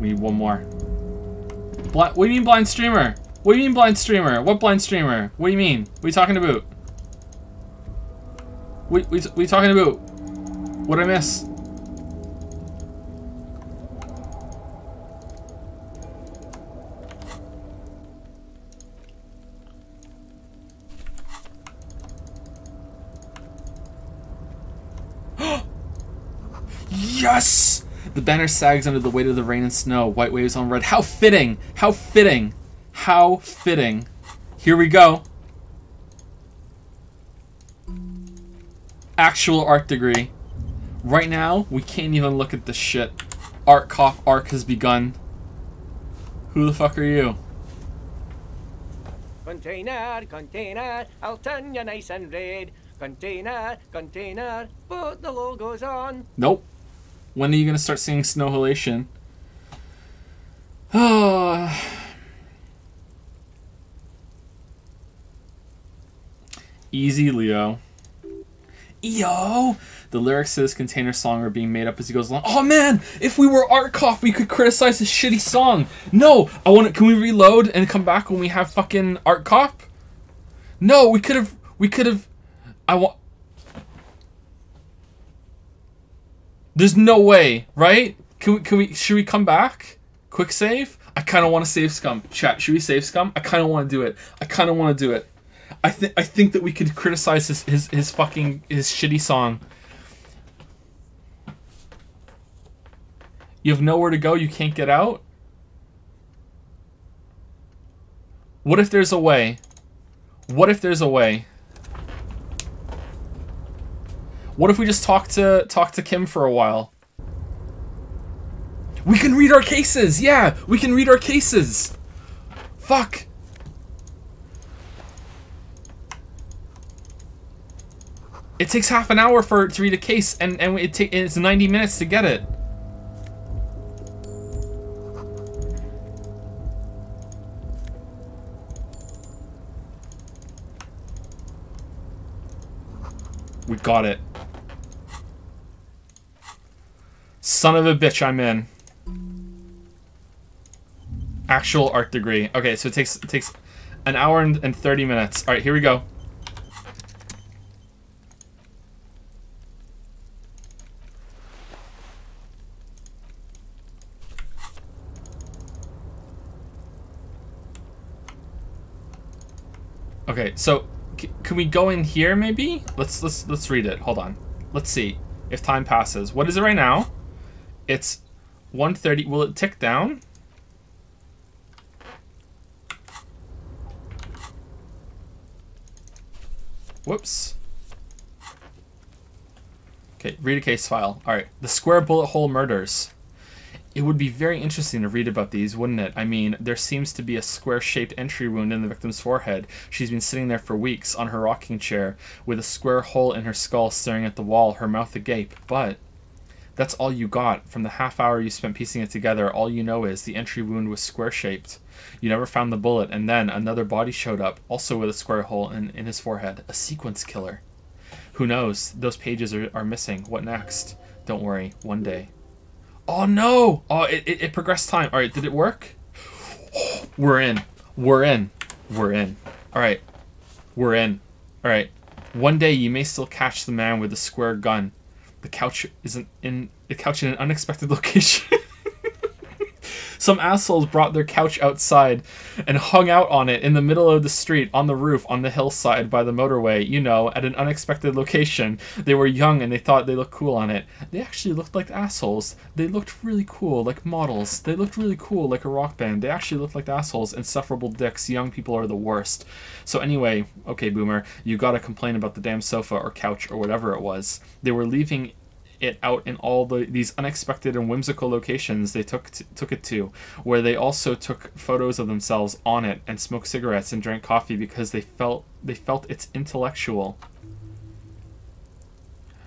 We need one more. Bli what do you mean blind streamer? What do you mean blind streamer? What blind streamer? What do you mean? What are you talking about? What, what, what are you talking about? What'd I miss? yes! The banner sags under the weight of the rain and snow. White waves on red. How fitting! How fitting! How fitting. Here we go. Actual art degree. Right now, we can't even look at this shit. Art Cop arc has begun. Who the fuck are you? Container, container, I'll turn you nice and red. Container, container, put the logos on. Nope. When are you gonna start singing Snowhalation? Oh. Easy, Leo. Yo! The lyrics to this container song are being made up as he goes along. Oh man! If we were Art Cop, we could criticize this shitty song. No! I want to. Can we reload and come back when we have fucking Art Cop? No, we could have. We could have. I want. There's no way, right? Can we? Can we? Should we come back? Quick save. I kind of want to save Scum. Chat. Should we save Scum? I kind of want to do it. I kind of want to do it. I think. I think that we could criticize his his his fucking his shitty song. You have nowhere to go. You can't get out. What if there's a way? What if there's a way? What if we just talk to talk to Kim for a while? We can read our cases. Yeah, we can read our cases. Fuck. It takes half an hour for to read a case, and and it take it's 90 minutes to get it. We got it. Son of a bitch, I'm in. Actual art degree. Okay, so it takes it takes an hour and, and 30 minutes. Alright, here we go. Okay, so can we go in here maybe? Let's let's let's read it. Hold on. Let's see if time passes. What is it right now? It's 1:30. Will it tick down? Whoops. Okay, read a case file. All right, the square bullet hole murders. It would be very interesting to read about these, wouldn't it? I mean, there seems to be a square shaped entry wound in the victim's forehead. She's been sitting there for weeks on her rocking chair with a square hole in her skull staring at the wall, her mouth agape. But that's all you got. From the half hour you spent piecing it together, all you know is the entry wound was square shaped. You never found the bullet, and then another body showed up, also with a square hole in, in his forehead. A sequence killer. Who knows? Those pages are, are missing. What next? Don't worry, one day. Oh no! Oh, it, it, it progressed time. Alright, did it work? We're in. We're in. We're in. Alright. We're in. Alright. One day you may still catch the man with the square gun. The couch isn't in the couch in an unexpected location. Some assholes brought their couch outside and hung out on it in the middle of the street, on the roof, on the hillside, by the motorway, you know, at an unexpected location. They were young and they thought they looked cool on it. They actually looked like assholes. They looked really cool, like models. They looked really cool, like a rock band. They actually looked like assholes, insufferable dicks. Young people are the worst. So, anyway, okay, Boomer, you gotta complain about the damn sofa or couch or whatever it was. They were leaving it out in all the these unexpected and whimsical locations they took took it to, where they also took photos of themselves on it and smoked cigarettes and drank coffee because they felt they felt it's intellectual.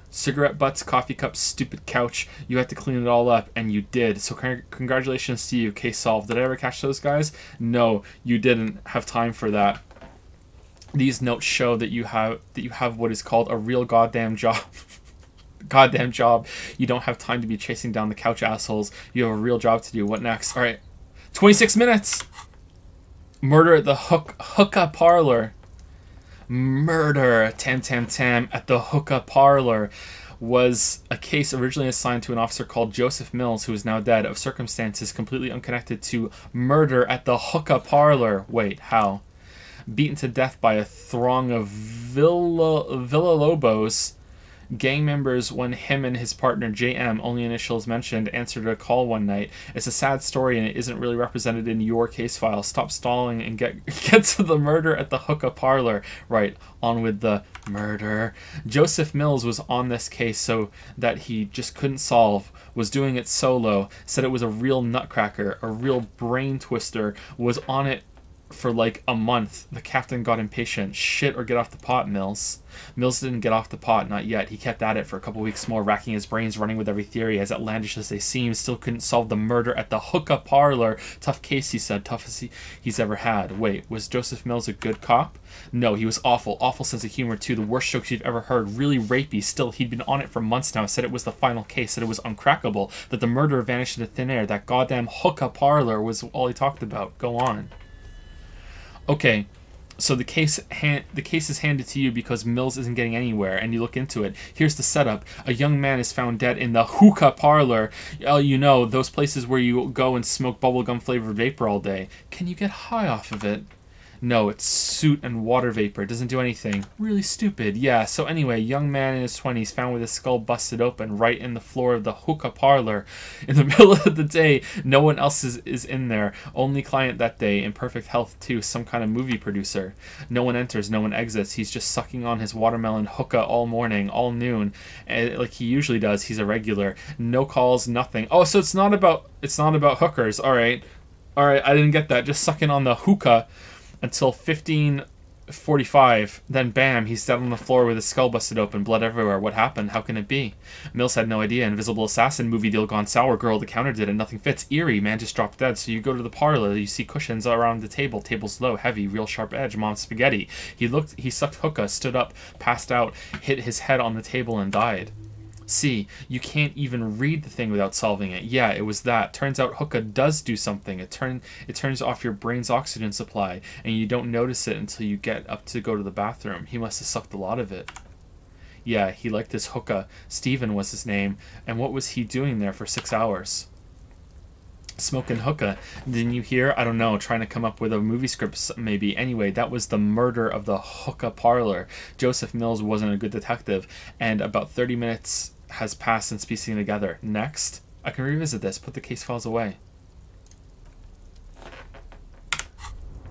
Cigarette butts, coffee cups, stupid couch. You had to clean it all up, and you did. So, con- congratulations to you. Case solved. Did I ever catch those guys? No, you didn't have time for that. These notes show that you have that you have what is called a real goddamn job. goddamn job. You don't have time to be chasing down the couch assholes. You have a real job to do. What next? All right, 26 minutes. Murder at the hook hookah parlor. Murder, tam tam tam, at the hookah parlor was a case originally assigned to an officer called Joseph Mills, who is now dead, of circumstances completely unconnected to murder at the hookah parlor. Wait, how? Beaten to death by a throng of Villa, Villa Lobos gang members when him and his partner JM, only initials mentioned, answered a call one night. It's a sad story and it isn't really represented in your case file. Stop stalling and get get to the murder at the hookah parlor. Right, on with the Murder. Joseph Mills was on this case so that he just couldn't solve, was doing it solo, said it was a real nutcracker, a real brain twister, was on it for like a month. The captain got impatient. Shit or get off the pot, Mills. Mills didn't get off the pot, not yet. He kept at it for a couple weeks more, racking his brains, running with every theory, as outlandish as they seemed. Still couldn't solve the murder at the hookah parlor. Tough case, he said. Toughest he, he's ever had. Wait, was Joseph Mills a good cop? No, he was awful. Awful sense of humor, too. The worst jokes you've ever heard. Really rapey. Still, he'd been on it for months now. Said it was the final case. Said it was uncrackable. That the murderer vanished into thin air. That goddamn hookah parlor was all he talked about. Go on. Okay, so the case hand, the case is handed to you because Mills isn't getting anywhere, and you look into it. Here's the setup: a young man is found dead in the hookah parlor. Oh, you know those places where you go and smoke bubblegum flavored vapor all day. Can you get high off of it? No, it's soot and water vapor. It doesn't do anything. Really stupid. Yeah, so anyway, young man in his 20s found with his skull busted open right in the floor of the hookah parlor. In the middle of the day, no one else is, is in there. Only client that day, in perfect health too, some kind of movie producer. No one enters, no one exits. He's just sucking on his watermelon hookah all morning, all noon, and like he usually does. He's a regular. No calls, nothing. Oh, so it's not about it's not about hookers. All right. All right, I didn't get that. Just sucking on the hookah until 1545. Then, bam, he's dead on the floor with his skull busted open, blood everywhere. What happened? How can it be? Mills had no idea. Invisible assassin, movie deal gone sour, girl, the counter did it, nothing fits. Eerie, man just dropped dead. So you go to the parlor, you see cushions around the table, table's low, heavy, real sharp edge, mom's spaghetti. He looked, he sucked hookah, stood up, passed out, hit his head on the table, and died. See, you can't even read the thing without solving it. Yeah, it was that. Turns out hookah does do something. It turn it turns off your brain's oxygen supply, and you don't notice it until you get up to go to the bathroom. He must have sucked a lot of it. Yeah, he liked his hookah. Steven was his name. And what was he doing there for six hours? smoking hookah. Didn't you hear? I don't know, trying to come up with a movie script maybe. Anyway, that was the murder of the hookah parlor. Joseph Mills wasn't a good detective, and about 30 minutes has passed since piecing together. Next, I can revisit this, put the case files away.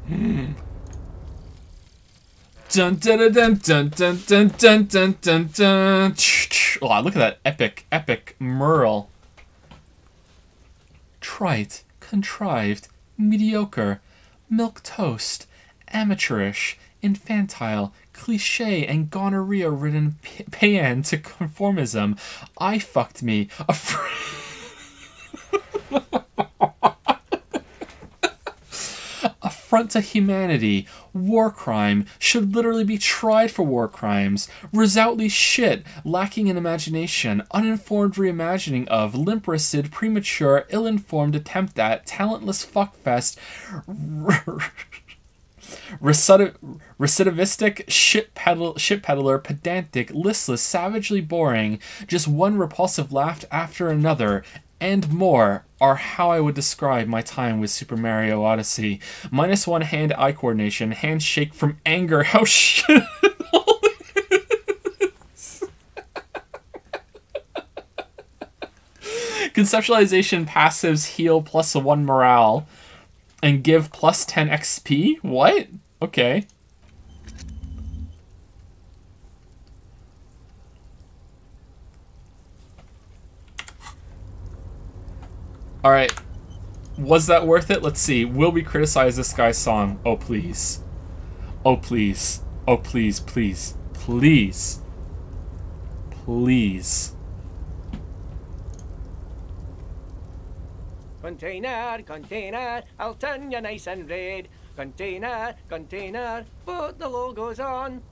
Dun dun dun dun dun dun dun dun. Oh, look at that epic, epic Merle. Trite, contrived, mediocre, milk toast, amateurish, infantile, cliche and gonorrhea ridden paean to conformism. I fucked me. A Affront to humanity, war crime, should literally be tried for war crimes, resoutly shit, lacking in imagination, uninformed reimagining of, limp wristed, premature, ill informed attempt at, talentless fuckfest, recidivistic, shit, shit peddler, pedantic, listless, savagely boring, just one repulsive laugh after another, and more are how I would describe my time with Super Mario Odyssey. Minus one hand eye coordination, handshake from anger, how shit. Conceptualization passives heal plus one morale and give plus 10 XP? What? Okay. Alright. Was that worth it? Let's see. Will we criticize this guy's song? Oh, please. Oh, please. Oh, please, please. Please. Please. Container, container, I'll turn you nice and red. Container, container, put the logos on.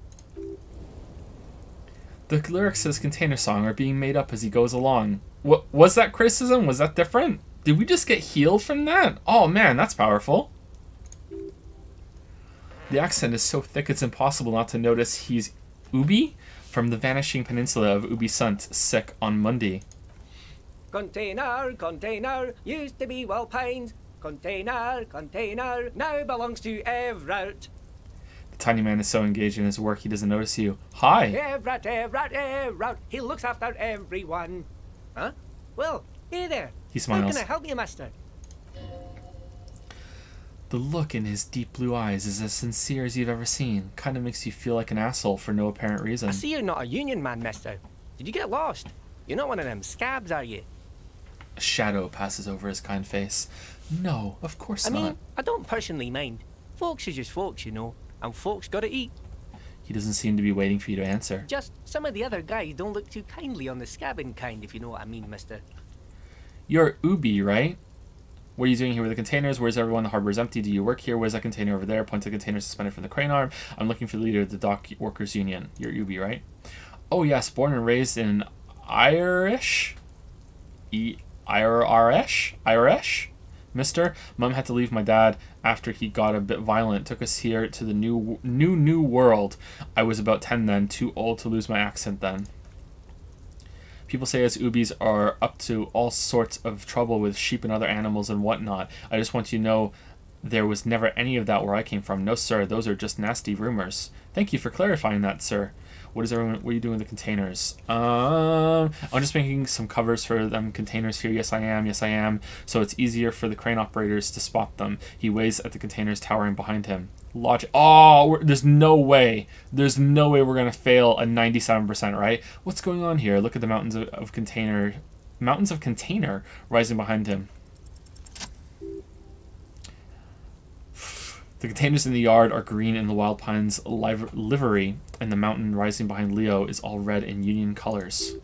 The lyrics to this container song are being made up as he goes along. What was that criticism? Was that different? Did we just get healed from that? Oh man, that's powerful. The accent is so thick it's impossible not to notice he's Ubi from the vanishing peninsula of Ubi Sunt, sick on Monday. Container, container, used to be Pines. Container, container, now belongs to Evrart. The tiny man is so engaged in his work he doesn't notice you. Hi! Evrart, Evrart, Evrart, he looks after everyone. Huh? Well, hey there. He smiles. How can I help you, master? The look in his deep blue eyes is as sincere as you've ever seen. Kind of makes you feel like an asshole for no apparent reason. I see you're not a union man, mister. Did you get lost? You're not one of them scabs, are you? A shadow passes over his kind face. No, of course I not. I mean, I don't personally mind. Folks are just folks, you know, and folks gotta eat. He doesn't seem to be waiting for you to answer. Just some of the other guys don't look too kindly on the scabbing kind, if you know what I mean, mister. You're Ubi, right? What are you doing here with the containers? Where's everyone? The harbor is empty. Do you work here? Where's that container over there? Point to the container suspended from the crane arm. I'm looking for the leader of the dock workers union. You're Ubi, right? Oh yes, born and raised in Irish, E Irish, Irish. Mister, Mum had to leave my dad after he got a bit violent. Took us here to the new, new, new world. I was about ten then, too old to lose my accent then. People say us Ubis are up to all sorts of trouble with sheep and other animals and whatnot. I just want you to know there was never any of that where I came from. No, sir, those are just nasty rumors. Thank you for clarifying that, sir. What is everyone? What are you doing with the containers? Um, I'm just making some covers for them containers here. Yes, I am. Yes, I am. So it's easier for the crane operators to spot them. He waves at the containers towering behind him. Logic. Oh, there's no way. There's no way we're gonna fail a 97%. Right? What's going on here? Look at the mountains of, of container, mountains of container rising behind him. The containers in the yard are green and the Wild Pines liv- livery, and the mountain rising behind Leo is all red in Union colors.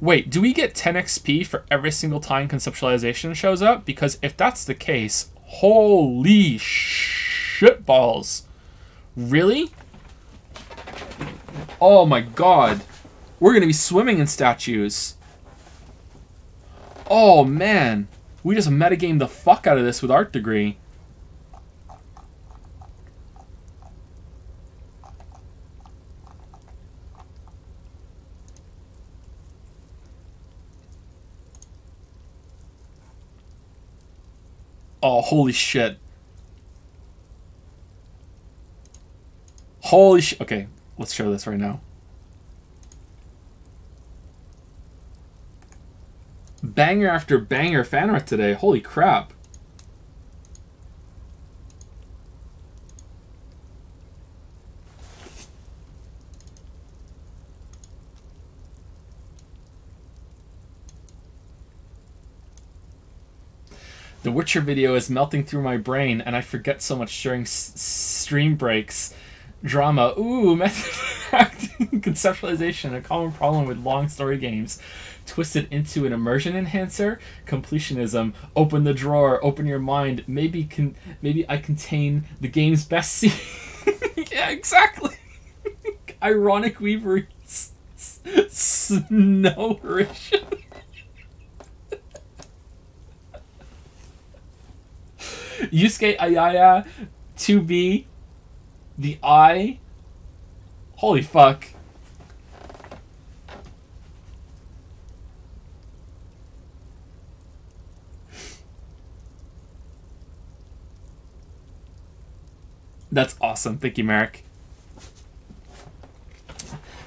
Wait, do we get 10 XP for every single time conceptualization shows up? Because if that's the case, holy shitballs. Really? Oh my god. We're gonna be swimming in statues. Oh man. We just metagame the fuck out of this with art degree. Oh, holy shit. Holy shit. Okay, let's show this right now. Banger after banger fan art today. Holy crap. The Witcher video is melting through my brain, and I forget so much during s- stream breaks. Drama, ooh, method acting, conceptualization, a common problem with long story games. Twisted into an immersion enhancer, completionism. Open the drawer, open your mind. Maybe can maybe I contain the game's best scene. yeah, exactly. Ironic Weaver s- s- Yusuke Ayaya 2B the eye holy fuck That's awesome. Thank you, Merrick.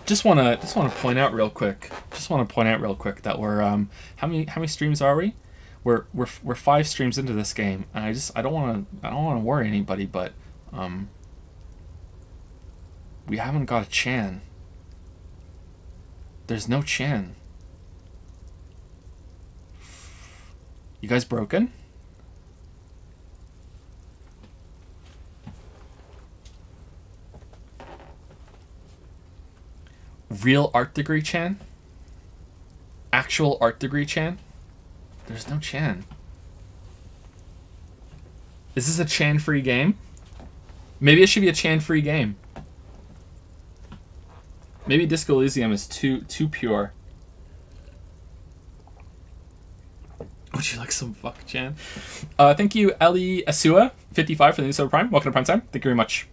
Just wanna just wanna point out real quick. Just wanna point out real quick that we're um how many how many streams are we? We're we're we're five streams into this game, and I just I don't wanna I don't wanna worry anybody, but um we haven't got a Chan. There's no Chan. You guys broken? Real art degree Chan? Actual art degree Chan? There's no Chan. Is this a Chan free game? Maybe it should be a Chan free game. Maybe Disco Elysium is too too pure. Would you like some fuck Chan? Uh, thank you, Ellie Asua, 55 for the new sub prime. Welcome to prime time. Thank you very much.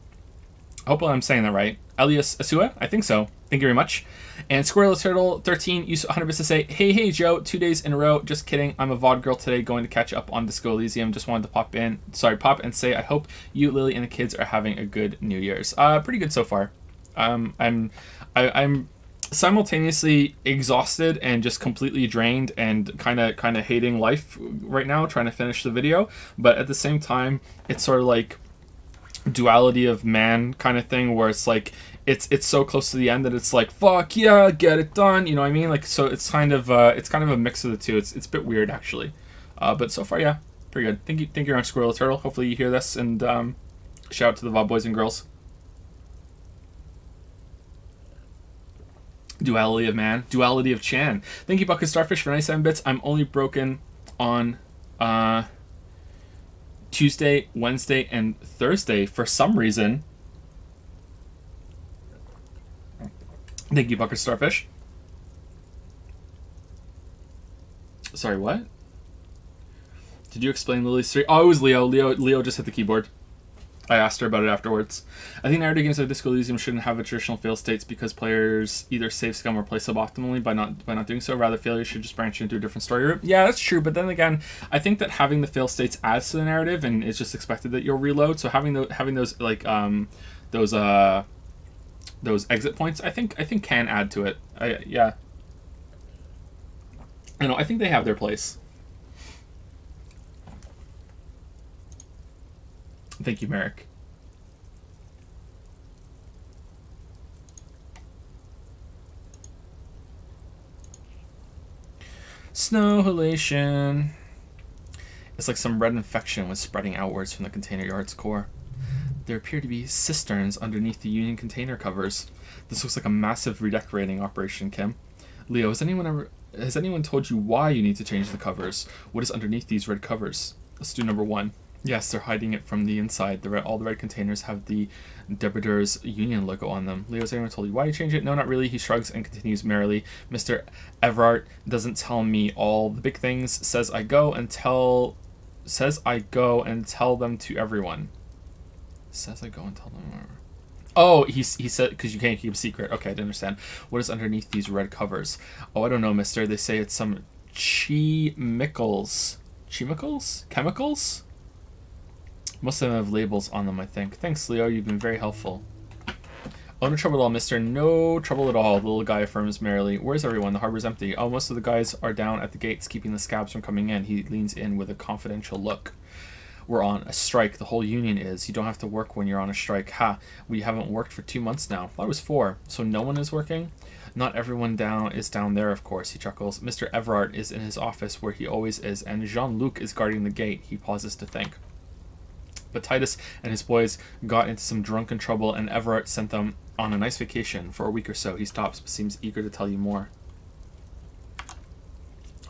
Hopefully I'm saying that right. Elias Asua, I think so. Thank you very much. And Squirrel Turtle 13 used 100 bits to say, Hey, hey, Joe, two days in a row. Just kidding. I'm a VOD girl today going to catch up on Disco Elysium. Just wanted to pop in, sorry, pop and say, I hope you, Lily, and the kids are having a good New Year's. Uh, pretty good so far. Um, I'm, I, I'm, simultaneously exhausted and just completely drained and kind of kind of hating life right now trying to finish the video but at the same time it's sort of like duality of man kind of thing where it's like it's it's so close to the end that it's like fuck yeah get it done you know what i mean? Like so it's kind of uh it's kind of a mix of the two. It's it's a bit weird actually. Uh but so far yeah pretty good. Thank you thank you much squirrel turtle. Hopefully you hear this and um shout out to the VOD boys and girls. Duality of Man, Duality of Chan. Thank you, Bucket Starfish, for 97 bits. I'm only broken on uh, Tuesday, Wednesday, and Thursday for some reason. Thank you, Bucket Starfish. Sorry, what? Did you explain Lily's theory? Oh, it was Leo. Leo Leo just hit the keyboard. I asked her about it afterwards. I think narrative games like Disco Elysium shouldn't have a traditional fail states because players either save scum or play suboptimally by not by not doing so. Rather, failure should just branch into a different story route. Yeah, that's true. But then again, I think that having the fail states adds to the narrative, and it's just expected that you'll reload. So having the having those like um those uh those exit points, I think I think can add to it. I yeah. I know. I think they have their place. Thank you, Merrick. Snow halation. It's like some red infection was spreading outwards from the container yard's core. There appear to be cisterns underneath the Union container covers. This looks like a massive redecorating operation, Kim. Leo, has anyone ever has anyone told you why you need to change the covers? What is underneath these red covers? Let's do number one. Yes, they're hiding it from the inside. The red, all the red containers have the Debitors Union logo on them. Leo's anyone told you why you change it? No, not really. He shrugs and continues merrily. Mr. Evrart doesn't tell me all the big things. Says I go and tell. Says I go and tell them to everyone. Says I go and tell them. Oh, he, he said because you can't keep a secret. Okay, I didn't understand. What is underneath these red covers? Oh, I don't know, Mister. They say it's some chemicals. Chemicals? Chemicals? Most of them have labels on them, I think. Thanks, Leo. You've been very helpful. Oh, no trouble at all, mister. No trouble at all, the little guy affirms merrily. Where's everyone? The harbor's empty. Oh, most of the guys are down at the gates, keeping the scabs from coming in. He leans in with a confidential look. We're on a strike. The whole union is. You don't have to work when you're on a strike. Ha! We haven't worked for two months now. I was four. So no one is working? Not everyone down is down there, of course, he chuckles. Mr. Evrart is in his office where he always is, and Jean-Luc is guarding the gate. He pauses to think. But Titus and his boys got into some drunken trouble, and Evrart sent them on a nice vacation for a week or so. He stops, but seems eager to tell you more.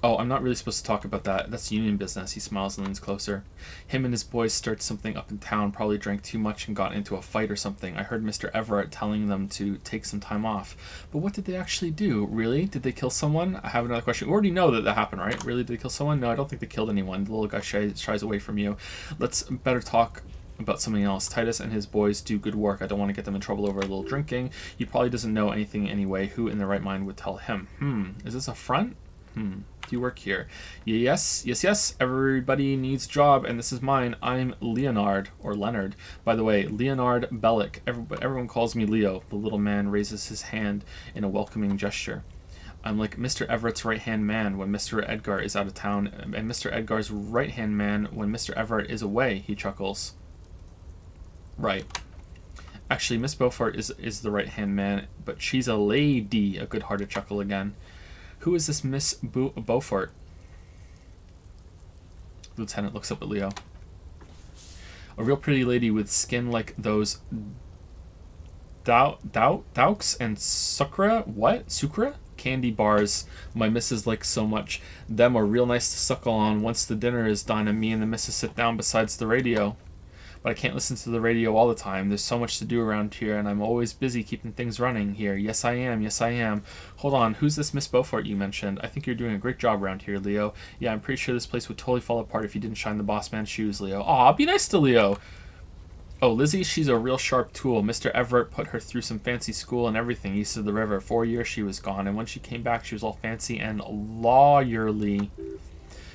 Oh, I'm not really supposed to talk about that. That's union business. He smiles and leans closer. Him and his boys stirred something up in town, probably drank too much and got into a fight or something. I heard Mr. Evrart telling them to take some time off. But what did they actually do? Really? Did they kill someone? I have another question. We already know that that happened, right? Really? Did they kill someone? No, I don't think they killed anyone. The little guy shies, shies away from you. Let's better talk about something else. Titus and his boys do good work. I don't want to get them in trouble over a little drinking. He probably doesn't know anything anyway. Who in their right mind would tell him? Hmm, is this a front? Hmm, you work here? Yes, yes, yes. Everybody needs job, and this is mine. I'm Leonard, or Leonard. By the way, Leonard Bellick. Everyone calls me Leo. The little man raises his hand in a welcoming gesture. I'm like Mr. Evrart's right hand man when Mr. Edgar is out of town, and Mr. Edgar's right hand man when Mr. Evrart is away, he chuckles. Right. Actually, Miss Beaufort is, is the right hand man, but she's a lady. A good hearted chuckle again. Who is this Miss Bo- Beaufort? Lieutenant looks up at Leo. A real pretty lady with skin like those Dou Dou Daux and Sucra? What? Sucra? Candy bars my missus likes so much. Them are real nice to suckle on once the dinner is done and me and the missus sit down besides the radio but I can't listen to the radio all the time. There's so much to do around here, and I'm always busy keeping things running here. Yes, I am. Yes, I am. Hold on. Who's this Miss Beaufort you mentioned? I think you're doing a great job around here, Leo. Yeah, I'm pretty sure this place would totally fall apart if you didn't shine the boss man's shoes, Leo. Aw, be nice to Leo. Oh, Lizzie, she's a real sharp tool. Mr. Evrart put her through some fancy school and everything east of the river. Four years she was gone, and when she came back, she was all fancy and lawyerly.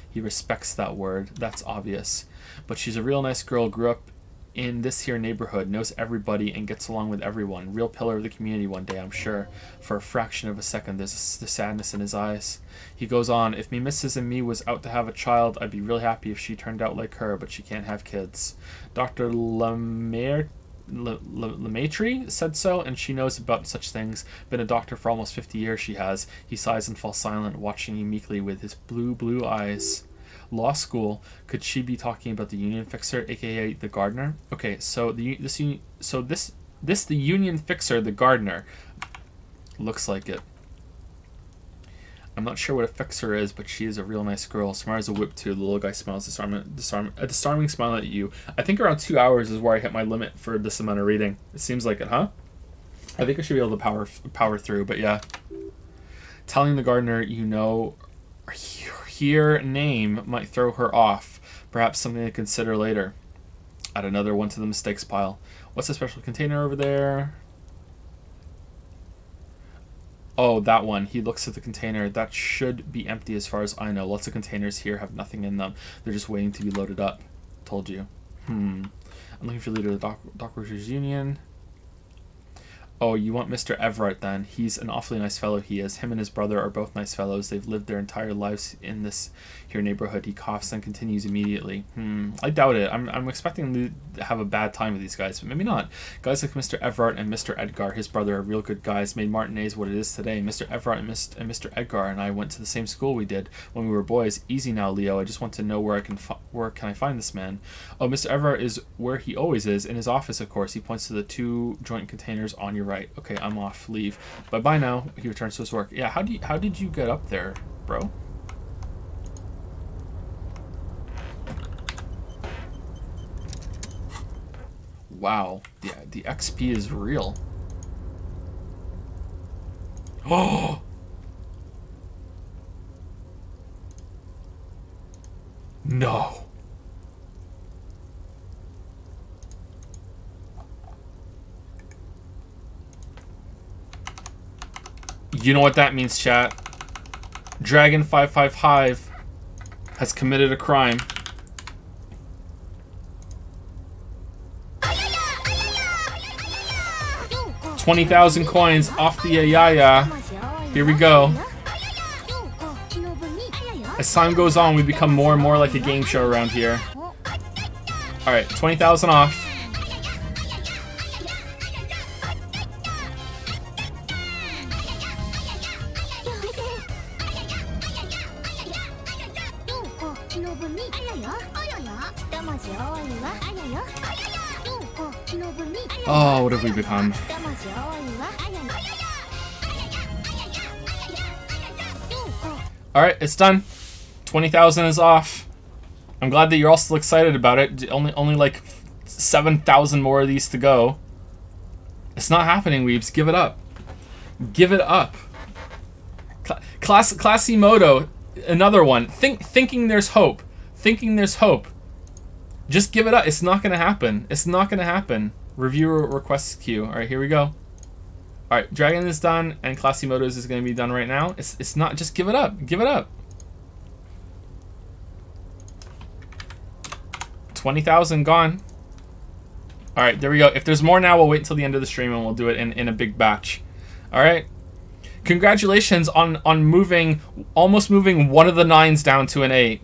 He respects that word. That's obvious. But she's a real nice girl, grew up in this here neighborhood, knows everybody and gets along with everyone. Real pillar of the community one day, I'm sure. For a fraction of a second, there's the sadness in his eyes. He goes on, if me missus and me was out to have a child, I'd be real happy if she turned out like her, but she can't have kids. Dr. Lemaire Le- Le- Lemaitre said so, and she knows about such things. Been a doctor for almost 50 years, she has. He sighs and falls silent, watching me meekly with his blue, blue eyes. Law school. Could she be talking about the union fixer, aka the gardener? Okay, so the this so this this the union fixer, the gardener. Looks like it. I'm not sure what a fixer is, but she is a real nice girl. Smart as a whip too. The little guy smiles disarming, disarm, a disarming smile at you. I think around two hours is where I hit my limit for this amount of reading. It seems like it, huh? I think I should be able to power power through, but yeah. Telling the gardener you know her name might throw her off. Perhaps something to consider later. Add another one to the mistakes pile. What's the special container over there? Oh, that one. He looks at the container. That should be empty as far as I know. Lots of containers here have nothing in them. They're just waiting to be loaded up. Told you. Hmm. I'm looking for leader of the Dock, Dock Workers Union. Oh, you want Mr. Evrart then? He's an awfully nice fellow, he is. Him and his brother are both nice fellows. They've lived their entire lives in this here neighborhood. He coughs and continues immediately. Hmm, I doubt it. I'm, I'm expecting to have a bad time with these guys, but maybe not. Guys like Mr. Evrart and Mr. Edgar, his brother, are real good guys. Made Martinaise what it is today. Mr. Evrart and, Mr. Edgar and I went to the same school we did when we were boys. Easy now, Leo. I just want to know where I can where can I find this man. Oh, Mr. Evrart is where he always is, in his office, of course. He points to the two joint containers on your right. Okay, I'm off. Leave. Bye bye now. He returns to his work. Yeah, how do you, how did you get up there, bro? Wow, the the XP is real. Oh. No. You know what that means, chat. Dragon555 has committed a crime. Twenty thousand coins off the Ayaya. Here we go. As time goes on, we become more and more like a game show around here. Alright, 20,000 off. Oh, what have we become? Alright, it's done. 20,000 is off. I'm glad that you're all still excited about it. Only only like 7,000 more of these to go. It's not happening, weeps. Give it up. Give it up. Cla class Classy Moto, another one. Think thinking there's hope. Thinking there's hope. Just give it up. It's not gonna happen. It's not gonna happen. Reviewer requests queue. Alright, here we go. Alright, Dragon is done, and Classy Motos is going to be done right now. It's, it's not, just give it up. Give it up. 20,000 gone. Alright, there we go. If there's more now, we'll wait until the end of the stream and we'll do it in, in a big batch. Alright. Congratulations on, on moving, almost moving one of the nines down to an eight.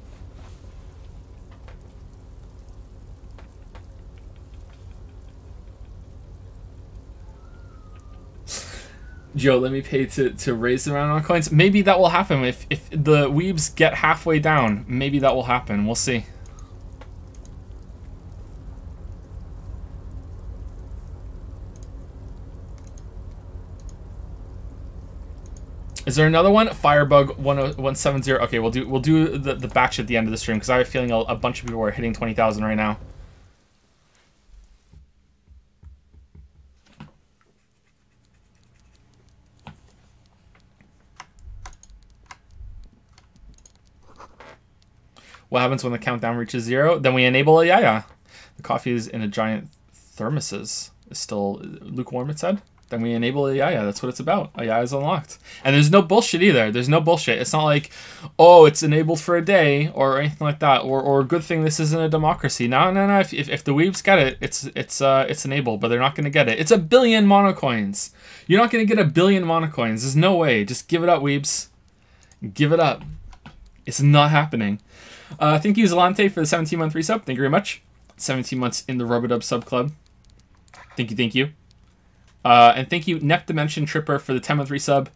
Joe, let me pay to, to raise the round on coins. Maybe that will happen if, if the weebs get halfway down. Maybe that will happen. We'll see. Is there another one? Firebug 170. Okay, we'll do we'll do the, the batch at the end of the stream because I have a feeling a, a bunch of people are hitting 20,000 right now. What happens when the countdown reaches zero? Then we enable a yaya. The coffee is in a giant thermoses. Is still lukewarm, it said? then we enable a yaya. That's what it's about. Ayaya is unlocked. And there's no bullshit either. There's no bullshit. It's not like, oh, it's enabled for a day or anything like that. Or, or good thing this isn't a democracy. No, no, no. If, if, if the weebs get it, it's it's uh it's enabled, but they're not gonna get it. It's a billion monocoins. You're not gonna get a billion monocoins. There's no way. Just give it up, weebs. Give it up. It's not happening. Uh, thank you, Zalante, for the 17 month resub. Thank you very much. 17 months in the Rubadub sub club. Thank you, thank you. Uh, and thank you, Nep Dimension Tripper, for the 10 month resub.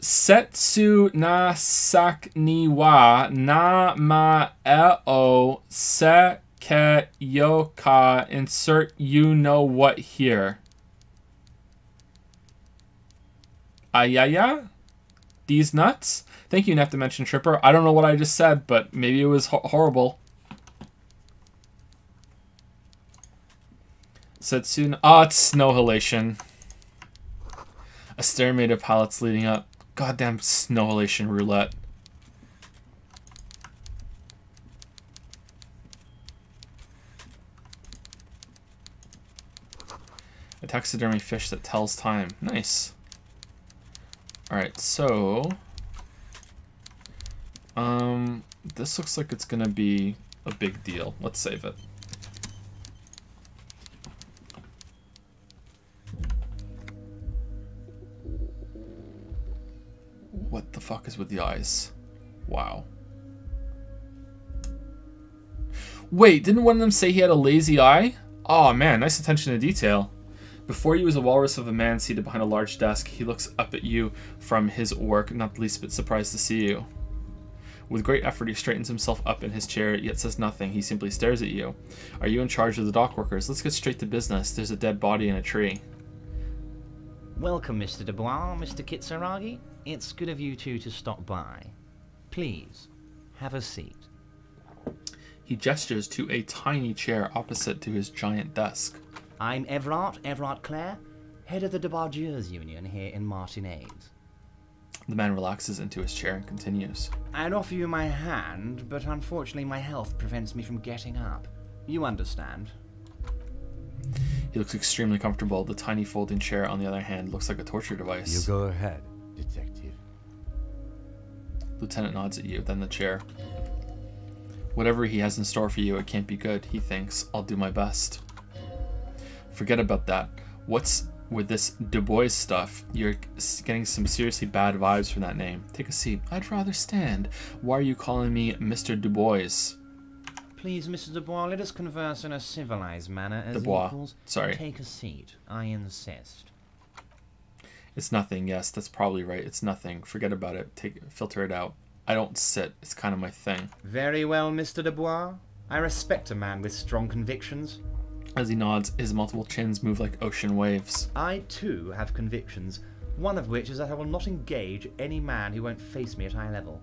Setsu na sak ni wa na ma e o se ke yoka insert you know what here. Ayaya? These nuts? Thank you, Nep Dimension Tripper. I don't know what I just said, but maybe it was ho horrible. Setsuna. Ah, oh, it's snow halation. A stair made of pallets leading up. Goddamn snow halation roulette. A taxidermy fish that tells time. Nice. Alright, so... Um, this looks like it's gonna be a big deal. Let's save it. What the fuck is with the eyes? Wow. Wait, didn't one of them say he had a lazy eye? Oh man, nice attention to detail. Before you is a walrus of a man seated behind a large desk. He looks up at you from his work, not the least bit surprised to see you. With great effort, he straightens himself up in his chair, yet says nothing. He simply stares at you. Are you in charge of the dock workers? Let's get straight to business. There's a dead body in a tree. Welcome, Mr. Du Bois, Mr. Kitsuragi. It's good of you two to stop by. Please, have a seat. He gestures to a tiny chair opposite to his giant desk. I'm Evrart, Evrart Claire, head of the Debargeurs Union here in Martinaise. The man relaxes into his chair and continues. I'd offer you my hand, but unfortunately my health prevents me from getting up. You understand. He looks extremely comfortable. The tiny folding chair, on the other hand, looks like a torture device. You go ahead, detective. Lieutenant nods at you, then the chair. Whatever he has in store for you, it can't be good, he thinks. I'll do my best. Forget about that. What's with this Du Bois stuff? You're getting some seriously bad vibes from that name. Take a seat. I'd rather stand. Why are you calling me Mr. Du Bois? Please, Mr. Du Bois, let us converse in a civilized manner as Dubois. equals. Sorry. Take a seat. I insist. It's nothing. Yes, that's probably right. It's nothing. Forget about it. Take filter it out. I don't sit. It's kind of my thing. Very well, Mr. Du Bois. I respect a man with strong convictions. As he nods, his multiple chins move like ocean waves. I too have convictions, one of which is that I will not engage any man who won't face me at eye level.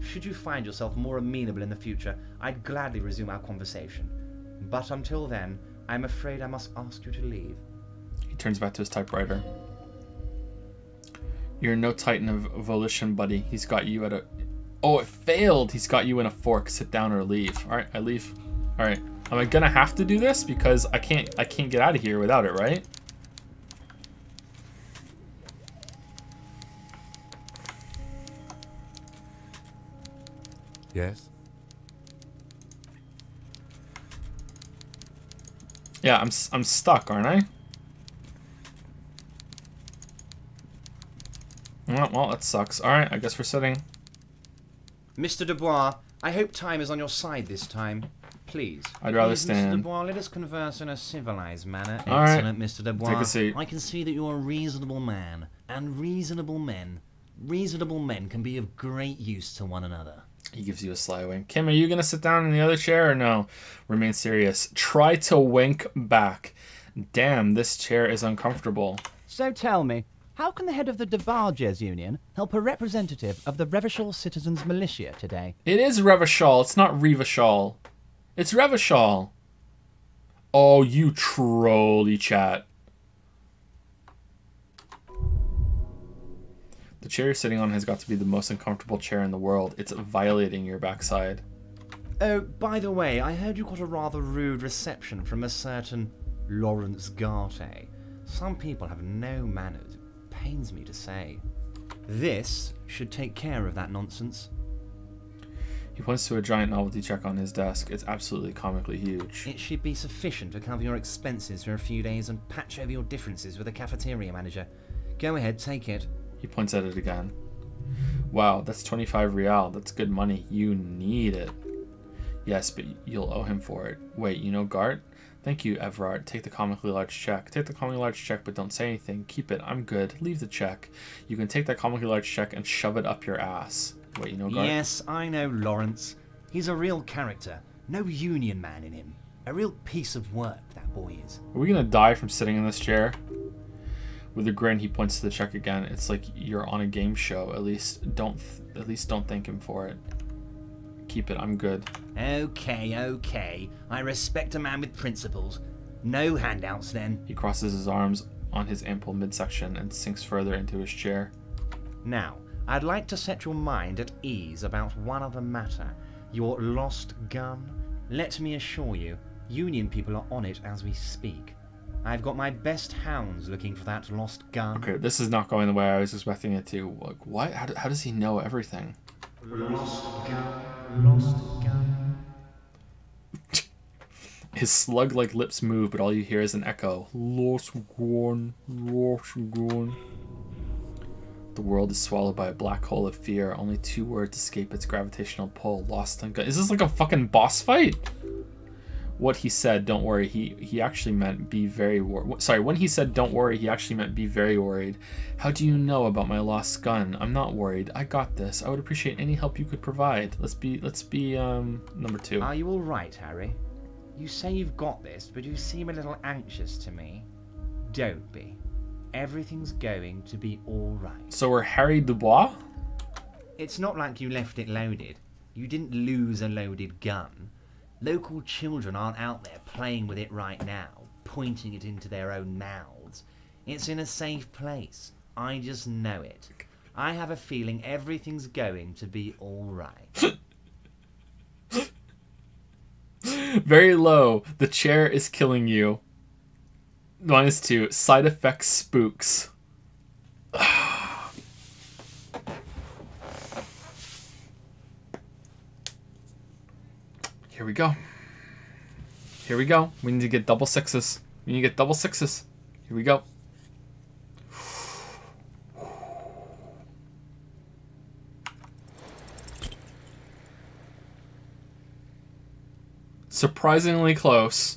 Should you find yourself more amenable in the future, I'd gladly resume our conversation. But until then, I'm afraid I must ask you to leave. He turns back to his typewriter. You're no titan of volition, buddy. He's got you at a... Oh, it failed! He's got you in a fork. Sit down or leave. Alright, I leave. Alright. Am I gonna have to do this? Because I can't I can't get out of here without it, right? Yes? Yeah, I'm, s- I'm stuck, aren't I? Well, well, that sucks. Alright, I guess we're sitting. Mr. Du Bois, I hope time is on your side this time. Please. I'd rather Please, stand. Mr. Du Bois, let us converse in a civilized manner. All right. Excellent, Mr. Du Bois. Take a seat. I can see that you're a reasonable man, and reasonable men, reasonable men can be of great use to one another. He gives you a sly wink. Kim, are you gonna sit down in the other chair or no? Remain serious. Try to wink back. Damn, this chair is uncomfortable. So tell me, how can the head of the Debarges Union help a representative of the Revachol Citizens Militia today? It is Revachol. It's not Revachol. It's Revachol. Oh, you trolly chat. The chair you're sitting on has got to be the most uncomfortable chair in the world. It's violating your backside. Oh, by the way, I heard you got a rather rude reception from a certain Lawrence Garte. Some people have no manners. It pains me to say. This should take care of that nonsense. He points to a giant novelty check on his desk. It's absolutely comically huge. It should be sufficient to cover your expenses for a few days and patch over your differences with the cafeteria manager. Go ahead, take it. He points at it again. Wow, that's 25 real. That's good money. You need it. Yes, but you'll owe him for it. Wait, you know Garte? Thank you, Evrart. Take the comically large check. Take the comically large check, but don't say anything. Keep it. I'm good. Leave the check. You can take that comically large check and shove it up your ass. Wait, you know? Yes, I know Lawrence. He's a real character. No union man in him. A real piece of work, that boy is. Are we gonna die from sitting in this chair? With a grin, he points to the check again. It's like you're on a game show. At least don't, at least don't thank him for it. Keep it. I'm good. Okay, okay. I respect a man with principles. No handouts then. He crosses his arms on his ample midsection and sinks further into his chair. Now, I'd like to set your mind at ease about one other matter. Your lost gun. Let me assure you, Union people are on it as we speak. I've got my best hounds looking for that lost gun. Okay, this is not going the way I was expecting it to. Like, what? How, do, how does he know everything? Lost gun. Lost gun. His slug-like lips move, but all you hear is an echo. Lost gun, lost gun. The world is swallowed by a black hole of fear. Only two words escape its gravitational pull. Lost on gun. Is this like a fucking boss fight? What he said, don't worry, he he actually meant be very worried. Sorry, when he said don't worry, he actually meant be very worried. How do you know about my lost gun? I'm not worried. I got this. I would appreciate any help you could provide. Let's be let's be um number 2. Are you all right, Harry? You say you've got this, but you seem a little anxious to me. Don't be. Everything's going to be all right. So we're Harry Du Bois? It's not like you left it loaded. You didn't lose a loaded gun. Local children aren't out there playing with it right now, pointing it into their own mouths. It's in a safe place. I just know it. I have a feeling everything's going to be all right. Very low. The chair is killing you. Minus two. Side effects spooks. Here we go. Here we go. We need to get double sixes. We need to get double sixes. Here we go. Surprisingly close.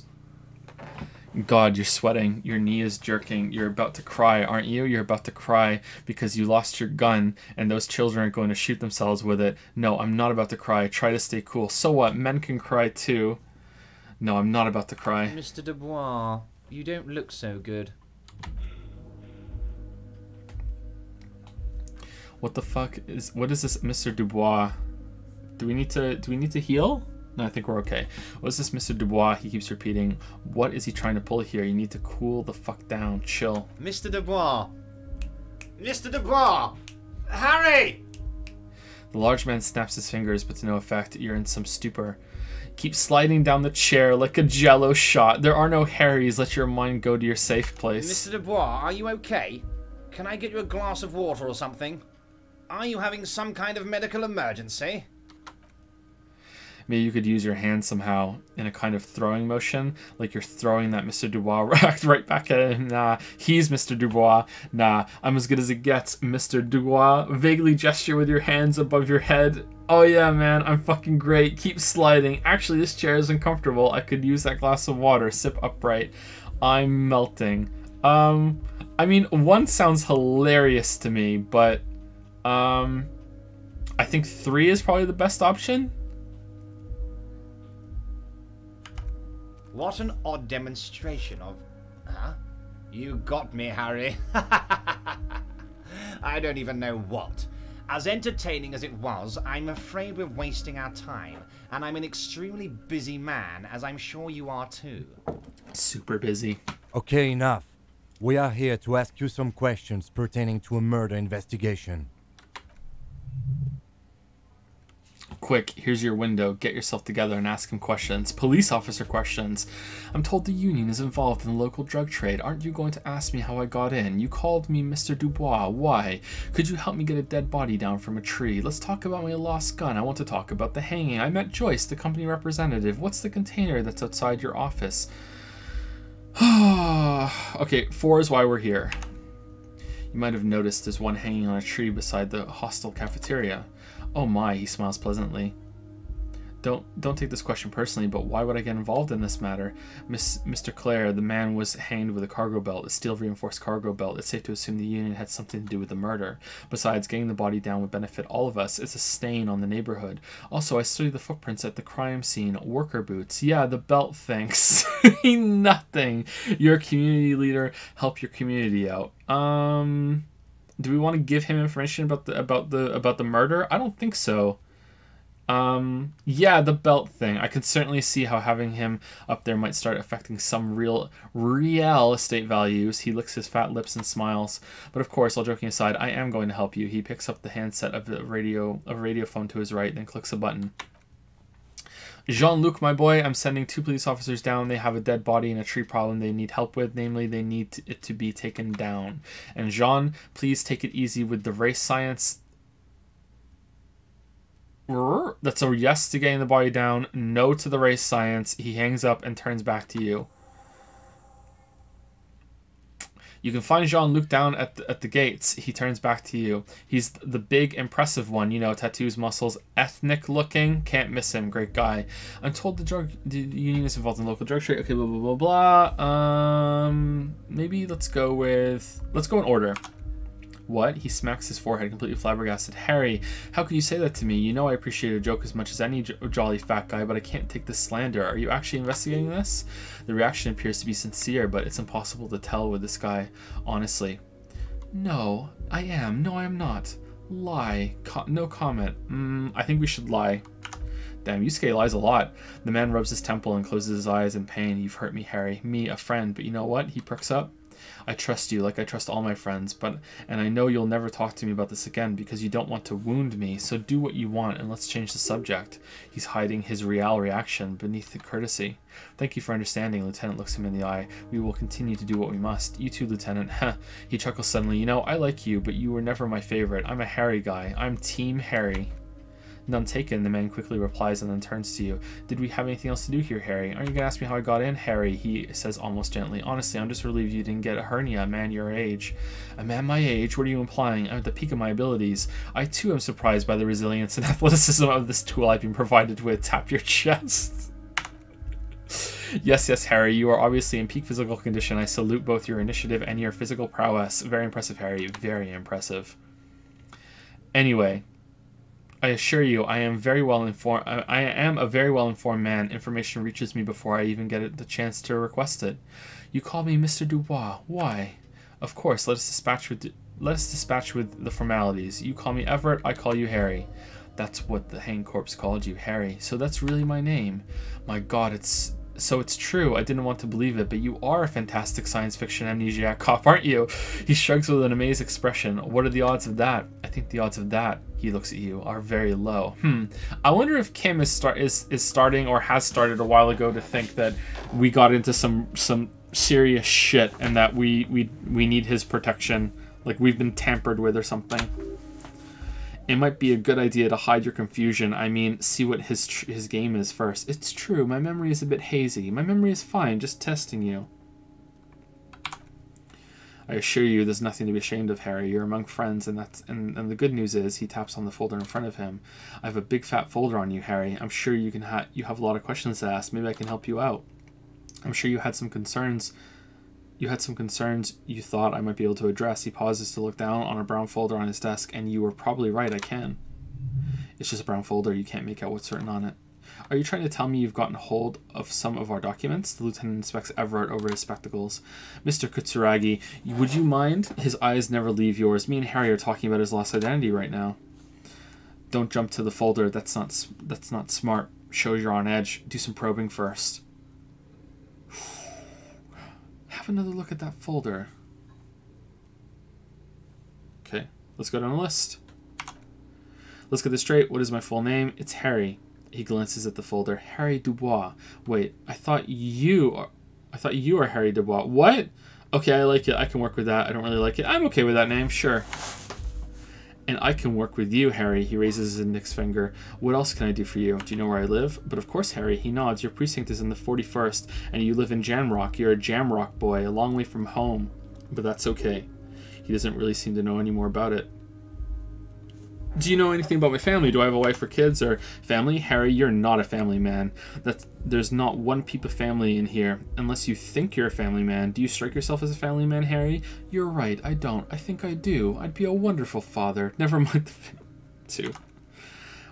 God, you're sweating. Your knee is jerking. You're about to cry, aren't you? You're about to cry because you lost your gun and those children are going to shoot themselves with it. No, I'm not about to cry. Try to stay cool. So what? Men can cry too. No, I'm not about to cry. Mr. Du Bois, you don't look so good. What the fuck is what is this Mr. Du Bois? Do we need to do we need to heal? No, I think we're okay. What is this Mr. Du Bois? He keeps repeating. What is he trying to pull here? You need to cool the fuck down. Chill. Mr. Du Bois! Mr. Du Bois! Harry! The large man snaps his fingers, but to no effect. You're in some stupor. Keep sliding down the chair like a jello shot. There are no Harrys. Let your mind go to your safe place. Mr. Du Bois, are you okay? Can I get you a glass of water or something? Are you having some kind of medical emergency? Maybe you could use your hand somehow in a kind of throwing motion, like you're throwing that Mr. Du Bois right back at him. Nah, he's Mr. Du Bois. Nah, I'm as good as it gets, Mr. Du Bois. Vaguely gesture with your hands above your head. Oh yeah, man, I'm fucking great. Keep sliding. Actually, this chair is uncomfortable. I could use that glass of water. Sip upright. I'm melting. Um, I mean, one sounds hilarious to me, but um, I think three is probably the best option. What an odd demonstration of. Huh? You got me, Harry. I don't even know what. As entertaining as it was, I'm afraid we're wasting our time, and I'm an extremely busy man, as I'm sure you are too. Super busy. Okay, enough. We are here to ask you some questions pertaining to a murder investigation. Quick, here's your window. Get yourself together and ask him questions. Police officer questions. I'm told the union is involved in the local drug trade. Aren't you going to ask me how I got in? You called me Mr. Du Bois. Why? Could you help me get a dead body down from a tree? Let's talk about my lost gun. I want to talk about the hanging. I met Joyce, the company representative. What's the container that's outside your office? okay, four is why we're here. You might have noticed there's one hanging on a tree beside the hostel cafeteria. Oh my, he smiles pleasantly. Don't don't take this question personally, but why would I get involved in this matter? Miss, Mr. Claire, the man was hanged with a cargo belt, a steel reinforced cargo belt. It's safe to assume the union had something to do with the murder. Besides, getting the body down would benefit all of us. It's a stain on the neighborhood. Also, I studied the footprints at the crime scene. Worker boots. Yeah, the belt thanks. Nothing. You're a community leader. Help your community out. Um do we want to give him information about the about the about the murder? I don't think so. Um, yeah, the belt thing. I can certainly see how having him up there might start affecting some real, real estate values. He licks his fat lips and smiles. But of course, all joking aside, I am going to help you. He picks up the handset of the radio, a radio phone to his right, then clicks a button. Jean-Luc, my boy, I'm sending two police officers down. They have a dead body and a tree problem they need help with. Namely, they need it to be taken down. And Jean, please take it easy with the race science that's a yes to getting the body down, no to the race science. He hangs up and turns back to you. You can find Jean Luc down at the, at the gates. He turns back to you. He's the big, impressive one, you know, tattoos, muscles, ethnic looking. Can't miss him. Great guy. I'm told the drug the union is involved in local drug trade. Okay, blah, blah, blah, blah. Um, maybe let's go with, let's go in order. What? He smacks his forehead, completely flabbergasted. Harry, how can you say that to me? You know I appreciate a joke as much as any jolly fat guy, but I can't take this slander. Are you actually investigating this? The reaction appears to be sincere, but it's impossible to tell with this guy, honestly. No, I am. No, I am not. Lie. Co no comment. Mm, I think we should lie. Damn, Yusuke lies a lot. The man rubs his temple and closes his eyes in pain. You've hurt me, Harry. Me, a friend. But you know what? He perks up. I trust you like I trust all my friends, but and I know you'll never talk to me about this again because you don't want to wound me. So do what you want and let's change the subject. He's hiding his real reaction beneath the courtesy. Thank you for understanding. Lieutenant looks him in the eye. We will continue to do what we must. You too, Lieutenant. He chuckles suddenly. You know, I like you, but you were never my favorite. I'm a Harry guy. I'm Team Harry. None taken, the man quickly replies and then turns to you. Did we have anything else to do here, Harry? Aren't you gonna ask me how I got in? Harry, he says almost gently. Honestly, I'm just relieved you didn't get a hernia, a man your age. A man my age? What are you implying? I'm at the peak of my abilities. I too am surprised by the resilience and athleticism of this tool I've been provided with. Tap your chest. Yes, yes, Harry, you are obviously in peak physical condition. I salute both your initiative and your physical prowess. Very impressive, Harry. Very impressive. Anyway, I assure you, I am very well informed. I am a very well informed man. Information reaches me before I even get the chance to request it. You call me Mr. Du Bois. Why? Of course. Let us dispatch with let us dispatch with the formalities. You call me Evrart. I call you Harry. That's what the hang corpse called you, Harry. So that's really my name. My God, it's so it's true. I didn't want to believe it, but you are a fantastic science fiction amnesiac cop, aren't you? He shrugs with an amazed expression. What are the odds of that? I think the odds of that, he looks at you, are very low. Hmm. I wonder if Kim is start is, is starting or has started a while ago to think that we got into some some serious shit and that we we we need his protection, like we've been tampered with or something it might be a good idea to hide your confusion. I mean, see what his his game is first. It's true, my memory is a bit hazy. My memory is fine, just testing you. I assure you, there's nothing to be ashamed of, Harry. You're among friends, and that's and, and the good news is, he taps on the folder in front of him. I have a big fat folder on you, Harry. I'm sure you can ha you have a lot of questions to ask. Maybe I can help you out. I'm sure you had some concerns you had some concerns you thought I might be able to address. He pauses to look down on a brown folder on his desk, and you were probably right, I can. It's just a brown folder, you can't make out what's written on it. Are you trying to tell me you've gotten hold of some of our documents? The lieutenant inspects Evrart over his spectacles. Mr. Kitsuragi, would you mind? His eyes never leave yours. Me and Harry are talking about his lost identity right now. Don't jump to the folder. That's not that's not smart. Shows you're on edge. Do some probing first have another look at that folder. Okay, let's go down the list. Let's get this straight. What is my full name? It's Harry. He glances at the folder. Harry Du Bois. Wait, I thought you are. I thought you are Harry Du Bois. What? Okay, I like it. I can work with that. I don't really like it. I'm okay with that name. Sure. And I can work with you, Harry. He raises his index finger. What else can I do for you? Do you know where I live? But of course, Harry. He nods. Your precinct is in the 41st, and you live in Jamrock. You're a Jamrock boy, a long way from home. But that's okay. He doesn't really seem to know any more about it. Do you know anything about my family? Do I have a wife or kids or family? Harry, you're not a family man. That's there's not one peep of family in here, unless you think you're a family man. Do you strike yourself as a family man, Harry? You're right, I don't. I think I do. I'd be a wonderful father. Never mind the two.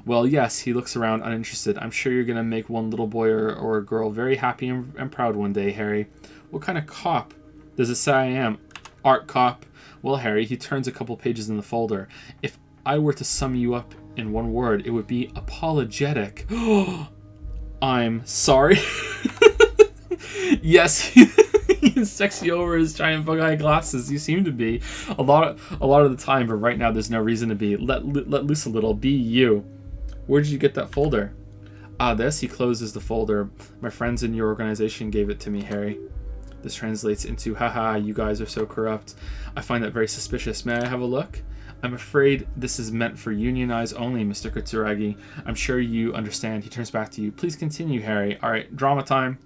Well, yes, he looks around uninterested. I'm sure you're gonna make one little boy or, or a girl very happy and, and proud one day, Harry. What kind of cop does it say I am? Art cop. Well, Harry, he turns a couple pages in the folder. If I were to sum you up in one word, it would be apologetic. I'm sorry. yes, you over his giant bug eye glasses. You seem to be a lot, of, a lot of the time, but right now there's no reason to be. Let let loose a little. Be you. Where did you get that folder? Ah, this. He closes the folder. My friends in your organization gave it to me, Harry. This translates into, haha, you guys are so corrupt. I find that very suspicious. May I have a look? I'm afraid this is meant for union eyes only, Mr. Kitsuragi. I'm sure you understand. He turns back to you. Please continue, Harry. Alright, drama time.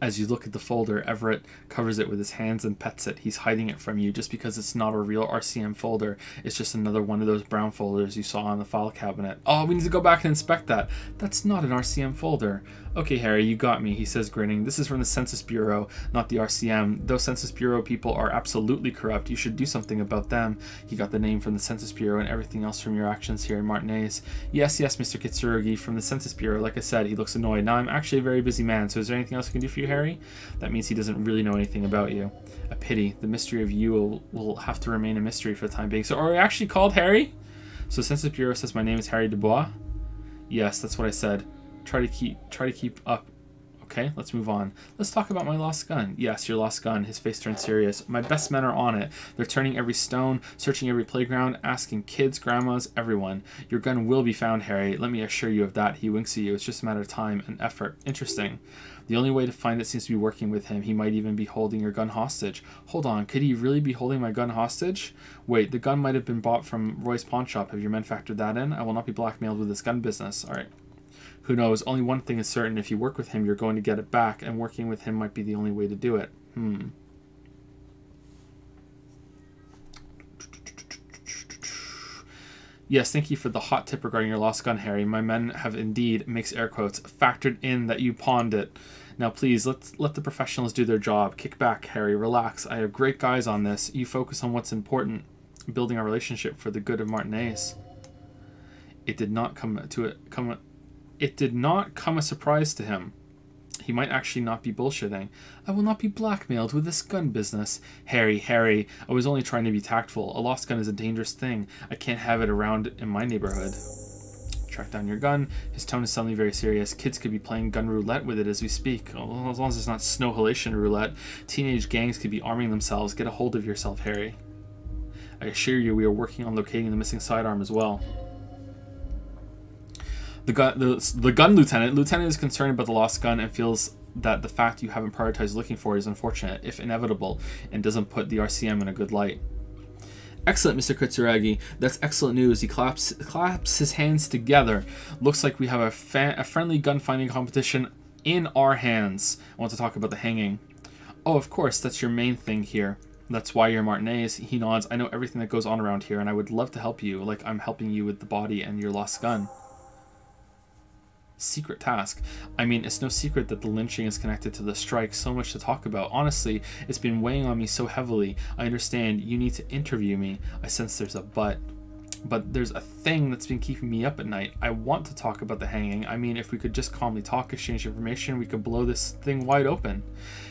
As you look at the folder, Evrart covers it with his hands and pets it. He's hiding it from you just because it's not a real RCM folder. It's just another one of those brown folders you saw on the file cabinet. Oh, we need to go back and inspect that. That's not an RCM folder. Okay, Harry, you got me, he says, grinning. This is from the Census Bureau, not the RCM. Those Census Bureau people are absolutely corrupt. You should do something about them. He got the name from the Census Bureau and everything else from your actions here in Martinaise. Yes, yes, Mr. Kitsuragi, from the Census Bureau. Like I said, he looks annoyed. Now, I'm actually a very busy man, so is there anything else I can do for you, Harry? That means he doesn't really know anything about you. A pity. The mystery of you will, will have to remain a mystery for the time being. So are we actually called Harry? So Census Bureau says my name is Harry Du Bois? Yes, that's what I said. Try to keep try to keep up Okay, let's move on. Let's talk about my lost gun. Yes, your lost gun. His face turned serious. My best men are on it. They're turning every stone, searching every playground, asking kids, grandmas, everyone. Your gun will be found, Harry. Let me assure you of that. He winks at you. It's just a matter of time and effort. Interesting. The only way to find it seems to be working with him. He might even be holding your gun hostage. Hold on, could he really be holding my gun hostage? Wait, the gun might have been bought from Roy's pawn shop. Have your men factored that in? I will not be blackmailed with this gun business. Alright. Who knows? Only one thing is certain. If you work with him, you're going to get it back, and working with him might be the only way to do it. Hmm. Yes, thank you for the hot tip regarding your lost gun, Harry. My men have indeed, makes air quotes, factored in that you pawned it. Now, please, let's let the professionals do their job. Kick back, Harry. Relax. I have great guys on this. You focus on what's important, building our relationship for the good of Martinaise. It did not come to it come it did not come a surprise to him. He might actually not be bullshitting. I will not be blackmailed with this gun business. Harry, Harry, I was only trying to be tactful. A lost gun is a dangerous thing. I can't have it around in my neighborhood. Track down your gun. His tone is suddenly very serious. Kids could be playing gun roulette with it as we speak. As long as it's not snow halation roulette. Teenage gangs could be arming themselves. Get a hold of yourself, Harry. I assure you we are working on locating the missing sidearm as well. The gun, the, the gun lieutenant. Lieutenant is concerned about the lost gun and feels that the fact you haven't prioritized looking for it is unfortunate, if inevitable, and doesn't put the RCM in a good light. Excellent, Mr. Kitsuragi. That's excellent news. He claps claps his hands together. Looks like we have a, fa- a friendly gun finding competition in our hands. I want to talk about the hanging. Oh, of course, that's your main thing here. That's why you're Martinaise. He nods. I know everything that goes on around here, and I would love to help you, like I'm helping you with the body and your lost gun secret task. I mean, it's no secret that the lynching is connected to the strike, so much to talk about. Honestly, it's been weighing on me so heavily. I understand you need to interview me. I sense there's a but. But there's a thing that's been keeping me up at night. I want to talk about the hanging. I mean, if we could just calmly talk, exchange information, we could blow this thing wide open.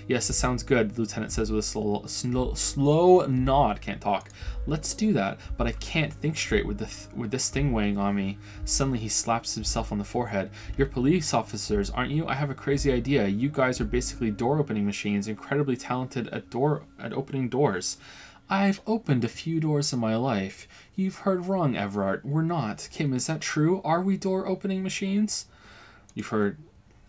Yes, it sounds good, the lieutenant says with a slow, slow, slow nod. Can't talk. Let's do that, but I can't think straight with, the with this thing weighing on me. Suddenly, he slaps himself on the forehead. You're police officers, aren't you? I have a crazy idea. You guys are basically door opening machines, incredibly talented at door at opening doors. I've opened a few doors in my life. You've heard wrong, Evrart. We're not. Kim, is that true? Are we door opening machines? You've heard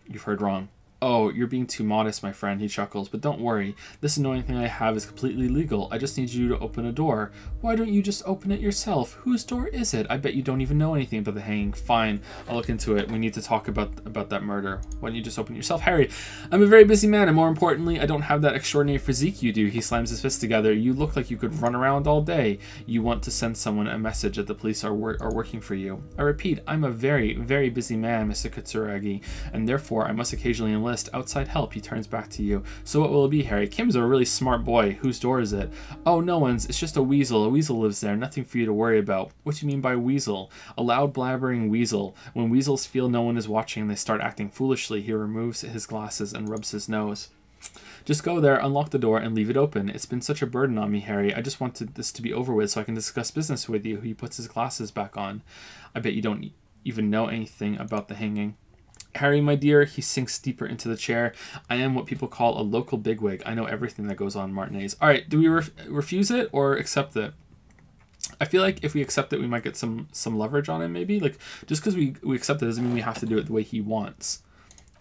you've heard wrong. Oh, you're being too modest, my friend, he chuckles, but don't worry. This annoying thing I have is completely legal. I just need you to open a door. Why don't you just open it yourself? Whose door is it? I bet you don't even know anything about the hanging. Fine, I'll look into it. We need to talk about about that murder. Why don't you just open it yourself? Harry, I'm a very busy man, and more importantly, I don't have that extraordinary physique you do. He slams his fists together. You look like you could run around all day. You want to send someone a message that the police are, wor- are working for you. I repeat, I'm a very, very busy man, Mr. Kitsuragi, and therefore I must occasionally enlist outside help. He turns back to you. So what will it be, Harry? Kim's a really smart boy. Whose door is it? Oh, no one's. It's just a weasel. A weasel lives there. Nothing for you to worry about. What do you mean by weasel? A loud blabbering weasel. When weasels feel no one is watching, they start acting foolishly. He removes his glasses and rubs his nose. Just go there, unlock the door, and leave it open. It's been such a burden on me, Harry. I just wanted this to be over with so I can discuss business with you. He puts his glasses back on. I bet you don't even know anything about the hanging. Harry, my dear, he sinks deeper into the chair. I am what people call a local bigwig. I know everything that goes on Martinaise. All right, do we ref- refuse it or accept it? I feel like if we accept it, we might get some some leverage on him. Maybe like just because we we accept it doesn't mean we have to do it the way he wants.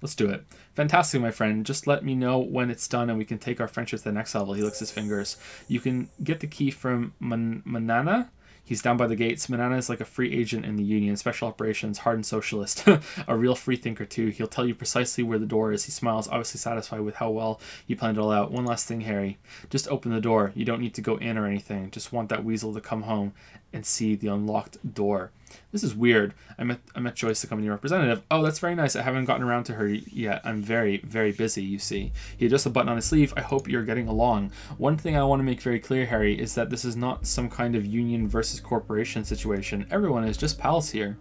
Let's do it. Fantastic, my friend. Just let me know when it's done and we can take our friendship to the next level. He licks his fingers. You can get the key from Man- Manana. He's down by the gates. Manana is like a free agent in the Union, special operations, hardened socialist, a real free thinker too. He'll tell you precisely where the door is. He smiles, obviously satisfied with how well you planned it all out. One last thing, Harry. Just open the door. You don't need to go in or anything. Just want that weasel to come home and see the unlocked door. This is weird. I met I met Joyce, the company representative. Oh, that's very nice. I haven't gotten around to her yet. I'm very, very busy, you see. He adjusts a button on his sleeve. I hope you're getting along. One thing I want to make very clear, Harry, is that this is not some kind of union versus corporation situation. Everyone is just pals here.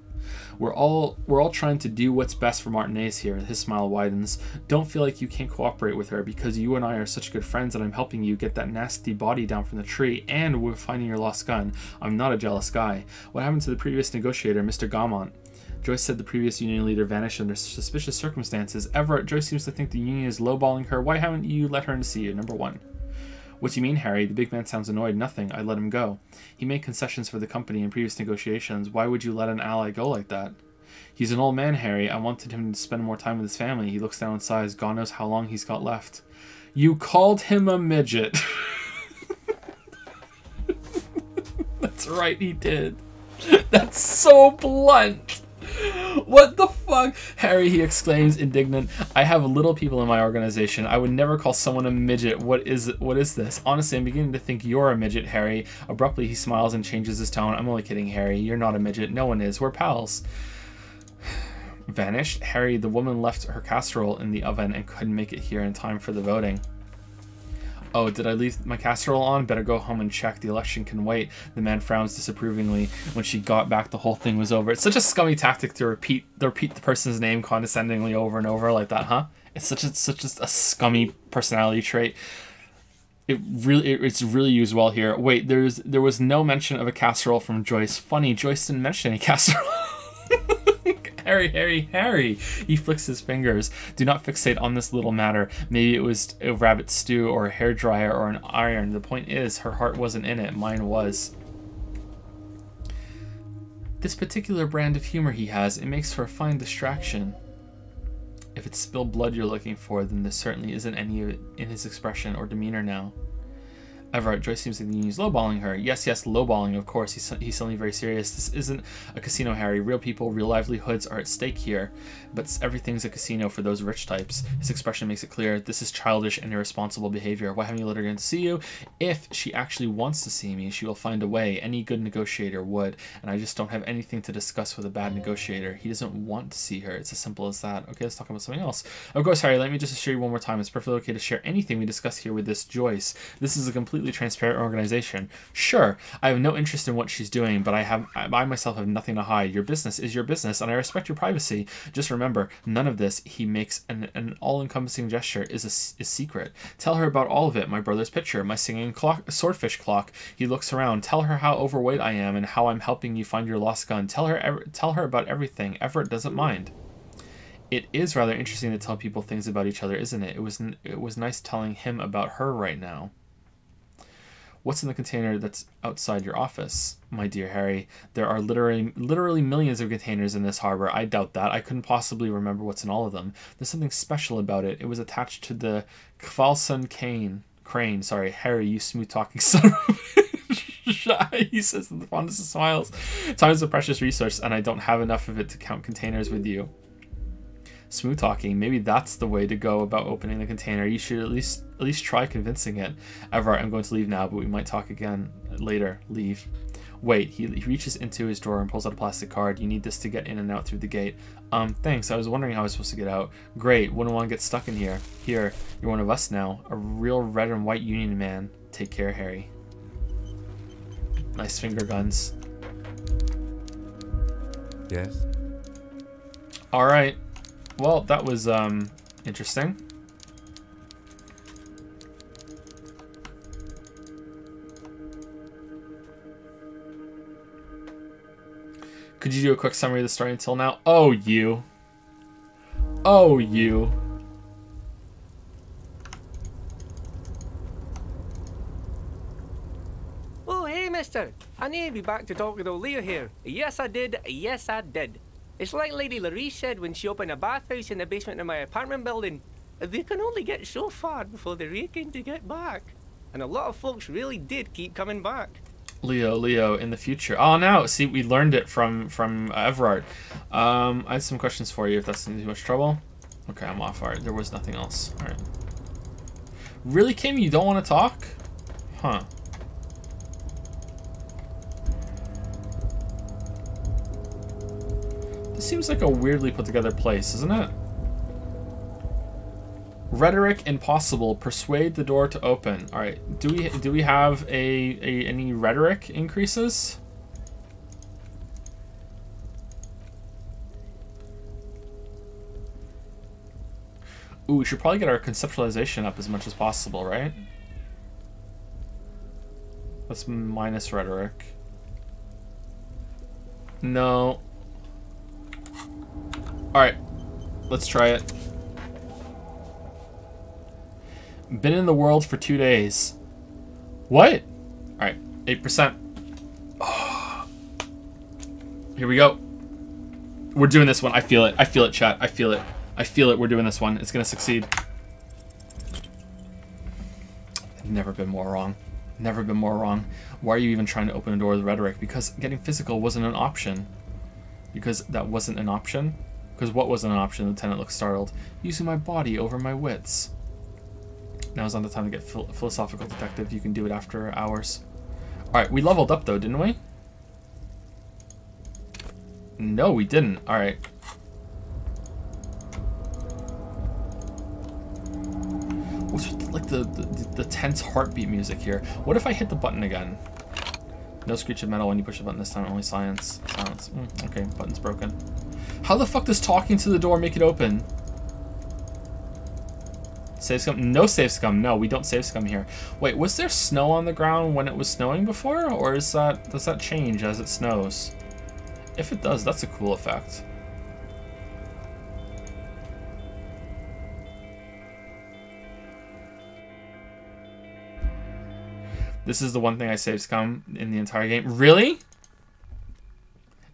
We're all we're all trying to do what's best for Martinaise here. His smile widens. Don't feel like you can't cooperate with her because you and I are such good friends that I'm helping you get that nasty body down from the tree and we're finding your lost gun. I'm not a jealous guy. What happened to the previous negotiator, Mr. Gaumont? Joyce said the previous union leader vanished under suspicious circumstances. Evrart, Joyce seems to think the union is lowballing her. Why haven't you let her in to see you? Number one. What do you mean, Harry? The big man sounds annoyed. Nothing. I let him go. He made concessions for the company in previous negotiations. Why would you let an ally go like that? He's an old man, Harry. I wanted him to spend more time with his family. He looks down and sighs. God knows how long he's got left. You called him a midget. That's right, he did. That's so blunt. What the fuck? Harry, he exclaims, indignant. I have little people in my organization. I would never call someone a midget. What is what is this? Honestly, I'm beginning to think you're a midget, Harry. Abruptly, he smiles and changes his tone. I'm only kidding, Harry. You're not a midget. No one is. We're pals. Vanished? Harry, the woman left her casserole in the oven and couldn't make it here in time for the voting. Oh, did I leave my casserole on? Better go home and check. The election can wait. The man frowns disapprovingly. When she got back, the whole thing was over. It's such a scummy tactic to repeat to repeat the person's name condescendingly over and over like that, huh? It's such a such a, a scummy personality trait. It really it, it's really used well here. Wait, there's there was no mention of a casserole from Joyce. Funny, Joyce didn't mention any casserole. Harry, Harry, Harry. He flicks his fingers. Do not fixate on this little matter. Maybe it was a rabbit stew or a hair dryer or an iron. The point is, her heart wasn't in it. Mine was. This particular brand of humor he has, it makes for a fine distraction. If it's spilled blood you're looking for, then there certainly isn't any of it in his expression or demeanor now. Evrart, Joyce seems to think he's lowballing her. Yes, yes, lowballing, of course. He's, he's suddenly very serious. This isn't a casino, Harry. Real people, real livelihoods are at stake here. But everything's a casino for those rich types. His expression makes it clear this is childish and irresponsible behavior. Why haven't you let her in to see you? If she actually wants to see me, she will find a way. Any good negotiator would. And I just don't have anything to discuss with a bad negotiator. He doesn't want to see her. It's as simple as that. Okay, let's talk about something else. Of course, Harry, let me just assure you one more time. It's perfectly okay to share anything we discuss here with this Joyce. This is a completely transparent organization. Sure, I have no interest in what she's doing, but I have I myself have nothing to hide. Your business is your business, and I respect your privacy. Just remember, none of this he makes an, an all-encompassing gesture is a is secret. Tell her about all of it. My brother's picture, my singing clock, swordfish clock. He looks around. Tell her how overweight I am and how I'm helping you find your lost gun. Tell her tell her about everything. Evrart doesn't mind it is rather interesting to tell people things about each other, isn't it? It was it was nice telling him about her right now. What's in the container that's outside your office, my dear Harry? There are literally literally millions of containers in this harbor. I doubt that. I couldn't possibly remember what's in all of them. There's something special about it. It was attached to the Kvalson cane. Crane, sorry, Harry, you smooth talking son he says with the fondest of smiles. Time is a precious resource, and I don't have enough of it to count containers with you smooth talking. Maybe that's the way to go about opening the container. You should at least at least try convincing it. Evrart, I'm going to leave now, but we might talk again later. Leave. Wait, he, he reaches into his drawer and pulls out a plastic card. You need this to get in and out through the gate. Um, thanks. I was wondering how I was supposed to get out. Great. Wouldn't want to get stuck in here. Here, you're one of us now. A real red and white Union man. Take care, Harry. Nice finger guns. Yes. All right. Well, that was um interesting. Could you do a quick summary of the story until now? Oh, you. Oh, you. Oh, hey, mister. I need to be back to talk with old here. Yes, I did. Yes, I did. It's like Lady Larice said when she opened a bathhouse in the basement of my apartment building. They can only get so far before they're aching to get back. And a lot of folks really did keep coming back. Leo, Leo, in the future. Oh, now see, we learned it from from Evrart. Um, I have some questions for you. If that's in too much trouble. Okay, I'm off. All right, there was nothing else. All right. Really, Kim? You don't want to talk? Huh. Seems like a weirdly put together place, isn't it? Rhetoric impossible. Persuade the door to open. All right. Do we do we have a, a any rhetoric increases? Ooh, we should probably get our conceptualization up as much as possible, right? Let's minus rhetoric. No. Alright. Let's try it. Been in the world for two days. What? Alright, 8%. Here we go. We're doing this one. I feel it. I feel it, chat. I feel it. I feel it. We're doing this one. It's going to succeed. I've never been more wrong. Never been more wrong. Why are you even trying to open a door with rhetoric? Because getting physical wasn't an option. Because that wasn't an option? Because what wasn't an option? The lieutenant looked startled. Using my body over my wits. Now's not the time to get phil philosophical, detective. You can do it after hours. Alright, we leveled up though, didn't we? No, we didn't. Alright. What's with, like the, the, the tense heartbeat music here? What if I hit the button again? No screech of metal when you push the button this time, only science. Silence. Mm, okay, button's broken. How the fuck does talking to the door make it open? Save scum? No save scum. No, we don't save scum here. Wait, was there snow on the ground when it was snowing before? Or is that does that change as it snows? If it does, that's a cool effect. This is the one thing I save scum in the entire game. Really?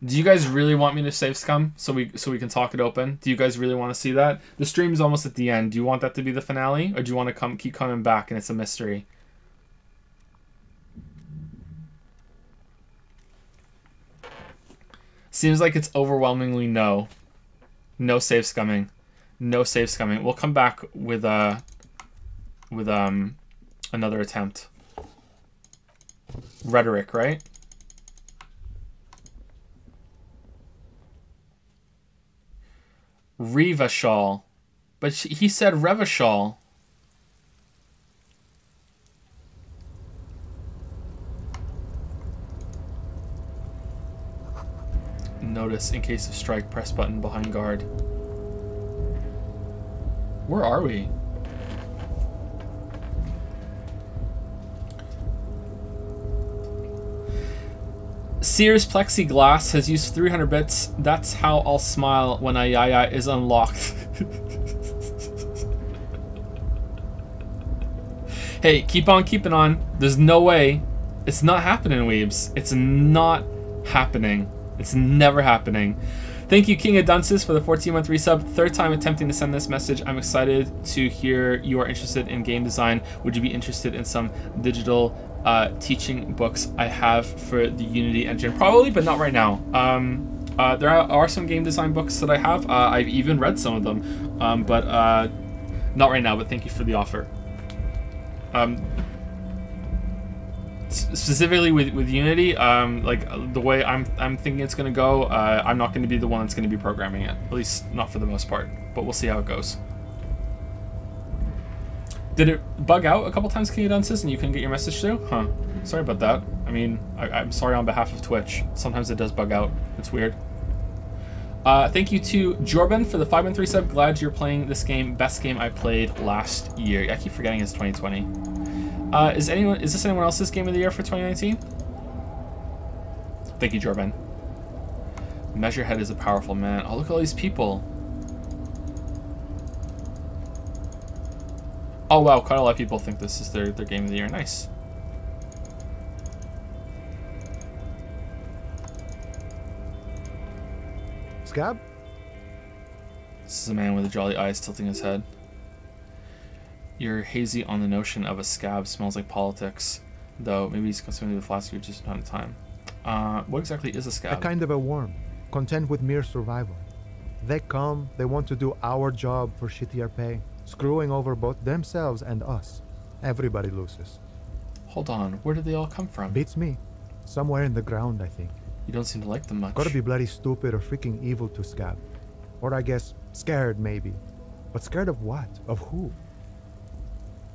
Do you guys really want me to save scum so we so we can talk it open? Do you guys really want to see that? The stream is almost at the end. Do you want that to be the finale, or do you want to come keep coming back and it's a mystery? Seems like it's overwhelmingly no. No save scumming. No save scumming. We'll come back with uh with um another attempt. Rhetoric, right? Revachol. But she, he said Revachol. Notice in case of strike, press button behind guard. Where are we? Sears Plexiglass has used 300 bits. That's how I'll smile when Ayaya is unlocked. Hey, keep on keeping on. There's no way. It's not happening, Weebs. It's not happening. It's never happening. Thank you, King of Dunces, for the 14 month resub. Third time attempting to send this message. I'm excited to hear you are interested in game design. Would you be interested in some digital uh, teaching books I have for the Unity engine? Probably, but not right now. Um, uh, there are, some game design books that I have. Uh, I've even read some of them, um, but uh, not right now. But thank you for the offer. Um, specifically with, with Unity, um, like the way I'm I'm thinking it's gonna go, uh, I'm not gonna be the one that's gonna be programming it. At least not for the most part. But we'll see how it goes. Did it bug out a couple times, King Dunces, and you couldn't get your message through? Huh. Sorry about that. I mean, I, am sorry on behalf of Twitch. Sometimes it does bug out. It's weird. Uh, thank you to Jorben for the 5 and 3 sub. Glad you're playing this game. Best game I played last year. I keep forgetting it's 2020. Uh, is anyone is this anyone else's game of the year for 2019? Thank you, Jorben. Measurehead is a powerful man. Oh, look at all these people. Oh wow, quite a lot of people think this is their, their game of the year. Nice. Scab? This is a man with jolly eyes tilting his head. You're hazy on the notion of a scab smells like politics, though maybe he's consuming the philosophy just not in time. Uh, what exactly is a scab? A kind of a worm, content with mere survival. They come, they want to do our job for shittier pay, screwing over both themselves and us. Everybody loses. Hold on, where did they all come from? Beats me. Somewhere in the ground, I think. You don't seem to like them much. Gotta be bloody stupid or freaking evil to scab. Or I guess, scared maybe. But scared of what? Of who?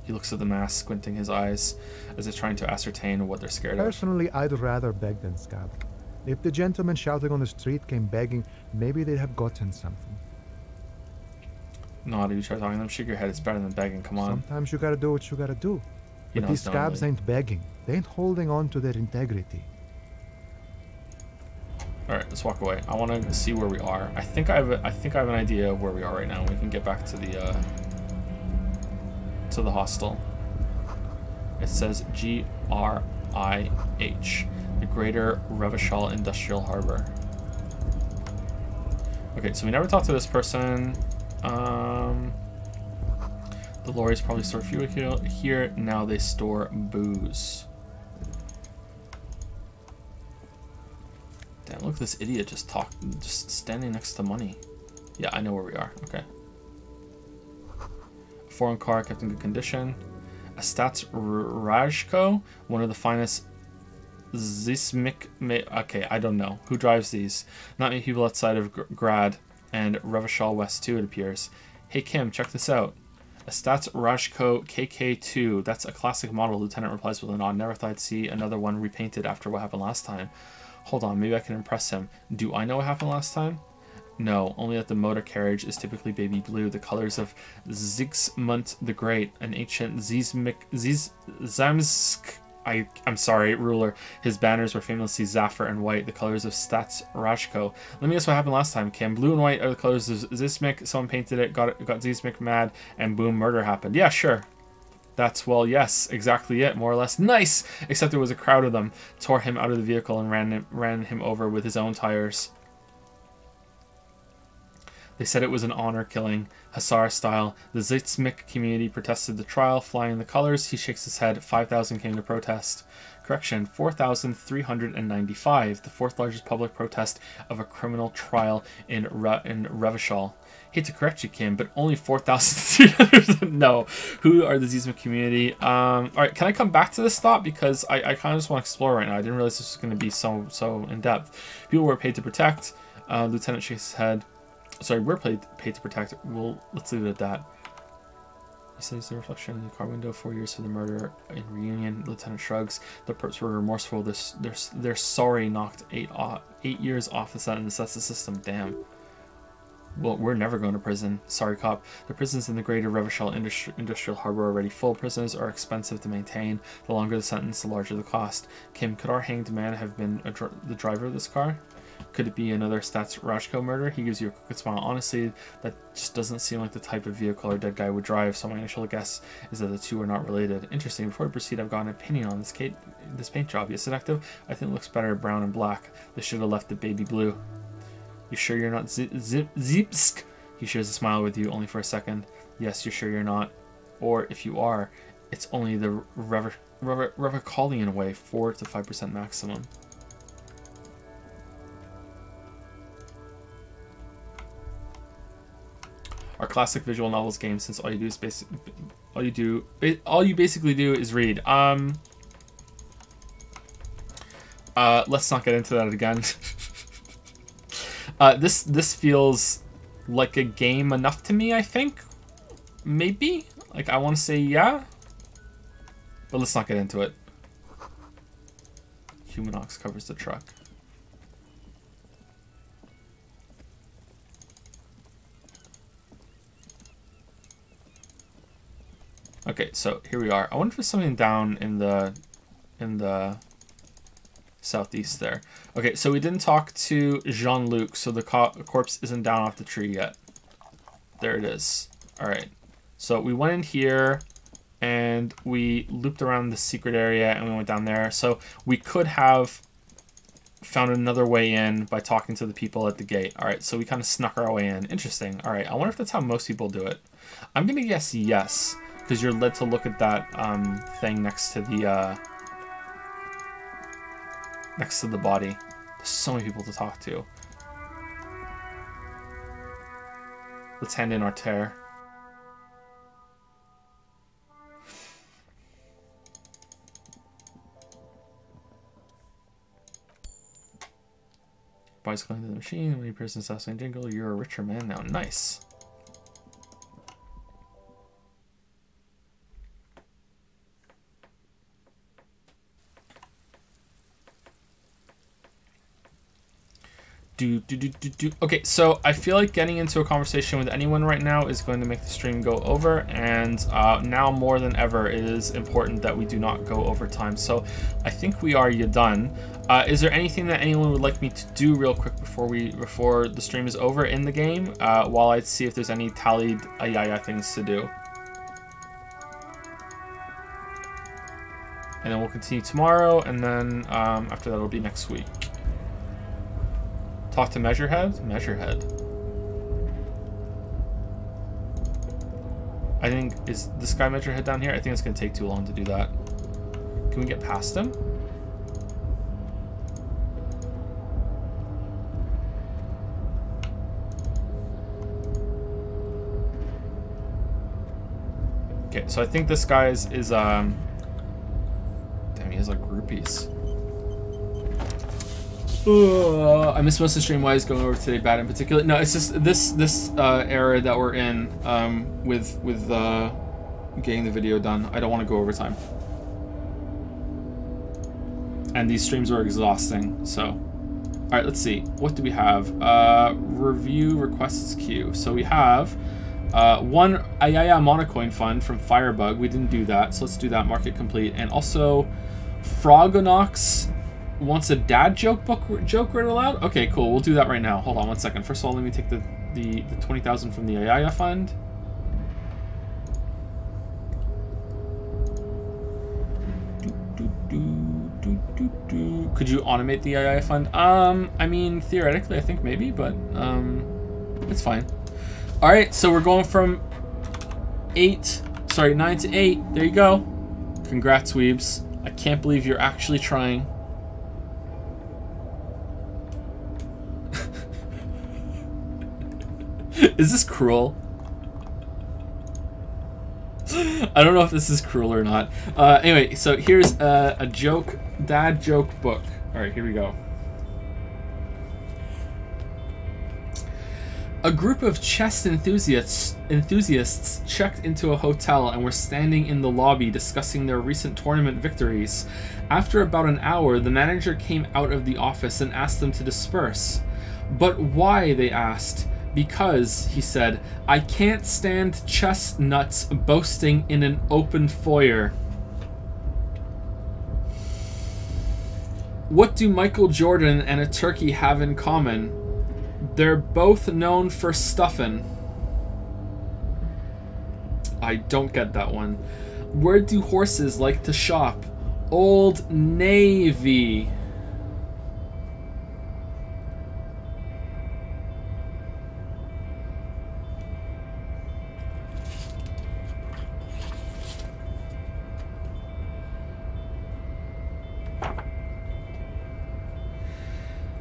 He looks at the mask, squinting his eyes, as if trying to ascertain what they're scared Personally, of. Personally, I'd rather beg than scab. If the gentleman shouting on the street came begging, maybe they'd have gotten something. No, you try talking to them, shake your head. It's better than begging. Come on. Sometimes you gotta do what you gotta do. But these scabs ain't begging. They ain't holding on to their integrity. All right, let's walk away. I want to see where we are. I think I have. A, I think I have an idea of where we are right now. We can get back to the. Uh, to the hostel. It says G R I H, the Greater Revachol Industrial Harbor. Okay, so we never talked to this person. Um, the lorries probably store fuel here. Now they store booze. Damn, look at this idiot just talk, just standing next to money. Yeah, I know where we are. Okay foreign car kept in good condition. A Stats Rajko, one of the finest Zismik. Okay, I don't know. Who drives these? Not many people outside of Graad and Revachol West 2, it appears. Hey Kim, check this out. A Stats Rajko KK2. That's a classic model, Lieutenant replies with a nod. Never thought I'd see another one repainted after what happened last time. Hold on, maybe I can impress him. Do I know what happened last time? No, only that the motor carriage is typically baby blue, the colors of Zixmunt the Great, an ancient Zizmik, Ziz, Zamsk, I, I'm sorry, ruler. His banners were famously Zafir and white, the colors of Stats Rajko. Let me guess what happened last time, Kim. Blue and white are the colors of Zizmik, someone painted it, got, got Zizmik mad, and boom, murder happened. Yeah, sure. That's, well, yes, exactly it, more or less. Nice! Except there was a crowd of them, tore him out of the vehicle and ran ran him over with his own tires. They said it was an honor killing, Hussar style. The Zitsmik community protested the trial, flying the colors. He shakes his head. 5,000 came to protest. Correction, 4,395, the fourth largest public protest of a criminal trial in, Re- in Revachol. Hate to correct you, Kim, but only 4,300. no. Who are the Zizma community? Um, all right, can I come back to this thought? Because I, I kind of just want to explore right now. I didn't realize this was going to be so so in depth. People were paid to protect. Uh, Lieutenant shakes head. Sorry, we're paid, paid to protect. Well, let's leave it at that. He says the reflection in the car window. Four years for the murder in reunion. Lieutenant shrugs. The perps were remorseful. They're, sorry. Knocked eight off, eight years off the sentence. That's the system. Damn. Well, we're never going to prison. Sorry, cop. The prisons in the greater Revachol industri industrial harbor are already full. Prisons are expensive to maintain. The longer the sentence, the larger the cost. Kim, could our hanged man have been dr the driver of this car? Could it be another Stats Rashko murder? He gives you a crooked smile. Honestly, that just doesn't seem like the type of vehicle our dead guy would drive, so my initial guess is that the two are not related. Interesting. Before I proceed, I've got an opinion on this, this paint job. Yes, detective? I think it looks better brown and black. They should have left it baby blue. You sure you're not Zip Zipsk? He shares a smile with you only for a second. Yes, you're sure you're not. Or if you are, it's only the Rever Rever Revercallian way, 4 to 5% maximum. Our classic visual novels game, since all you do is basic, all you do, all you basically do is read. Um, uh, let's not get into that again. uh, this this feels like a game enough to me. I think, maybe. Like I want to say yeah, but let's not get into it. Humanox covers the truck. Okay, so here we are. I wonder if there's something down in the in the southeast there. Okay, so we didn't talk to Jean-Luc, so the co corpse isn't down off the tree yet. There it is. All right. So we went in here and we looped around the secret area and we went down there. So we could have found another way in by talking to the people at the gate. All right, so we kind of snuck our way in. Interesting. All right, I wonder if that's how most people do it. I'm going to guess yes because you're led to look at that um, thing next to the uh, next to the body. There's so many people to talk to. Let's hand in our tear. Bicycling to the machine, when you person assassin jingle, you're a richer man now. Nice. Do, do, do, do, do. Okay, so I feel like getting into a conversation with anyone right now is going to make the stream go over, and uh, now more than ever, it is important that we do not go over time. So I think we are you done. Uh, is there anything that anyone would like me to do real quick before we before the stream is over in the game? Uh, while I see if there's any tallied Ayaya things to do. And then we'll continue tomorrow, and then um, after that it'll be next week. Talk to Measurehead? Measurehead. I think, is this guy Measurehead down here? I think it's going to take too long to do that. Can we get past him? Okay, so I think this guy is, is um... Damn, he has like groupies. Uh, I miss most of the stream. Why is going over today bad in particular? No, it's just this this uh, era that we're in um, with with uh, getting the video done. I don't want to go over time, and these streams are exhausting. So, all right, let's see. What do we have? Uh, review requests queue. So we have uh, one Ayaya Monocoin fund from Firebug. We didn't do that, so let's do that. Market complete, and also Frogonox wants a dad joke book joke read aloud? Okay, cool. We'll do that right now. Hold on one second. First of all, let me take the the, the 20,000 from the Ayaya fund. Could you automate the Ayaya fund? Um, I mean, theoretically, I think maybe, but um, it's fine. All right, so we're going from eight, sorry, nine to eight. There you go. Congrats, Weebs. I can't believe you're actually trying. Is this cruel? I don't know if this is cruel or not. Uh, anyway, so here's a, a joke, dad joke book. All right, here we go. A group of chess enthusiasts enthusiasts checked into a hotel and were standing in the lobby discussing their recent tournament victories. After about an hour, the manager came out of the office and asked them to disperse. But why? They asked. Because, he said, I can't stand chestnuts boasting in an open foyer. What do Michael Jordan and a turkey have in common? They're both known for stuffin'. I don't get that one. Where do horses like to shop? Old Navy.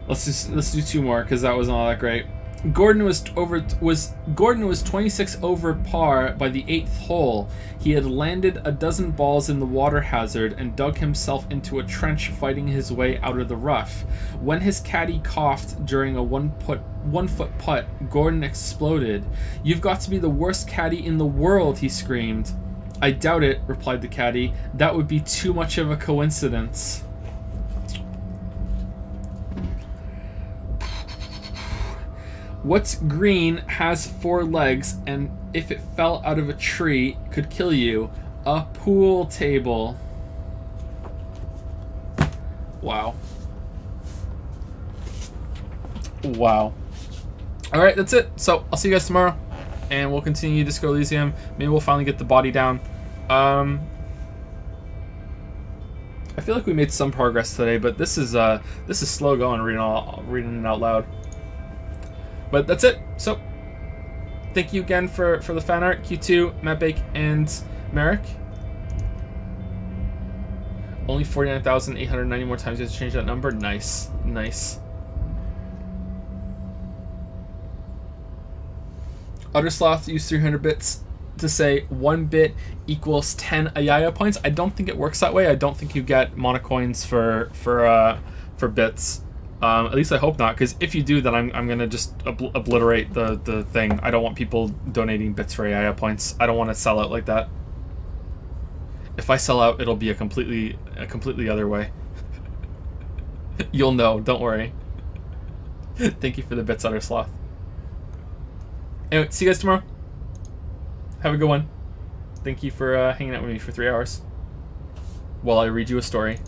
Let's just let's do two more because that wasn't all that great. Gordon was over was Gordon was 26 over par by the eighth hole. He had landed a dozen balls in the water hazard and dug himself into a trench fighting his way out of the rough. When his caddy coughed during a one put one foot putt, Gordon exploded. You've got to be the worst caddy in the world, he screamed. I doubt it, replied the caddy. That would be too much of a coincidence. What's green, has four legs, and if it fell out of a tree, could kill you? A pool table. Wow. Wow. Alright, that's it. So, I'll see you guys tomorrow. And we'll continue Disco Elysium. Maybe we'll finally get the body down. Um, I feel like we made some progress today, but this is uh this is slow going reading all reading it out loud. But that's it. So, thank you again for, for the fan art, Q2, Matt Bake, and Merrick. Only 49,890 more times you have to change that number. Nice. Nice. Utter Sloth used 300 bits to say one bit equals 10 Ayaya points. I don't think it works that way. I don't think you get monocoins for for uh, for bits. Um, at least I hope not, because if you do, then I'm, I'm gonna just obl obliterate the, the thing. I don't want people donating bits for AI points. I don't want to sell out like that. If I sell out, it'll be a completely a completely other way. You'll know. Don't worry. Thank you for the bits, Utter Sloth. Anyway, see you guys tomorrow. Have a good one. Thank you for uh, hanging out with me for three hours while I read you a story.